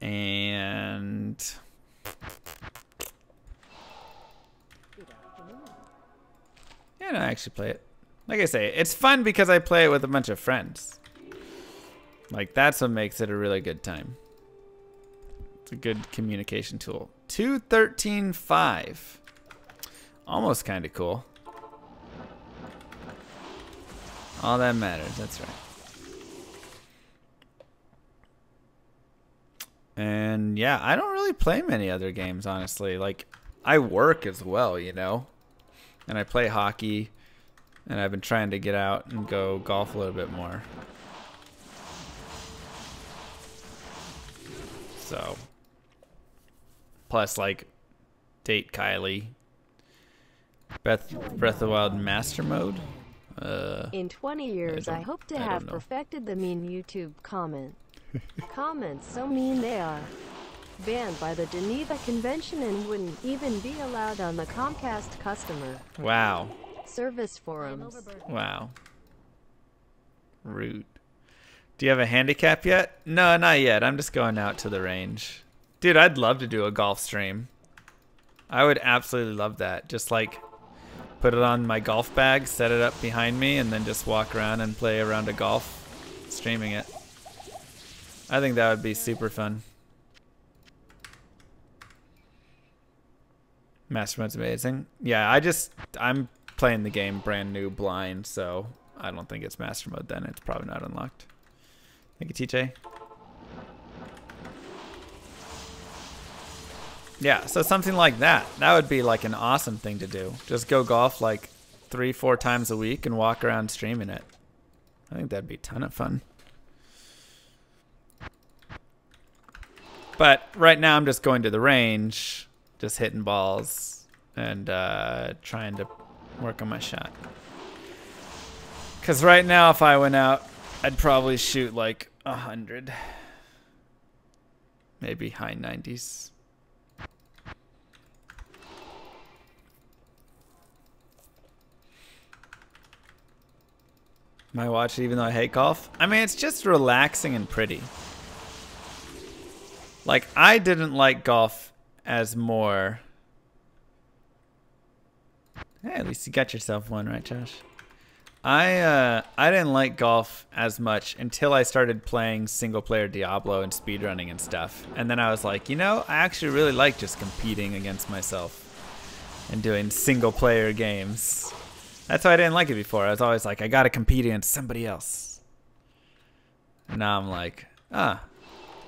And yeah, no, I actually play it. Like I say, it's fun because I play it with a bunch of friends. Like that's what makes it a really good time. It's a good communication tool. 213.5. Almost kind of cool. All that matters, that's right. And yeah, I don't really play many other games, honestly. Like, I work as well, you know? And I play hockey, and I've been trying to get out and go golf a little bit more. So, plus like date Kylie. Breath Breath of the Wild Master Mode. Uh, In 20 years, I, I hope to I have perfected the mean YouTube comment. *laughs* Comments so mean they are banned by the Geneva Convention and wouldn't even be allowed on the Comcast customer. wow. Service forums. Wow. Rude. Do you have a handicap yet? No, not yet. I'm just going out to the range. Dude, I'd love to do a golf stream. I would absolutely love that. Just like put it on my golf bag, set it up behind me, and then just walk around and play around a golf, streaming it. I think that would be super fun. Master mode's amazing. Yeah, I just I'm playing the game brand new blind, so I don't think it's master mode then. It's probably not unlocked. Thank you, TJ. Yeah, so something like that. That would be like an awesome thing to do. Just go golf like three, four times a week and walk around streaming it. I think that'd be a ton of fun. But right now I'm just going to the range, just hitting balls and uh, trying to work on my shot. Because right now if I went out, I'd probably shoot like a hundred, maybe high 90s. My watch, even though I hate golf. I mean, it's just relaxing and pretty. Like, I didn't like golf as more. Hey, at least you got yourself one, right, Josh? I uh, I didn't like golf as much until I started playing single player Diablo and speedrunning and stuff. And then I was like, you know, I actually really like just competing against myself and doing single player games. That's why I didn't like it before. I was always like, I gotta compete against somebody else. And now I'm like, ah,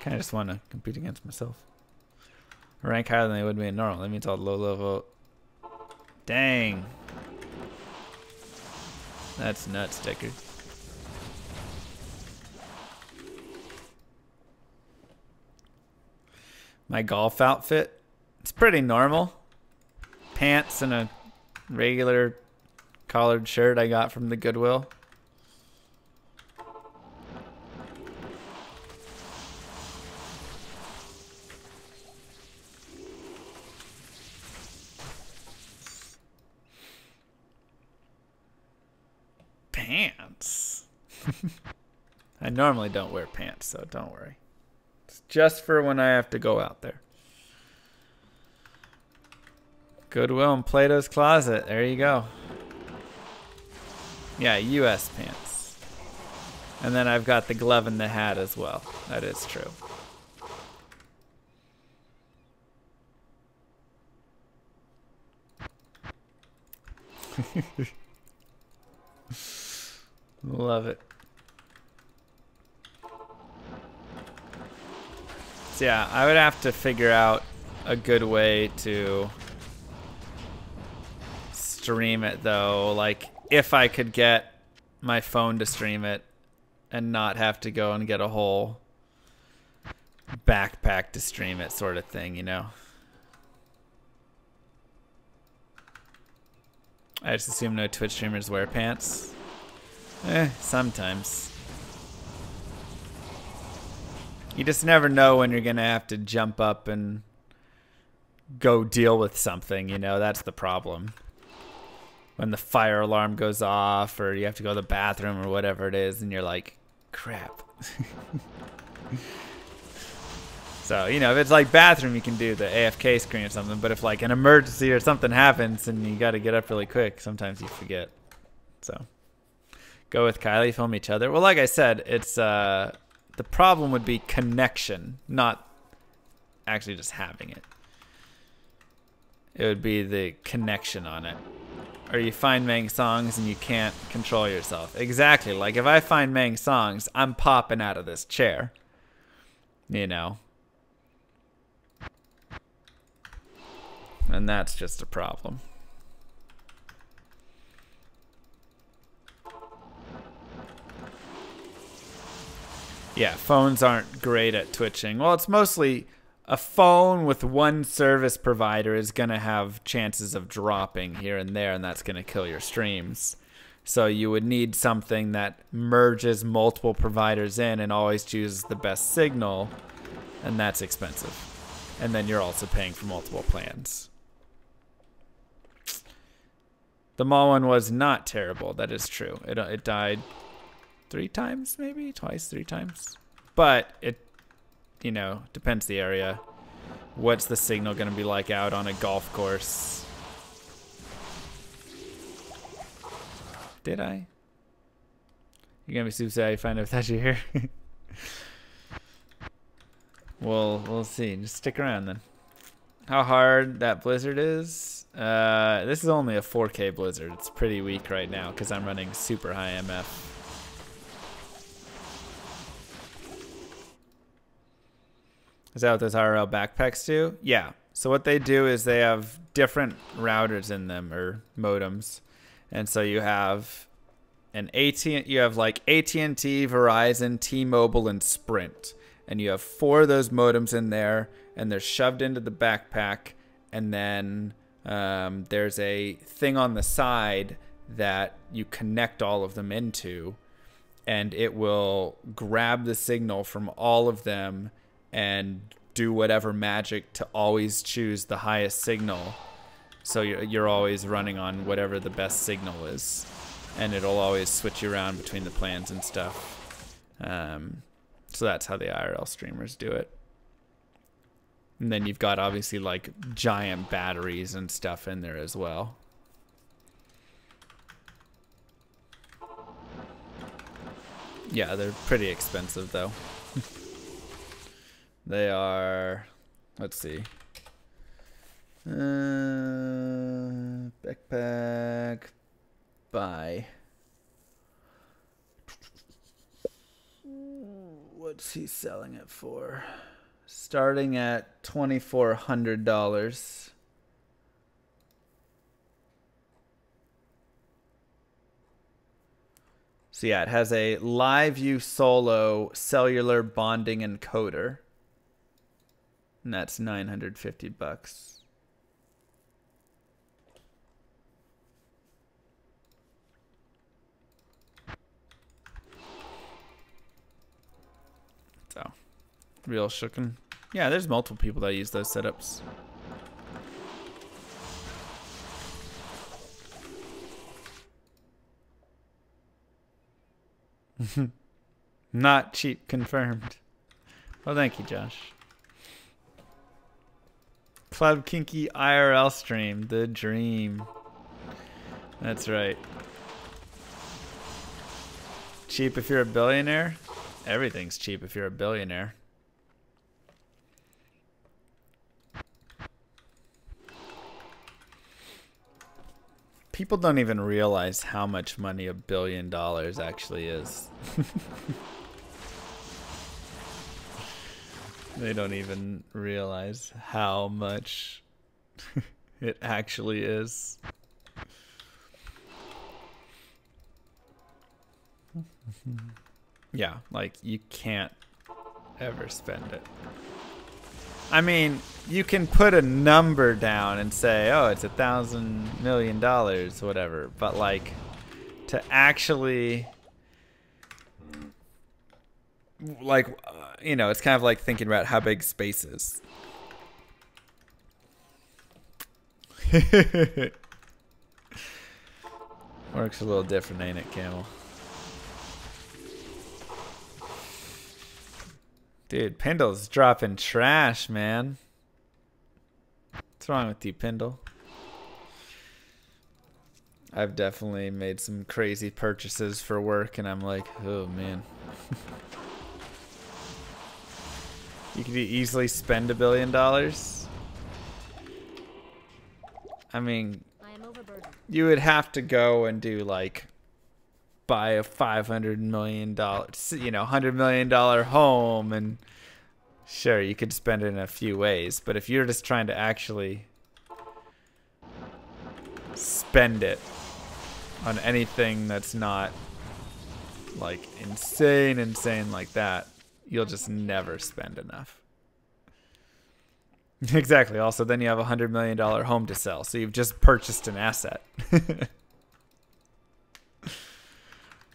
kind of just want to compete against myself. Rank higher than they would be in normal. That means all low level. Dang. That's nuts, Decker. My golf outfit, it's pretty normal. Pants and a regular collared shirt I got from the Goodwill. Pants. *laughs* I normally don't wear pants, so don't worry. It's just for when I have to go out there. Goodwill and Plato's Closet. There you go. Yeah, US pants. And then I've got the glove and the hat as well. That is true. *laughs* Love it. So yeah, I would have to figure out a good way to stream it though. Like if I could get my phone to stream it and not have to go and get a whole backpack to stream it sort of thing, you know. I just assume no Twitch streamers wear pants. Eh, sometimes. You just never know when you're to have to jump up and go deal with something, you know, that's the problem. When the fire alarm goes off or you have to go to the bathroom or whatever it is and you're like, crap. *laughs* so, you know, if it's like bathroom, you can do the AFK screen or something, but if like an emergency or something happens and you got to get up really quick, sometimes you forget. So go with Kylie, film each other. Well, like I said, it's uh, the problem would be connection, not actually just having it. It would be the connection on it. Or you find Mang songs and you can't control yourself. Exactly. Like if I find Mang songs, I'm popping out of this chair. You know. And that's just a problem. Yeah, phones aren't great at twitching. Well, it's mostly a phone with one service provider is going to have chances of dropping here and there, and that's going to kill your streams. So you would need something that merges multiple providers in and always chooses the best signal, and that's expensive. And then you're also paying for multiple plans. The mall one was not terrible. That is true. It, uh, it died three times, maybe? Twice, three times. But it, you know, depends the area. What's the signal to be like out on a golf course? Did I? You're to be super sad you find out without you here. *laughs* well, we'll see. Just stick around then. How hard that blizzard is? Uh, this is only a 4K blizzard. It's pretty weak right now because I'm running super high MF. Is that what those IRL backpacks do? Yeah. So what they do is they have different routers in them or modems, and so you have an AT. You have like AT&T, Verizon, T-Mobile, and Sprint, and you have four of those modems in there, and they're shoved into the backpack, and then um, there's a thing on the side that you connect all of them into, and it will grab the signal from all of them and do whatever magic to always choose the highest signal. So you're, always running on whatever the best signal is. And it'll always switch you around between the plans and stuff. Um, so that's how the IRL streamers do it. And then you've got obviously like giant batteries and stuff in there as well. Yeah, they're pretty expensive though. They are, let's see. Uh, backpack, buy. What's he selling it for? Starting at $2,400. So yeah, it has a LiveU Solo cellular bonding encoder. And that's 950 bucks. So, real shooken. Yeah, there's multiple people that use those setups. *laughs* Not cheap confirmed. Well, thank you, Josh. Club Kinky IRL stream, the dream. That's right. Cheap if you're a billionaire? Everything's cheap if you're a billionaire. People don't even realize how much money a billion dollars actually is. *laughs* they don't even realize how much *laughs* it actually is. *laughs* yeah, like you can't ever spend it. I mean, you can put a number down and say, oh, it's a thousand million dollars, whatever. But like, to actually, like, uh, you know, it's kind of like thinking about how big space is. *laughs* Works a little different, ain't it, Camel? Dude, Pindle's dropping trash, man. What's wrong with you, Pendle? I've definitely made some crazy purchases for work, and I'm like, oh man. *laughs* you could easily spend a billion dollars. I mean, you would have to go and do like buy a five hundred million dollars, you know, hundred million dollar home, and sure, you could spend it in a few ways. But if you're just trying to actually spend it on anything that's not like insane, insane like that, you'll just never spend enough. *laughs* Exactly. Also, then you have a $100 million home to sell. So you've just purchased an asset. *laughs*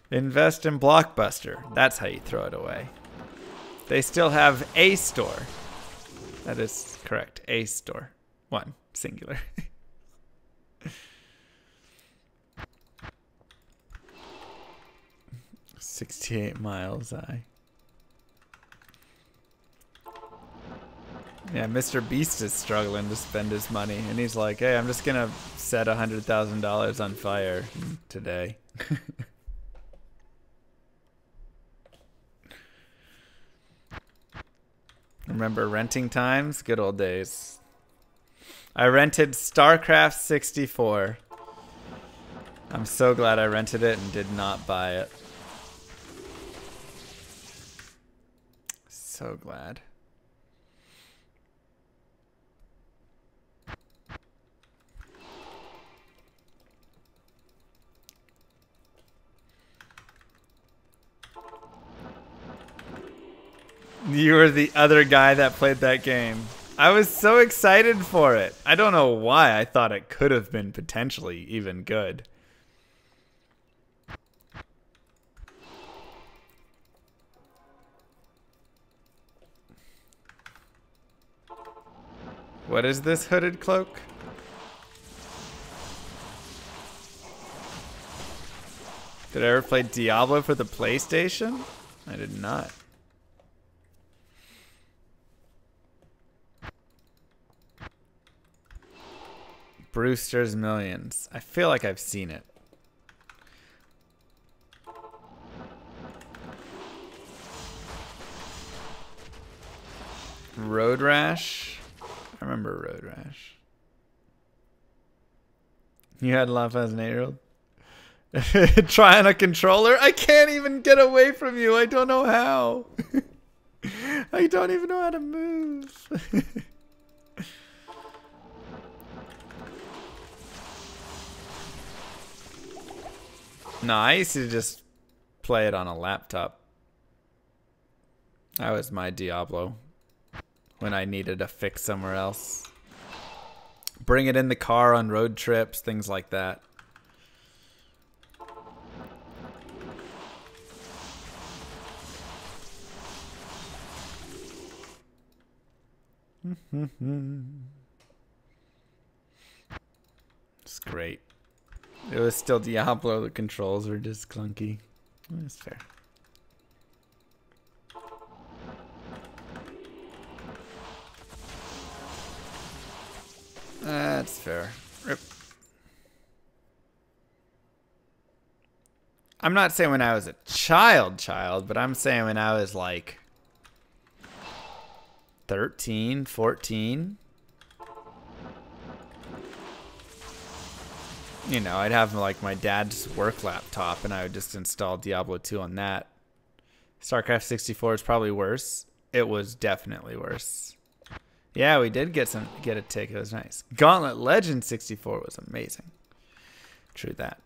Invest in Blockbuster. That's how you throw it away. They still have a store. That is correct. A store. One, singular. *laughs* Sixty-eight miles, I. Yeah, Mr. Beast is struggling to spend his money, and he's like, "Hey, I'm just gonna set a hundred thousand dollars on fire today." *laughs* Remember renting times? Good old days. I rented StarCraft 64. I'm so glad I rented it and did not buy it. So glad. You were the other guy that played that game. I was so excited for it. I don't know why I thought it could have been potentially even good. What is this hooded cloak? Did I ever play Diablo for the PlayStation? I did not. Brewster's Millions. I feel like I've seen it. Road Rash. I remember Road Rash. You had love as an eight-year-old. *laughs* Try on a controller. I can't even get away from you. I don't know how. *laughs* I don't even know how to move. *laughs* no, I used to just play it on a laptop. That was my Diablo when I needed a fix somewhere else. Bring it in the car on road trips, things like that. *laughs* it's great. It was still Diablo, the controls were just clunky. That's fair. That's fair. Rip. I'm not saying when I was a child, child, but I'm saying when I was like 13, 14. You know, I'd have like my dad's work laptop and I would just install Diablo 2 on that. StarCraft 64 is probably worse. It was definitely worse. Yeah, we did get some get a tick. It was nice. Gauntlet Legend 64 was amazing. True that.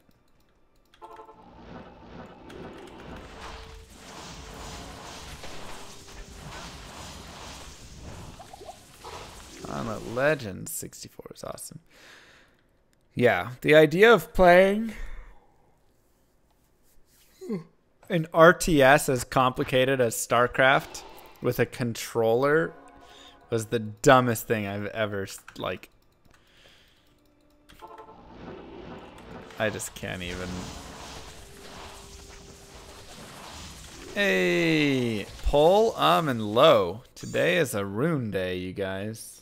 Gauntlet Legend 64 is awesome. Yeah, the idea of playing an RTS as complicated as StarCraft with a controller was the dumbest thing I've ever like. I just can't even. Hey, Pul, um, and Lo. Today is a rune day, you guys.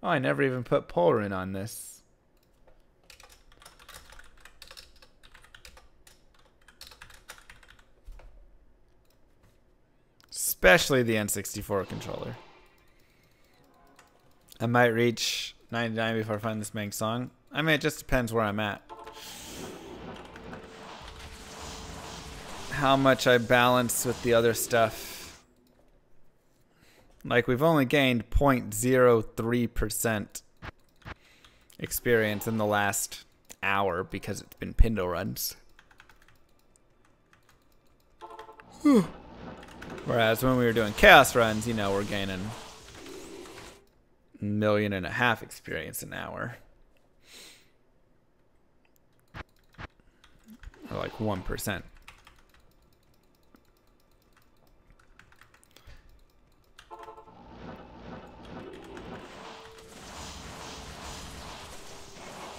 Oh, I never even put Pul rune on this. Especially the N64 controller. I might reach 99 before I find this Mang Song. I mean, it just depends where I'm at. How much I balance with the other stuff. Like, we've only gained 0.03% experience in the last hour because it's been Pindle runs. *sighs* Whereas when we were doing Chaos runs, you know, we're gaining million and a half experience an hour. Or like 1%.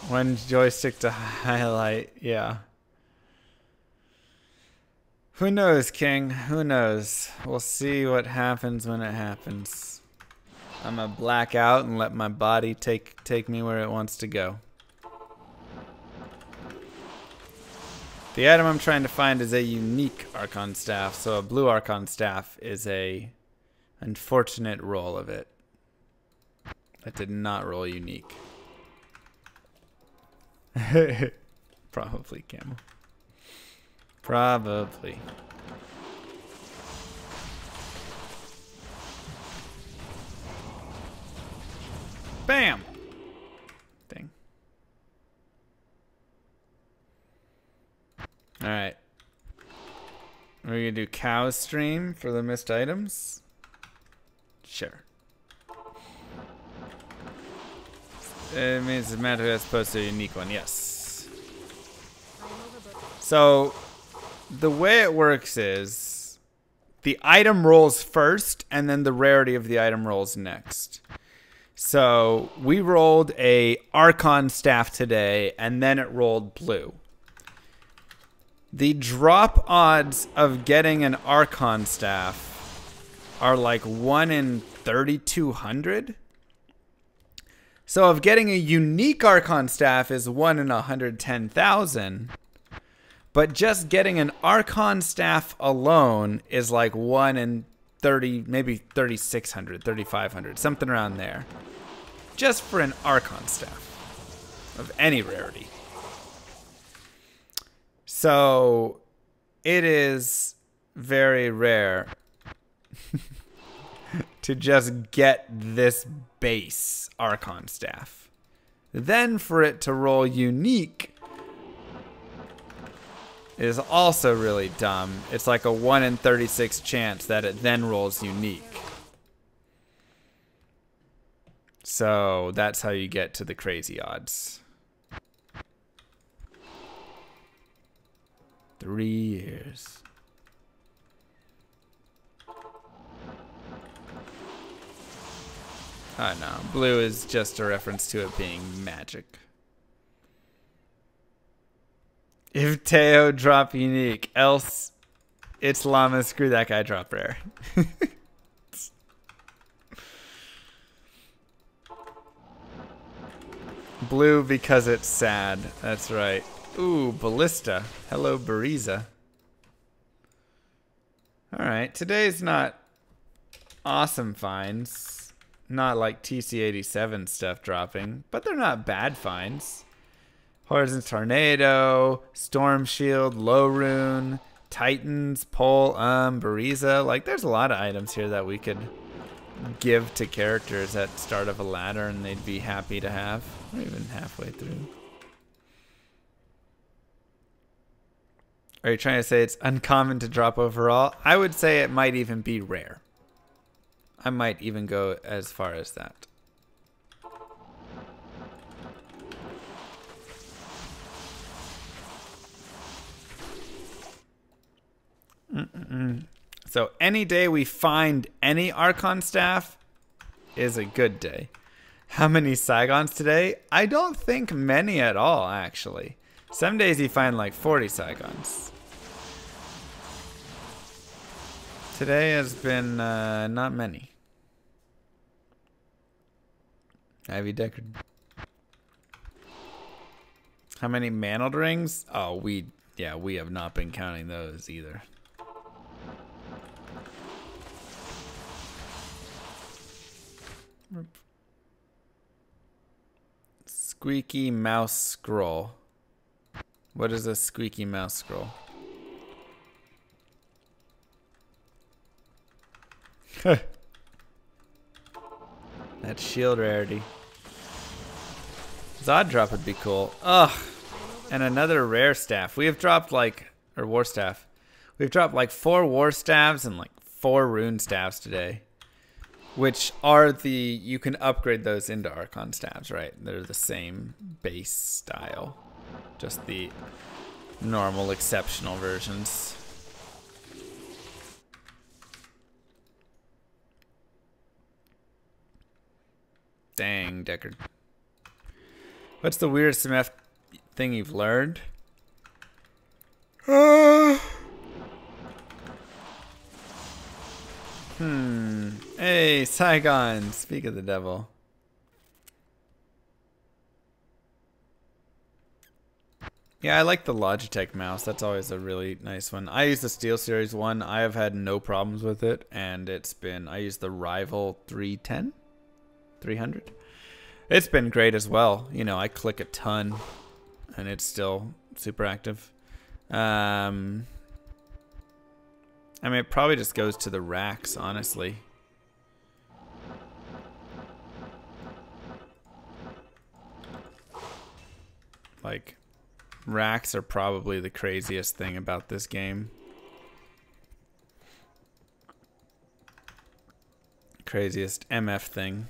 One joystick to *laughs* highlight, yeah. Who knows, King? Who knows? We'll see what happens when it happens. I'm gonna black out and let my body take take me where it wants to go. The item I'm trying to find is a unique Archon staff, so a blue Archon staff is a unfortunate roll of it. That did not roll unique. *laughs* Probably camel. Probably. Bam! Thing. Alright. We're gonna do cow stream for the missed items. Sure. It means the matter as opposed to a unique one, yes. So the way it works is the item rolls first and then the rarity of the item rolls next. So we rolled a Archon staff today and then it rolled blue. The drop odds of getting an Archon staff are like 1 in 3200. So of getting a unique Archon staff is 1 in 110,000. But just getting an Archon staff alone is like 1 in 30, maybe 3,600, 3,500, something around there. Just for an Archon staff of any rarity. So it is very rare *laughs* to just get this base Archon staff. Then for it to roll unique is also really dumb. It's like a 1 in 36 chance that it then rolls unique. So that's how you get to the crazy odds. Three years. Ah, I know. Blue is just a reference to it being magic. If Teo drop unique, else it's llama. Screw that guy. Drop rare. *laughs* Blue because it's sad. That's right. Ooh, Ballista. Hello, Buriza. Alright, today's not awesome finds. Not like TC87 stuff dropping, but they're not bad finds. Horizon's Tornado, Storm Shield, Lo Rune, Titans, Pul, um, Buriza. Like, there's a lot of items here that we could give to characters at start of a ladder and they'd be happy to have. Or even halfway through. Are you trying to say it's uncommon to drop overall? I would say it might even be rare. I might even go as far as that. Mm -mm. So any day we find any Archon staff is a good day. How many Sigons today? I don't think many at all, actually. Some days you find like 40 Sigons. Today has been uh, not many. Ivy Deckard. How many mantled rings? Oh, we, yeah, we have not been counting those either. Squeaky mouse scroll. What is a squeaky mouse scroll? *laughs* that shield rarity. Zod drop would be cool. Ugh. And another rare staff. We have dropped like, or war staff. We've dropped like four war staffs and like four rune staffs today. Which are the you can upgrade those into Archon staves, right? They're the same base style, just the normal exceptional versions. Dang, Deckard. What's the weirdest MF thing you've learned? *sighs* Uh, *laughs* Hmm. Hey, Sigon. Speak of the devil. Yeah, I like the Logitech mouse. That's always a really nice one. I use the SteelSeries one. I have had no problems with it, and it's been. I use the Rival 310, 300. It's been great as well. You know, I click a ton, and it's still super active. Um, I mean, it probably just goes to the racks, honestly. Like, racks are probably the craziest thing about this game. Craziest MF thing.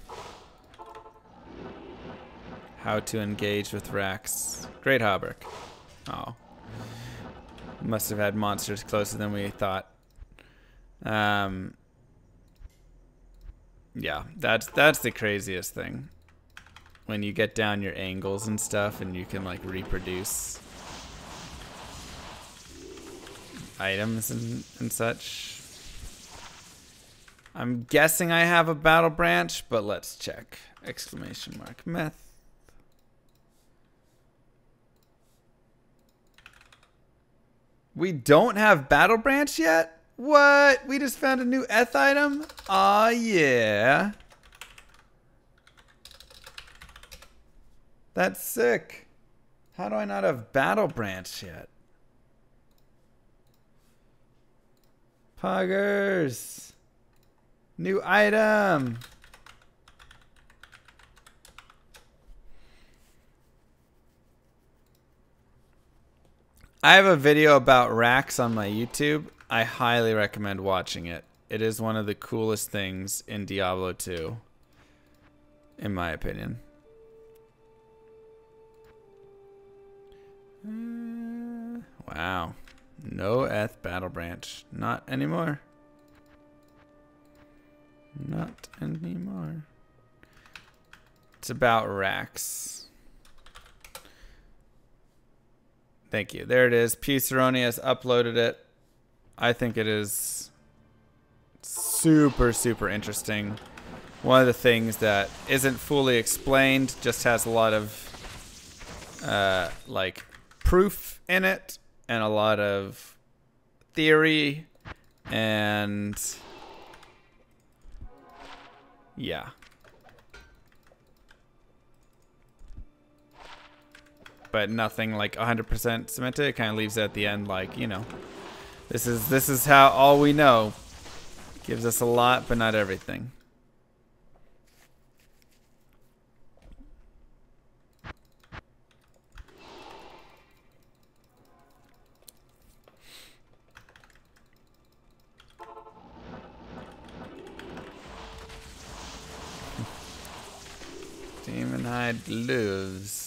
How to engage with racks. Great Hauberk. Oh. Must have had monsters closer than we thought. Um, yeah, that's that's the craziest thing. When you get down your angles and stuff and you can like reproduce items and, and such. I'm guessing I have a battle branch, but let's check. Exclamation mark. Meth. We don't have battle branch yet? What? We just found a new eth item? Aw, yeah. That's sick. How do I not have battle branch yet? Poggers. New item. I have a video about racks on my YouTube. I highly recommend watching it. It is one of the coolest things in Diablo 2, in my opinion. Uh, wow. No Eth Battle Branch. Not anymore. Not anymore. It's about racks. Thank you. There it is. Puceroni has uploaded it. I think it is super, super interesting. One of the things that isn't fully explained, just has a lot of uh, like proof in it and a lot of theory and yeah. But nothing like 100% cemented. It kind of leaves it at the end like, you know, this is this is how all we know. Gives us a lot, but not everything. Demon Hide lives.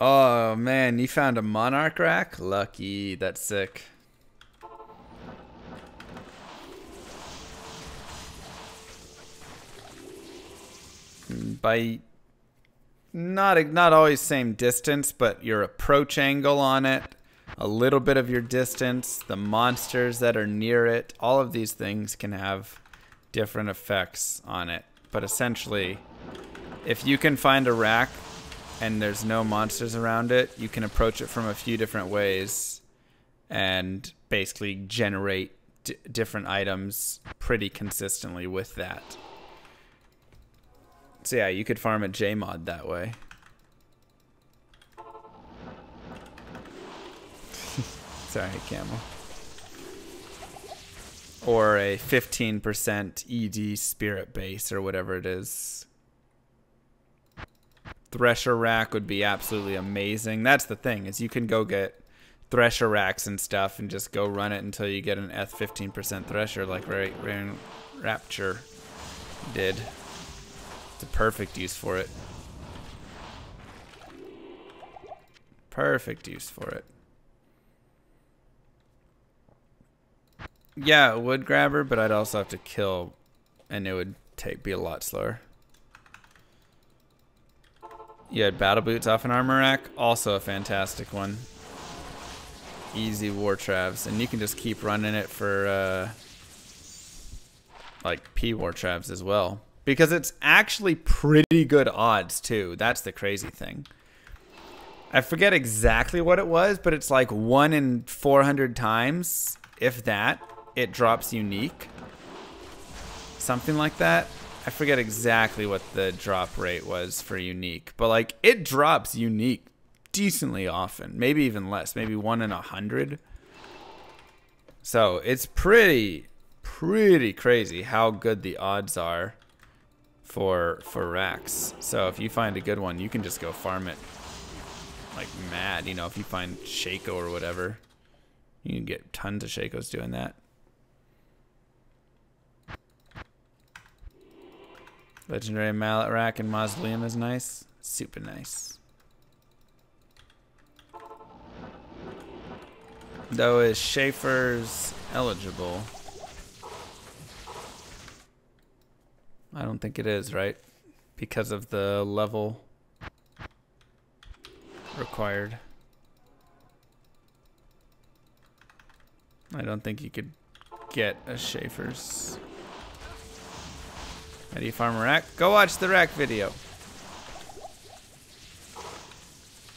Oh man, you found a monarch rack? Lucky, that's sick. Hmm, by not not always same distance, but your approach angle on it, a little bit of your distance, the monsters that are near it, all of these things can have different effects on it. But essentially, if you can find a rack and there's no monsters around it, you can approach it from a few different ways and basically generate different items pretty consistently with that. So yeah, you could farm a Jmod that way. *laughs* Sorry, camel. Or a 15% ED spirit base or whatever it is. Thresher rack would be absolutely amazing. That's the thing, is you can go get Thresher racks and stuff and just go run it until you get an F 15% Thresher like Ray, Rapture did. It's a perfect use for it. Perfect use for it. Yeah, wood grabber, but I'd also have to kill, and it would take be a lot slower. You had battle boots off an armor rack, also a fantastic one. easy war travs, and you can just keep running it for uh, like P war travs as well because it's actually pretty good odds too. That's the crazy thing. I forget exactly what it was, but it's like one in 400 times, if that, it drops unique. Something like that. I forget exactly what the drop rate was for unique, but like it drops unique decently often, maybe even less, maybe one in a hundred. So it's pretty, pretty crazy how good the odds are for for racks. So if you find a good one, you can just go farm it like mad. You know, if you find Shako or whatever, you can get tons of Shakos doing that. Legendary Mallet Rack and Mausoleum is nice. Super nice. Though is Schaefer's eligible? I don't think it is, right? Because of the level required. I don't think you could get a Schaefer's. How do you farm a rack? Go watch the rack video.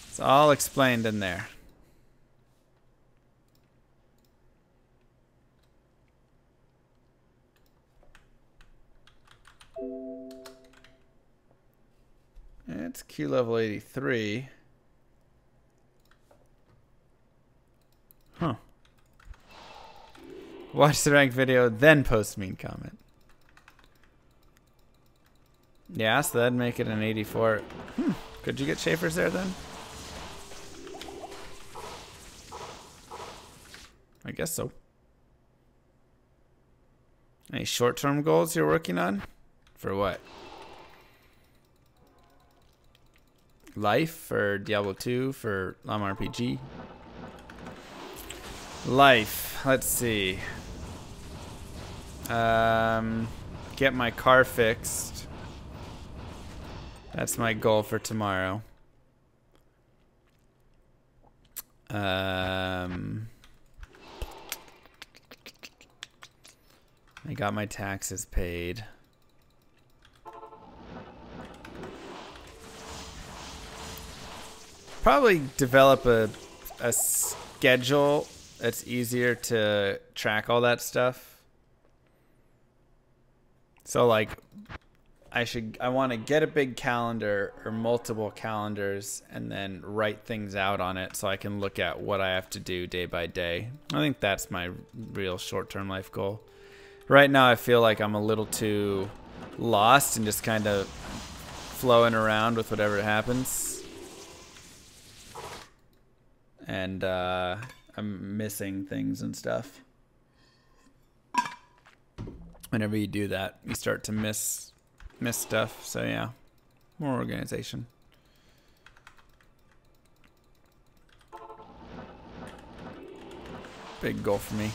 It's all explained in there. It's Q level 83. Huh. Watch the rank video, then post mean comment. Yeah, so that'd make it an 84. Hmm. Could you get Schaefer's there then? I guess so. Any short-term goals you're working on? For what? Life for Diablo 2 for Llama RPG? Life. Let's see. Um, get my car fixed. That's my goal for tomorrow. Um, I got my taxes paid. Probably develop a, a schedule that's easier to track all that stuff. So like I should I want to get a big calendar or multiple calendars and then write things out on it so I can look at what I have to do day by day. I think that's my real short-term life goal. Right now I feel like I'm a little too lost and just kind of flowing around with whatever happens. And uh, I'm missing things and stuff. Whenever you do that, you start to miss miss stuff. So yeah, more organization. Big goal for me.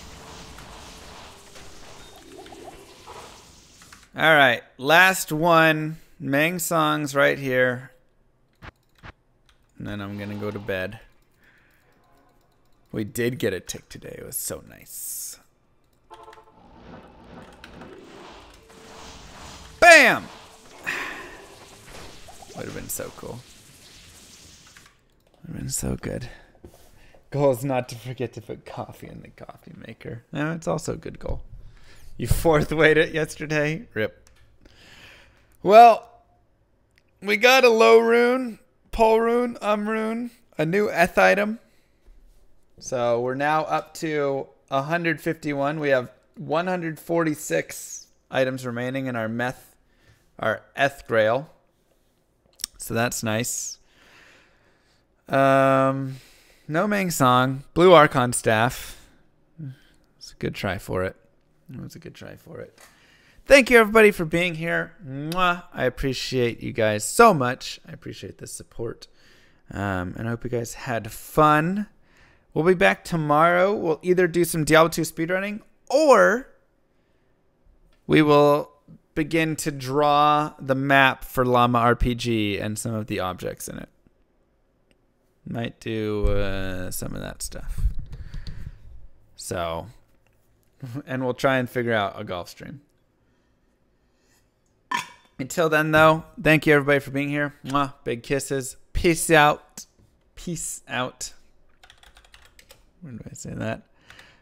All right, last one. Mang Songs right here. And then I'm to go to bed. We did get a tick today. It was so nice. Bam! *sighs* Would have been so cool. Would have been so good. Goal is not to forget to put coffee in the coffee maker. No, it's also a good goal. You fourth weight it yesterday? Rip. Well, we got a Lo rune, Pul rune, um rune, a new eth item. So we're now up to 151. We have 146 items remaining in our meth our Eth Grail. So that's nice. Um, no Mang Song. Blue Archon Staff. It's a good try for it. It was a good try for it. Thank you, everybody, for being here. Mwah. I appreciate you guys so much. I appreciate the support. Um, and I hope you guys had fun. We'll be back tomorrow. We'll either do some Diablo 2 speedrunning or we will begin to draw the map for Llama RPG and some of the objects in it. Might do uh, some of that stuff. So, *laughs* and we'll try and figure out a golf stream. Until then, though, thank you everybody for being here. Mwah, big kisses. Peace out. Peace out. When do I say that?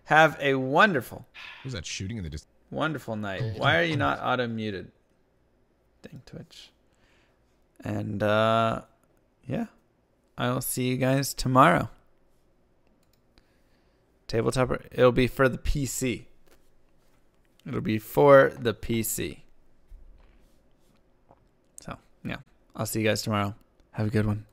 Have a wonderful, Was that shooting in the distance? Wonderful night. Why are you not auto muted? Dang Twitch. And uh yeah. I will see you guys tomorrow. Tabletop it'll be for the PC. It'll be for the PC. So, yeah. I'll see you guys tomorrow. Have a good one.